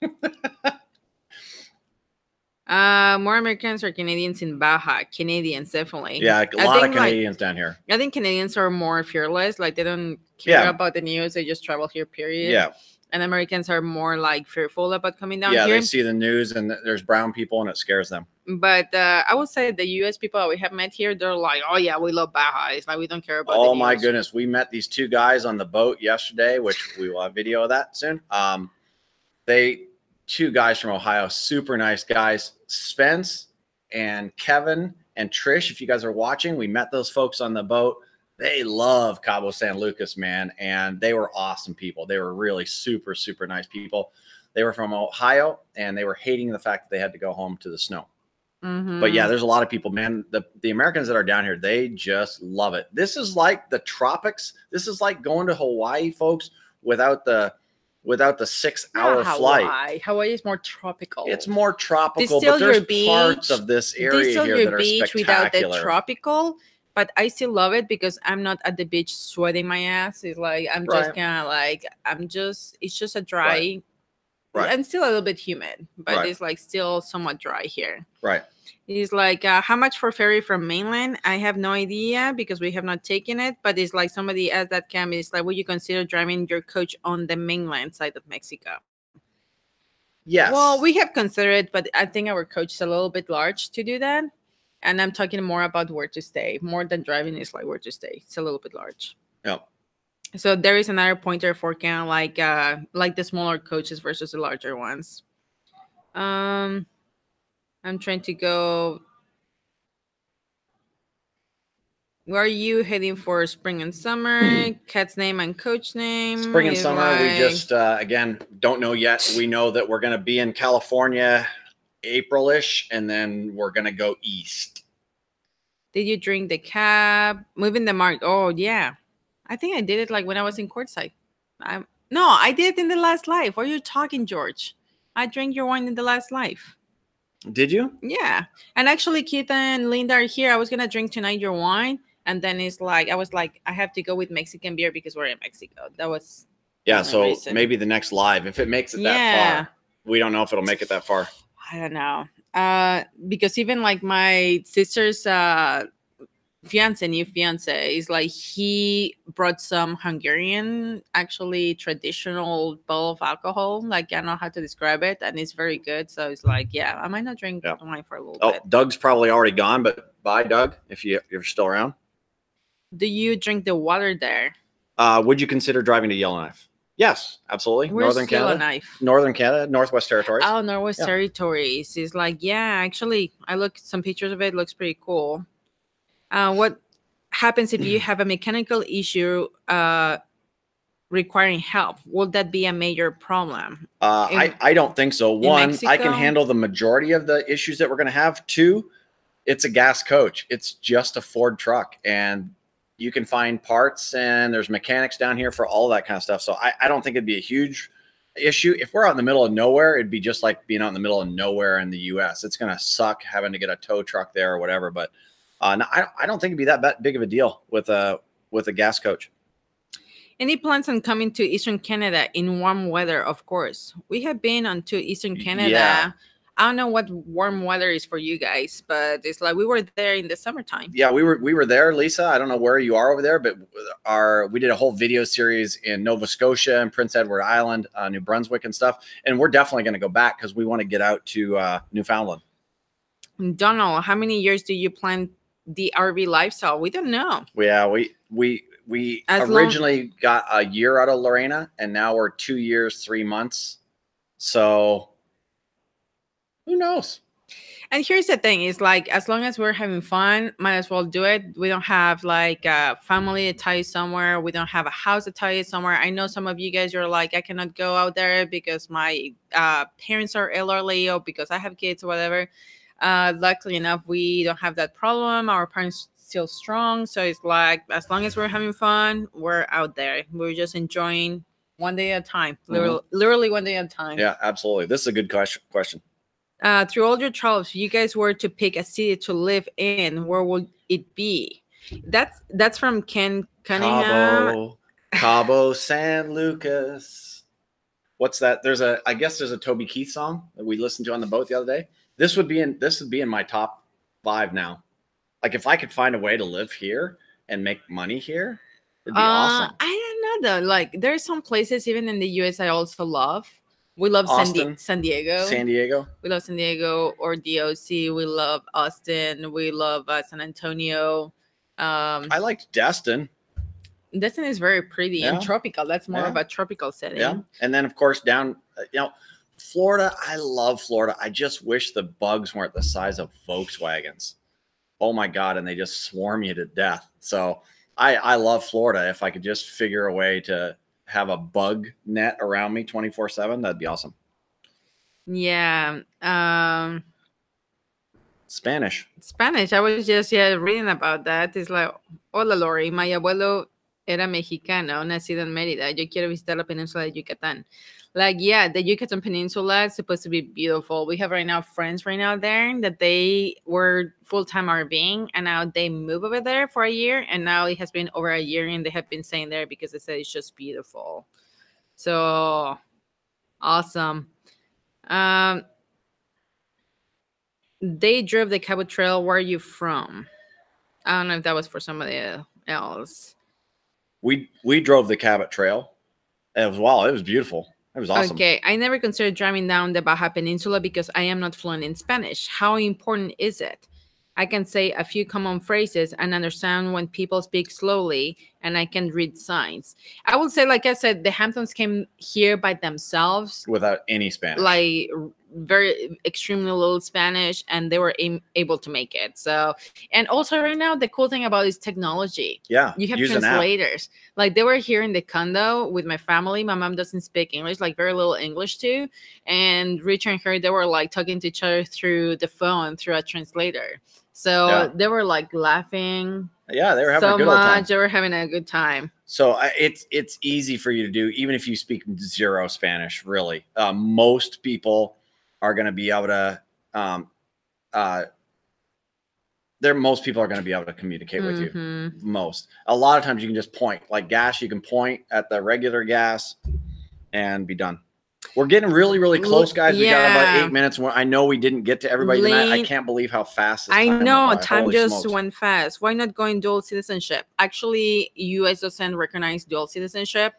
uh, more Americans or Canadians in Baja? Canadians, definitely. Yeah, a I lot of think, like, Canadians down here. I think Canadians are more fearless. Like they don't care Yeah. about the news. They just travel here, period. Yeah, And Americans are more like fearful about coming down yeah. here. Yeah, they see the news and there's brown people and it scares them. But uh, I would say the US people that we have met here, they're like, oh yeah, we love Baja. It's like we don't care about. the Oh my goodness, we met these two guys on the boat yesterday, which we will have video of that soon. Um, they two guys from Ohio, super nice guys, Spence and Kevin and Trish. If you guys are watching, we met those folks on the boat. They love Cabo San Lucas, man, and they were awesome people. They were really super, super nice people. They were from Ohio, and they were hating the fact that they had to go home to the snow. Mhm. But yeah, there's a lot of people, man. The the Americans that are down here, they just love it. This is like the tropics. This is like going to Hawaii, folks, without the without the six hour Not flight. Hawaii. Hawaii is more tropical. It's more tropical, still but there's your parts beach. of this area here your that are beach without the spectacular. tropical. But I still love it because I'm not at the beach sweating my ass. It's like I'm just Right. kind of like I'm just. It's just a dry. Right. And still a little bit humid, but Right. it's like still somewhat dry here. right. It's like uh, how much for ferry from mainland? I have no idea because we have not taken it. But it's like somebody asked that cam. It's like, would you consider driving your coach on the mainland side of Mexico? Yes. Well, we have considered, but I think our coach is a little bit large to do that. And I'm talking more about where to stay, more than driving is like where to stay. It's a little bit large. Yeah. So there is another pointer for kind of like uh like the smaller coaches versus the larger ones. Um I'm trying to go where are you heading for spring and summer? Cat's name and coach name. spring and summer, we just uh, again don't know yet. We know that we're going to be in California Aprilish, and then we're going to go east. Did you drink the cab? Moving the mark. Oh yeah, I think I did it like when I was in Quartzsite. I no, I did it in the last life. What are you talking, George? I drank your wine in the last life. Did you? Yeah, and actually, Keith and Linda are here. I was gonna drink tonight your wine, and then it's like I was like, I have to go with Mexican beer because we're in Mexico. That was Yeah. So reason. maybe the next live, if it makes it that Yeah. far, we don't know if it'll make it that far. I don't know. Uh, because even like my sister's uh fiance, new fiance, is like he brought some Hungarian, actually traditional bowl of alcohol. Like I don't know how to describe it, and it's very good. So it's like, yeah, I might not drink Yeah. wine for a little Oh, bit. Doug's probably already gone, but bye, Doug, if you you're still around. Do you drink the water there? Uh, would you consider driving to Yellowknife? Yes, absolutely. Where's Northern Canada, Yellowknife? Northern Canada, Northwest Territories. Oh, Northwest Yeah. Territories is like, yeah, actually, I look some pictures of it. Looks pretty cool. Uh, what happens if you have a mechanical issue uh, requiring help? Will that be a major problem? Uh, In- I, I don't think so. One, I can handle the majority of the issues that we're going to have. Two, it's a gas coach. It's just a Ford truck, and you can find parts, and there's mechanics down here for all that kind of stuff. So I, I don't think it'd be a huge issue. If we're out in the middle of nowhere, it'd be just like being out in the middle of nowhere in the U.S. It's going to suck having to get a tow truck there or whatever. But uh, no, I, I don't think it'd be that big of a deal with a with a gas coach. Any plans on coming to Eastern Canada in warm weather? Of course, we have been on to Eastern Canada. yeah. I don't know what warm weather is for you guys, but it's like we were there in the summertime. Yeah, we were we were there, Lisa. I don't know where you are over there, but our we did a whole video series in Nova Scotia and Prince Edward Island, uh, New Brunswick, and stuff. And we're definitely going to go back because we want to get out to uh, Newfoundland. Donald, how many years do you plan the RV lifestyle? We don't know. Yeah, we we we As originally got a year out of Lorena, and now we're two years, three months. So who knows? And here's the thing: is like as long as we're having fun, might as well do it. We don't have like a family to tie you somewhere. We don't have a house to tie you somewhere. I know some of you guys are like, I cannot go out there because my uh, parents are elderly or because I have kids or whatever. Uh, luckily enough, we don't have that problem. Our parents still strong, so it's like as long as we're having fun, we're out there. We're just enjoying one day at a time, literally, literally one day at a time. Yeah, absolutely. This is a good question. Uh, through all your travels, if you guys were to pick a city to live in, where would it be? That's that's from Ken Cunningham. Cabo, Cabo San Lucas. What's that? There's a I guess there's a Toby Keith song that we listened to on the boat the other day. This would be in this would be in my top five now. Like if I could find a way to live here and make money here, it'd be Uh, awesome. I don't know though. Like there's some places even in the US I also love. We love San, Di- San Diego. San Diego. we love San Diego or DOC. We love Austin. We love uh, San Antonio. Um, I liked Destin. Destin is very pretty Yeah. and tropical. That's more of a tropical setting. Yeah. And then of course down uh, you know Florida, I love Florida. I just wish the bugs weren't the size of Volkswagens. Oh my god, and they just swarm you to death. So I I love Florida. If I could just figure a way to have a bug net around me 24/7, that'd be awesome. Yeah. Um, Spanish. Spanish. I was just yeah reading about that. It's like, hola Lori, my abuelo era mexicano, nacido en Mérida. Yo quiero visitar la península de Yucatán. Like, yeah, the Yucatan Peninsula is supposed to be beautiful. We have right now friends right now there that they were full time RVing and now they move over there for a year. And now it has been over a year and they have been staying there because they said it's just beautiful. So awesome. Um, they drove the Cabot Trail. Where are you from? I don't know if that was for somebody else. We we drove the Cabot Trail. Was wow, it was beautiful. Was awesome. Okay, I never considered driving down the Baja Peninsula because I am not fluent in Spanish. How important is it? I can say a few common phrases and understand when people speak slowly, and I can read signs. I will say, like I said, the Hamptons came here by themselves, Without any Spanish. like very extremely little Spanish, and they were am- able to make it. So, and also right now, the cool thing about is technology yeah. you have use an app. translators like they were here in the condo with my family my mom doesn't speak english like very little english too and richard and her they were like talking to each other through the phone through a translator so Yeah. they were like laughing Yeah, they were having so a good much they were having a good time So I it's it's easy for you to do, even if you speak zero Spanish. Really, uh, most people are going to be able to. Um, uh, there, most people are going to be able to communicate with you. Mhm. Most. A lot of times, you can just point. Like gas, you can point at the regular gas, and be done. We're getting really, really close, guys. We got about eight minutes. I know we didn't get to everybody tonight. I can't believe how fast. This I time went know by. time Holy just smokes. went fast. Why not go in dual citizenship? Actually, US doesn't recognize dual citizenship.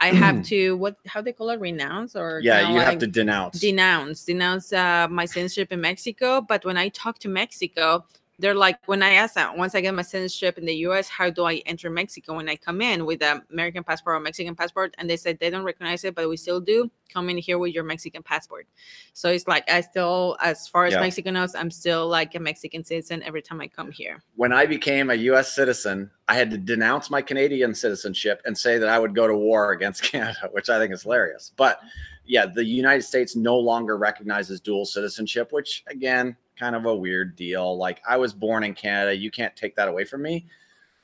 I have to what how they call it renounce or Yeah, you have like to denounce. denounce denounce uh, my citizenship in Mexico. But when I talk to Mexico, they're like when I ask that once I get my citizenship in the U.S., how do I enter Mexico when I come in with an American passport or Mexican passport? And they said they don't recognize it, but we still do. Come in here with your Mexican passport. So it's like I still, as far as Yeah. Mexico knows, I'm still like a Mexican citizen every time I come here. when I became a U.S. citizen, I had to denounce my Canadian citizenship and say that I would go to war against Canada, which I think is hilarious. But yeah, the United States no longer recognizes dual citizenship, which again, kind of a weird deal. Like I was born in Canada, you can't take that away from me.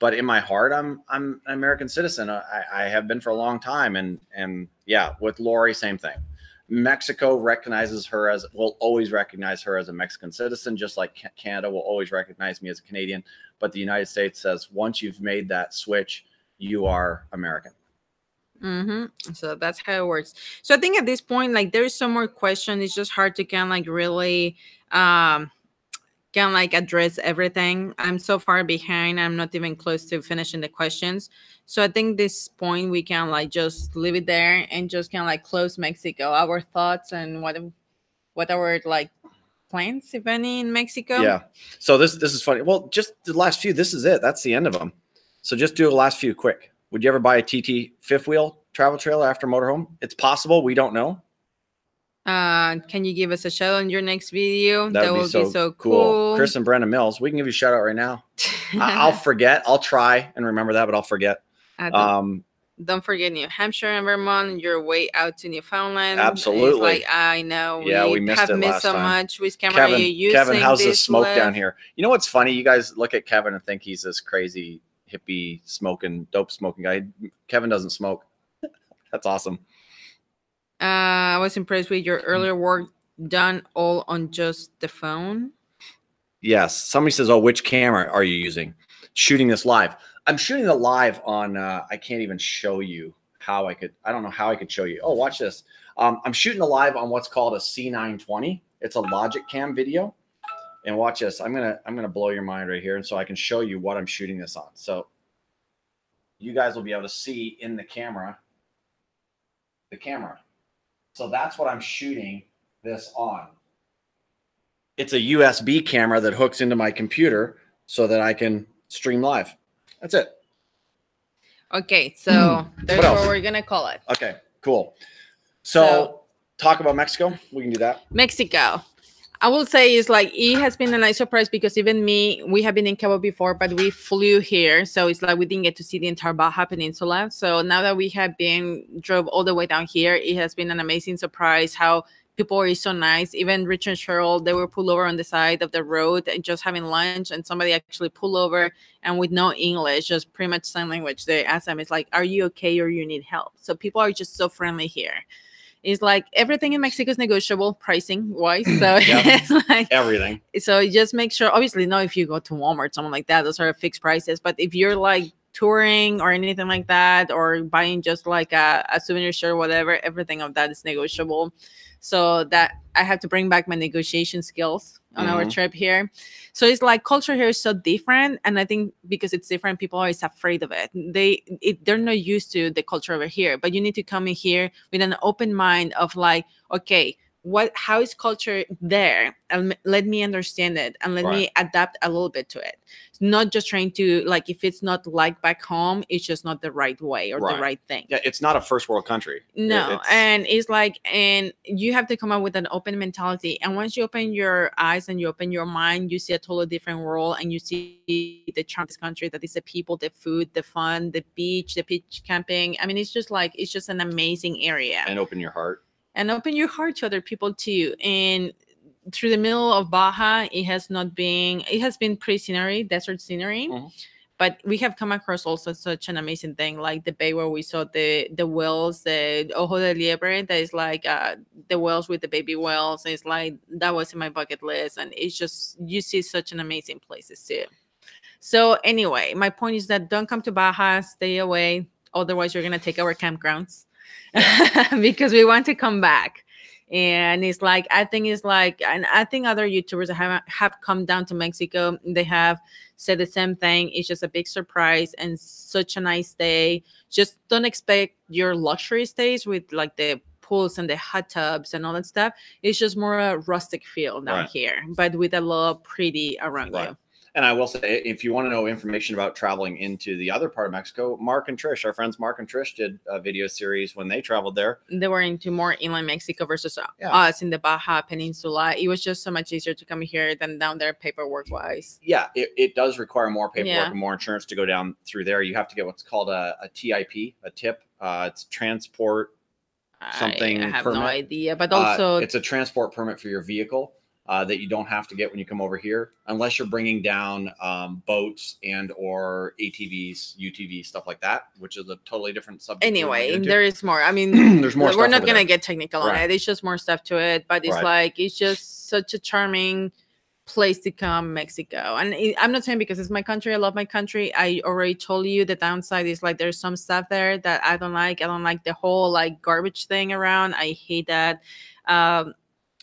But in my heart, I'm I'm an American citizen. I, I have been for a long time, and and yeah, with Lori, same thing. Mexico recognizes her as will always recognize her as a Mexican citizen, just like Canada will always recognize me as a Canadian. But the United States says once you've made that switch, you are American. Mm-hmm. So that's how it works. So I think at this point, like there is some more question. It's just hard to kind of like really um can like address everything. I'm so far behind. I'm not even close to finishing the questions. So I think this point we can like just leave it there and just kind of like close Mexico. Our thoughts and what what our like plans, if any, in Mexico. Yeah. So this this is funny. Well, just the last few. This is it. That's the end of them. So just do the last few quick. Would you ever buy a TT fifth wheel travel trailer after motorhome? It's possible. We don't know. Uh, can you give us a shout on your next video? That would, be, so cool. Chris and Brenda Mills. We can give you a shout out right now. I- I'll forget. I'll try and remember that, but I'll forget. Don't, Um, don't forget New Hampshire and Vermont. Your way out to Newfoundland. Absolutely. Like I know. Yeah, we missed have it missed so time. much. Which camera are you Kevin, using? Kevin, how's the smoke down here? You know what's funny? You guys look at Kevin and think he's this crazy hippie smoking, dope smoking guy. Kevin doesn't smoke. That's awesome. Uh, I was impressed with your earlier work done all on just the phone. Yes. Somebody says, "Oh, which camera are you using?" Shooting this live. I'm shooting it live on. Uh, I can't even show you how I could. I don't know how I could show you. Oh, watch this. Um, I'm shooting it live on what's called a C920. It's a Logic Cam video. And watch this. I'm gonna I'm gonna blow your mind right here, and so I can show you what I'm shooting this on. So you guys will be able to see in the camera the camera. So that's what I'm shooting this on it's a USB camera that hooks into my computer so that I can stream live. That's it. Okay, so that's What what, else? we're gonna call it. Okay, cool. So, So- talk about Mexico. We can do that. Mexico. I will say it's like it has been a nice surprise because even me, we have been in Cabo before, but we flew here, so it's like we didn't get to see the entire Baja Peninsula. So now that we have been drove all the way down here, it has been an amazing surprise how people are so nice. Even Rich and Cheryl, they were pulled over on the side of the road and just having lunch, and somebody actually pulled over and with no English, just pretty much sign language. They asked them, "It's like, are you okay or you need help?" So people are just so friendly here. It's like everything in Mexico is negotiable pricing wise. So Yep. it's like Everything. so just make sure obviously not if you go to Walmart, something like that, those are fixed prices. But if you're like touring or anything like that, or buying just like a, a souvenir shirt, whatever, everything of that is negotiable. So that I have to bring back my negotiation skills on our Mhm. trip here. So it's like culture here is so different, and I think because it's different, people are always afraid of it. They it, they're not used to the culture over here, but you need to come in here with an open mind of like, okay, what how is culture there and let me understand it and let me adapt a little bit to it It's not just trying to like if it's not like back home it's just not the right way or Right. the right thing Yeah, it's not a first world country. No it's- and it's like and you have to come up with an open mentality and once you open your eyes and you open your mind you see a totally different world and you see the charm of this country that is the people the food the fun the beach the beach camping i mean it's just like it's just an amazing area and open your heart. And open your heart to other people too. And through the middle of Baja, it has not been, it has been pretty scenery, desert scenery. Mhm. But we have come across also such an amazing thing, like the bay where we saw the the whales, the ojo de liebre, that is like uh, the whales with the baby whales. It's like that was in my bucket list, and it's just you see such an amazing places too. So anyway, my point is that don't come to Baja, stay away. Otherwise, you're gonna take our campgrounds because we want to come back. And it's like I think it's like, and I think other YouTubers have have come down to Mexico. They have said the same thing. It's just a big surprise and such a nice day. Just don't expect your luxury stays with like the pools and the hot tubs and all that stuff. It's just more a rustic feel down Right. here, but with a lot pretty around Right. you. And I will say, if you want to know information about traveling into the other part of Mexico, Mark and Trish, our friends Mark and Trish, did a video series when they traveled there. they were into more inland Mexico versus uh, Yeah. us in the Baja Peninsula. It was just so much easier to come here than down there paperwork wise. Yeah, it, it does require more paperwork Yeah. and more insurance to go down through there. You have to get what's called a, a TIP, a tip. Uh, it's transport. Something I, have no permit? idea, but uh, also it's a transport permit for your vehicle uh, that you don't have to get when you come over here, unless you're bringing down um, boats and or ATVs, UTVs, stuff like that, which is a totally different subject. anyway, there is more. I mean, There's more we're not gonna there. get technical on it. It's just more stuff to it, but it's Right. like it's just such a charming place to come mexico and i'm not saying because it's my country i love my country i already told you the downside is like there's some stuff there that i don't like i don't like the whole like garbage thing around i hate that um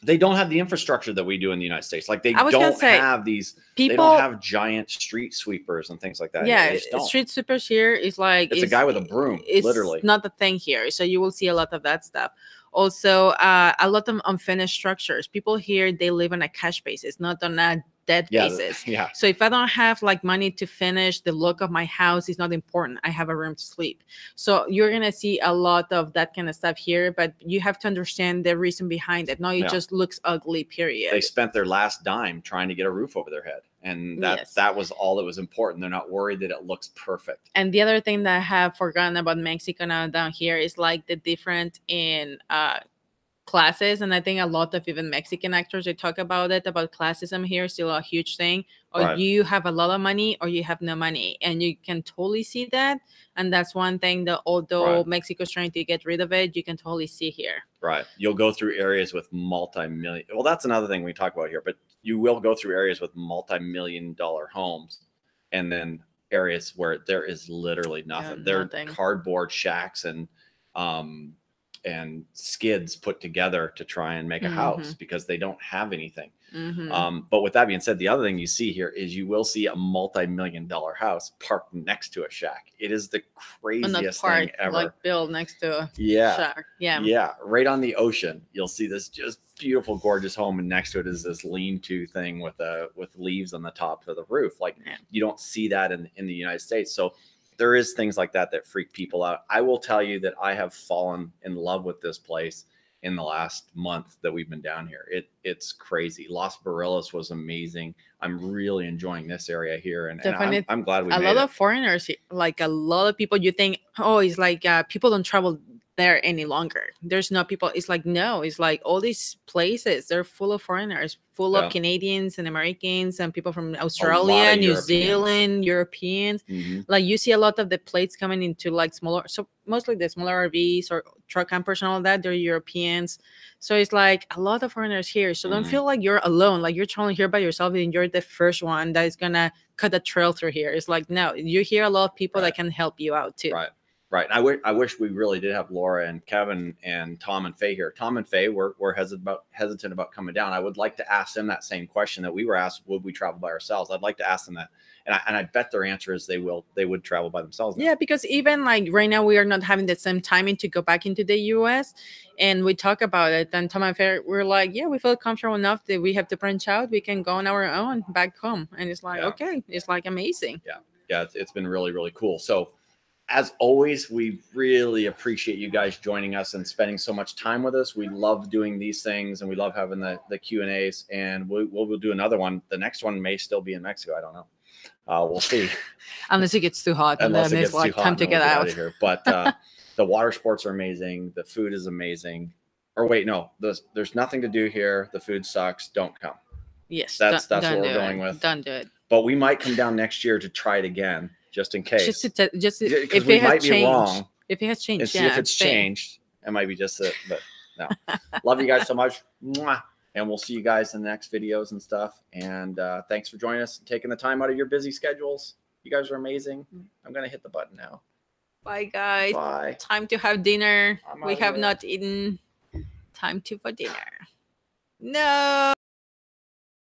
they don't have the infrastructure that we do in the United States. Like they I was gonna don't say, have these. people they don't have giant street sweepers and things like that. yeah They just don't. street sweepers here is like It's a guy with a broom, it's literally. not the thing here so you will see a lot of that stuff also uh, a lot of unfinished structures. People here they live on a cash basis not on a debt yeah, basis. yeah. so if i don't have like money to finish the look of my house is not important. I have a room to sleep. So you're gonna see a lot of that kind of stuff here but you have to understand the reason behind it no it Yeah. just looks ugly period. They spent their last dime trying to get a roof over their head, and that Yes. that was all that was important. They're not worried that it looks perfect. and the other thing that I have forgotten about Mexico now down here is like the difference in uh classes and I think a lot of even Mexican actors they talk about it about classism here is still a huge thing or Right. you have a lot of money or you have no money and you can totally see that and that's one thing that although Right. Mexico's trying to get rid of it you can totally see here Right. You'll go through areas with multi-million. Well, that's another thing we talk about here, but you will go through areas with multi-million dollar homes and then areas where there is literally nothing. They're nothing. cardboard shacks and um and skids put together to try and make a house because they don't have anything. Mhm. Um, but with that being said, the other thing you see here is you will see a multi-million dollar house parked next to a shack. It is the on the craziest park thing ever. like built next to a yeah. shack yeah Yeah, right on the ocean. You'll see this just beautiful, gorgeous home, and next to it is this lean-to thing with a with leaves on the top of the roof. Like Yeah. you don't see that in in the United States. So there is things like that that freak people out. I will tell you that I have fallen in love with this place in the last month that we've been down here. It it's crazy. Los Barriles was amazing. I'm really enjoying this area here, and, and I'm, I'm glad we a lot it. of foreigners like a lot of people you think oh it's like uh, people don't travel there any longer there's no people it's like no it's like all these places they're full of foreigners full Yeah. of canadians and americans and people from australia new Europeans. zealand europeans Mhm. like you see a lot of the plates coming into like smaller so mostly the smaller rvs or truck campers and all that they're europeans so it's like a lot of foreigners here so don't Mhm. feel like you're alone like you're traveling here by yourself and you're the first one that is gonna cut a trail through here it's like no you hear a lot of people Right. that can help you out too Right. Right. I wish I wish we really did have Laura and Kevin and Tom and Faye here. Tom and Faye were, were hesitant about hesitant about coming down. I would like to ask them that same question that we were asked, would we travel by ourselves? I'd like to ask them that. And I and I bet their answer is they will they would travel by themselves. now. yeah because even like right now we are not having the same timing to go back into the us and we talk about it and tom and Faye we're like yeah we feel comfortable enough that we have to branch out we can go on our own back home and it's like Yeah. okay it's like amazing yeah, it's, it's been really, really cool. So, as always, we really appreciate you guys joining us and spending so much time with us. We love doing these things, and we love having the the Q and A's. And we, we'll, we'll do another one. The next one may still be in Mexico. I don't know. Uh, we'll see. unless it gets too hot and Unless it then gets it's like too hot, time and to get we'll out of here. But uh, the water sports are amazing. The food is amazing. Or wait, no, there's there's nothing to do here. The food sucks. Don't come. yes That's- that's what we're going it. with. don't do it But we might come down next year to try it again, just in case. just to te- just to- Yeah, if it has might be changed wrong. if it has changed and see yeah, if it's changed. It might be just it, but no. Love you guys so much. Mwah. And we'll see you guys in the next videos and stuff. And uh, thanks for joining us and taking the time out of your busy schedules. You guys are amazing. I'm gonna hit the button now. bye guys Bye. time to have dinner I'm we have here. not eaten time to for dinner no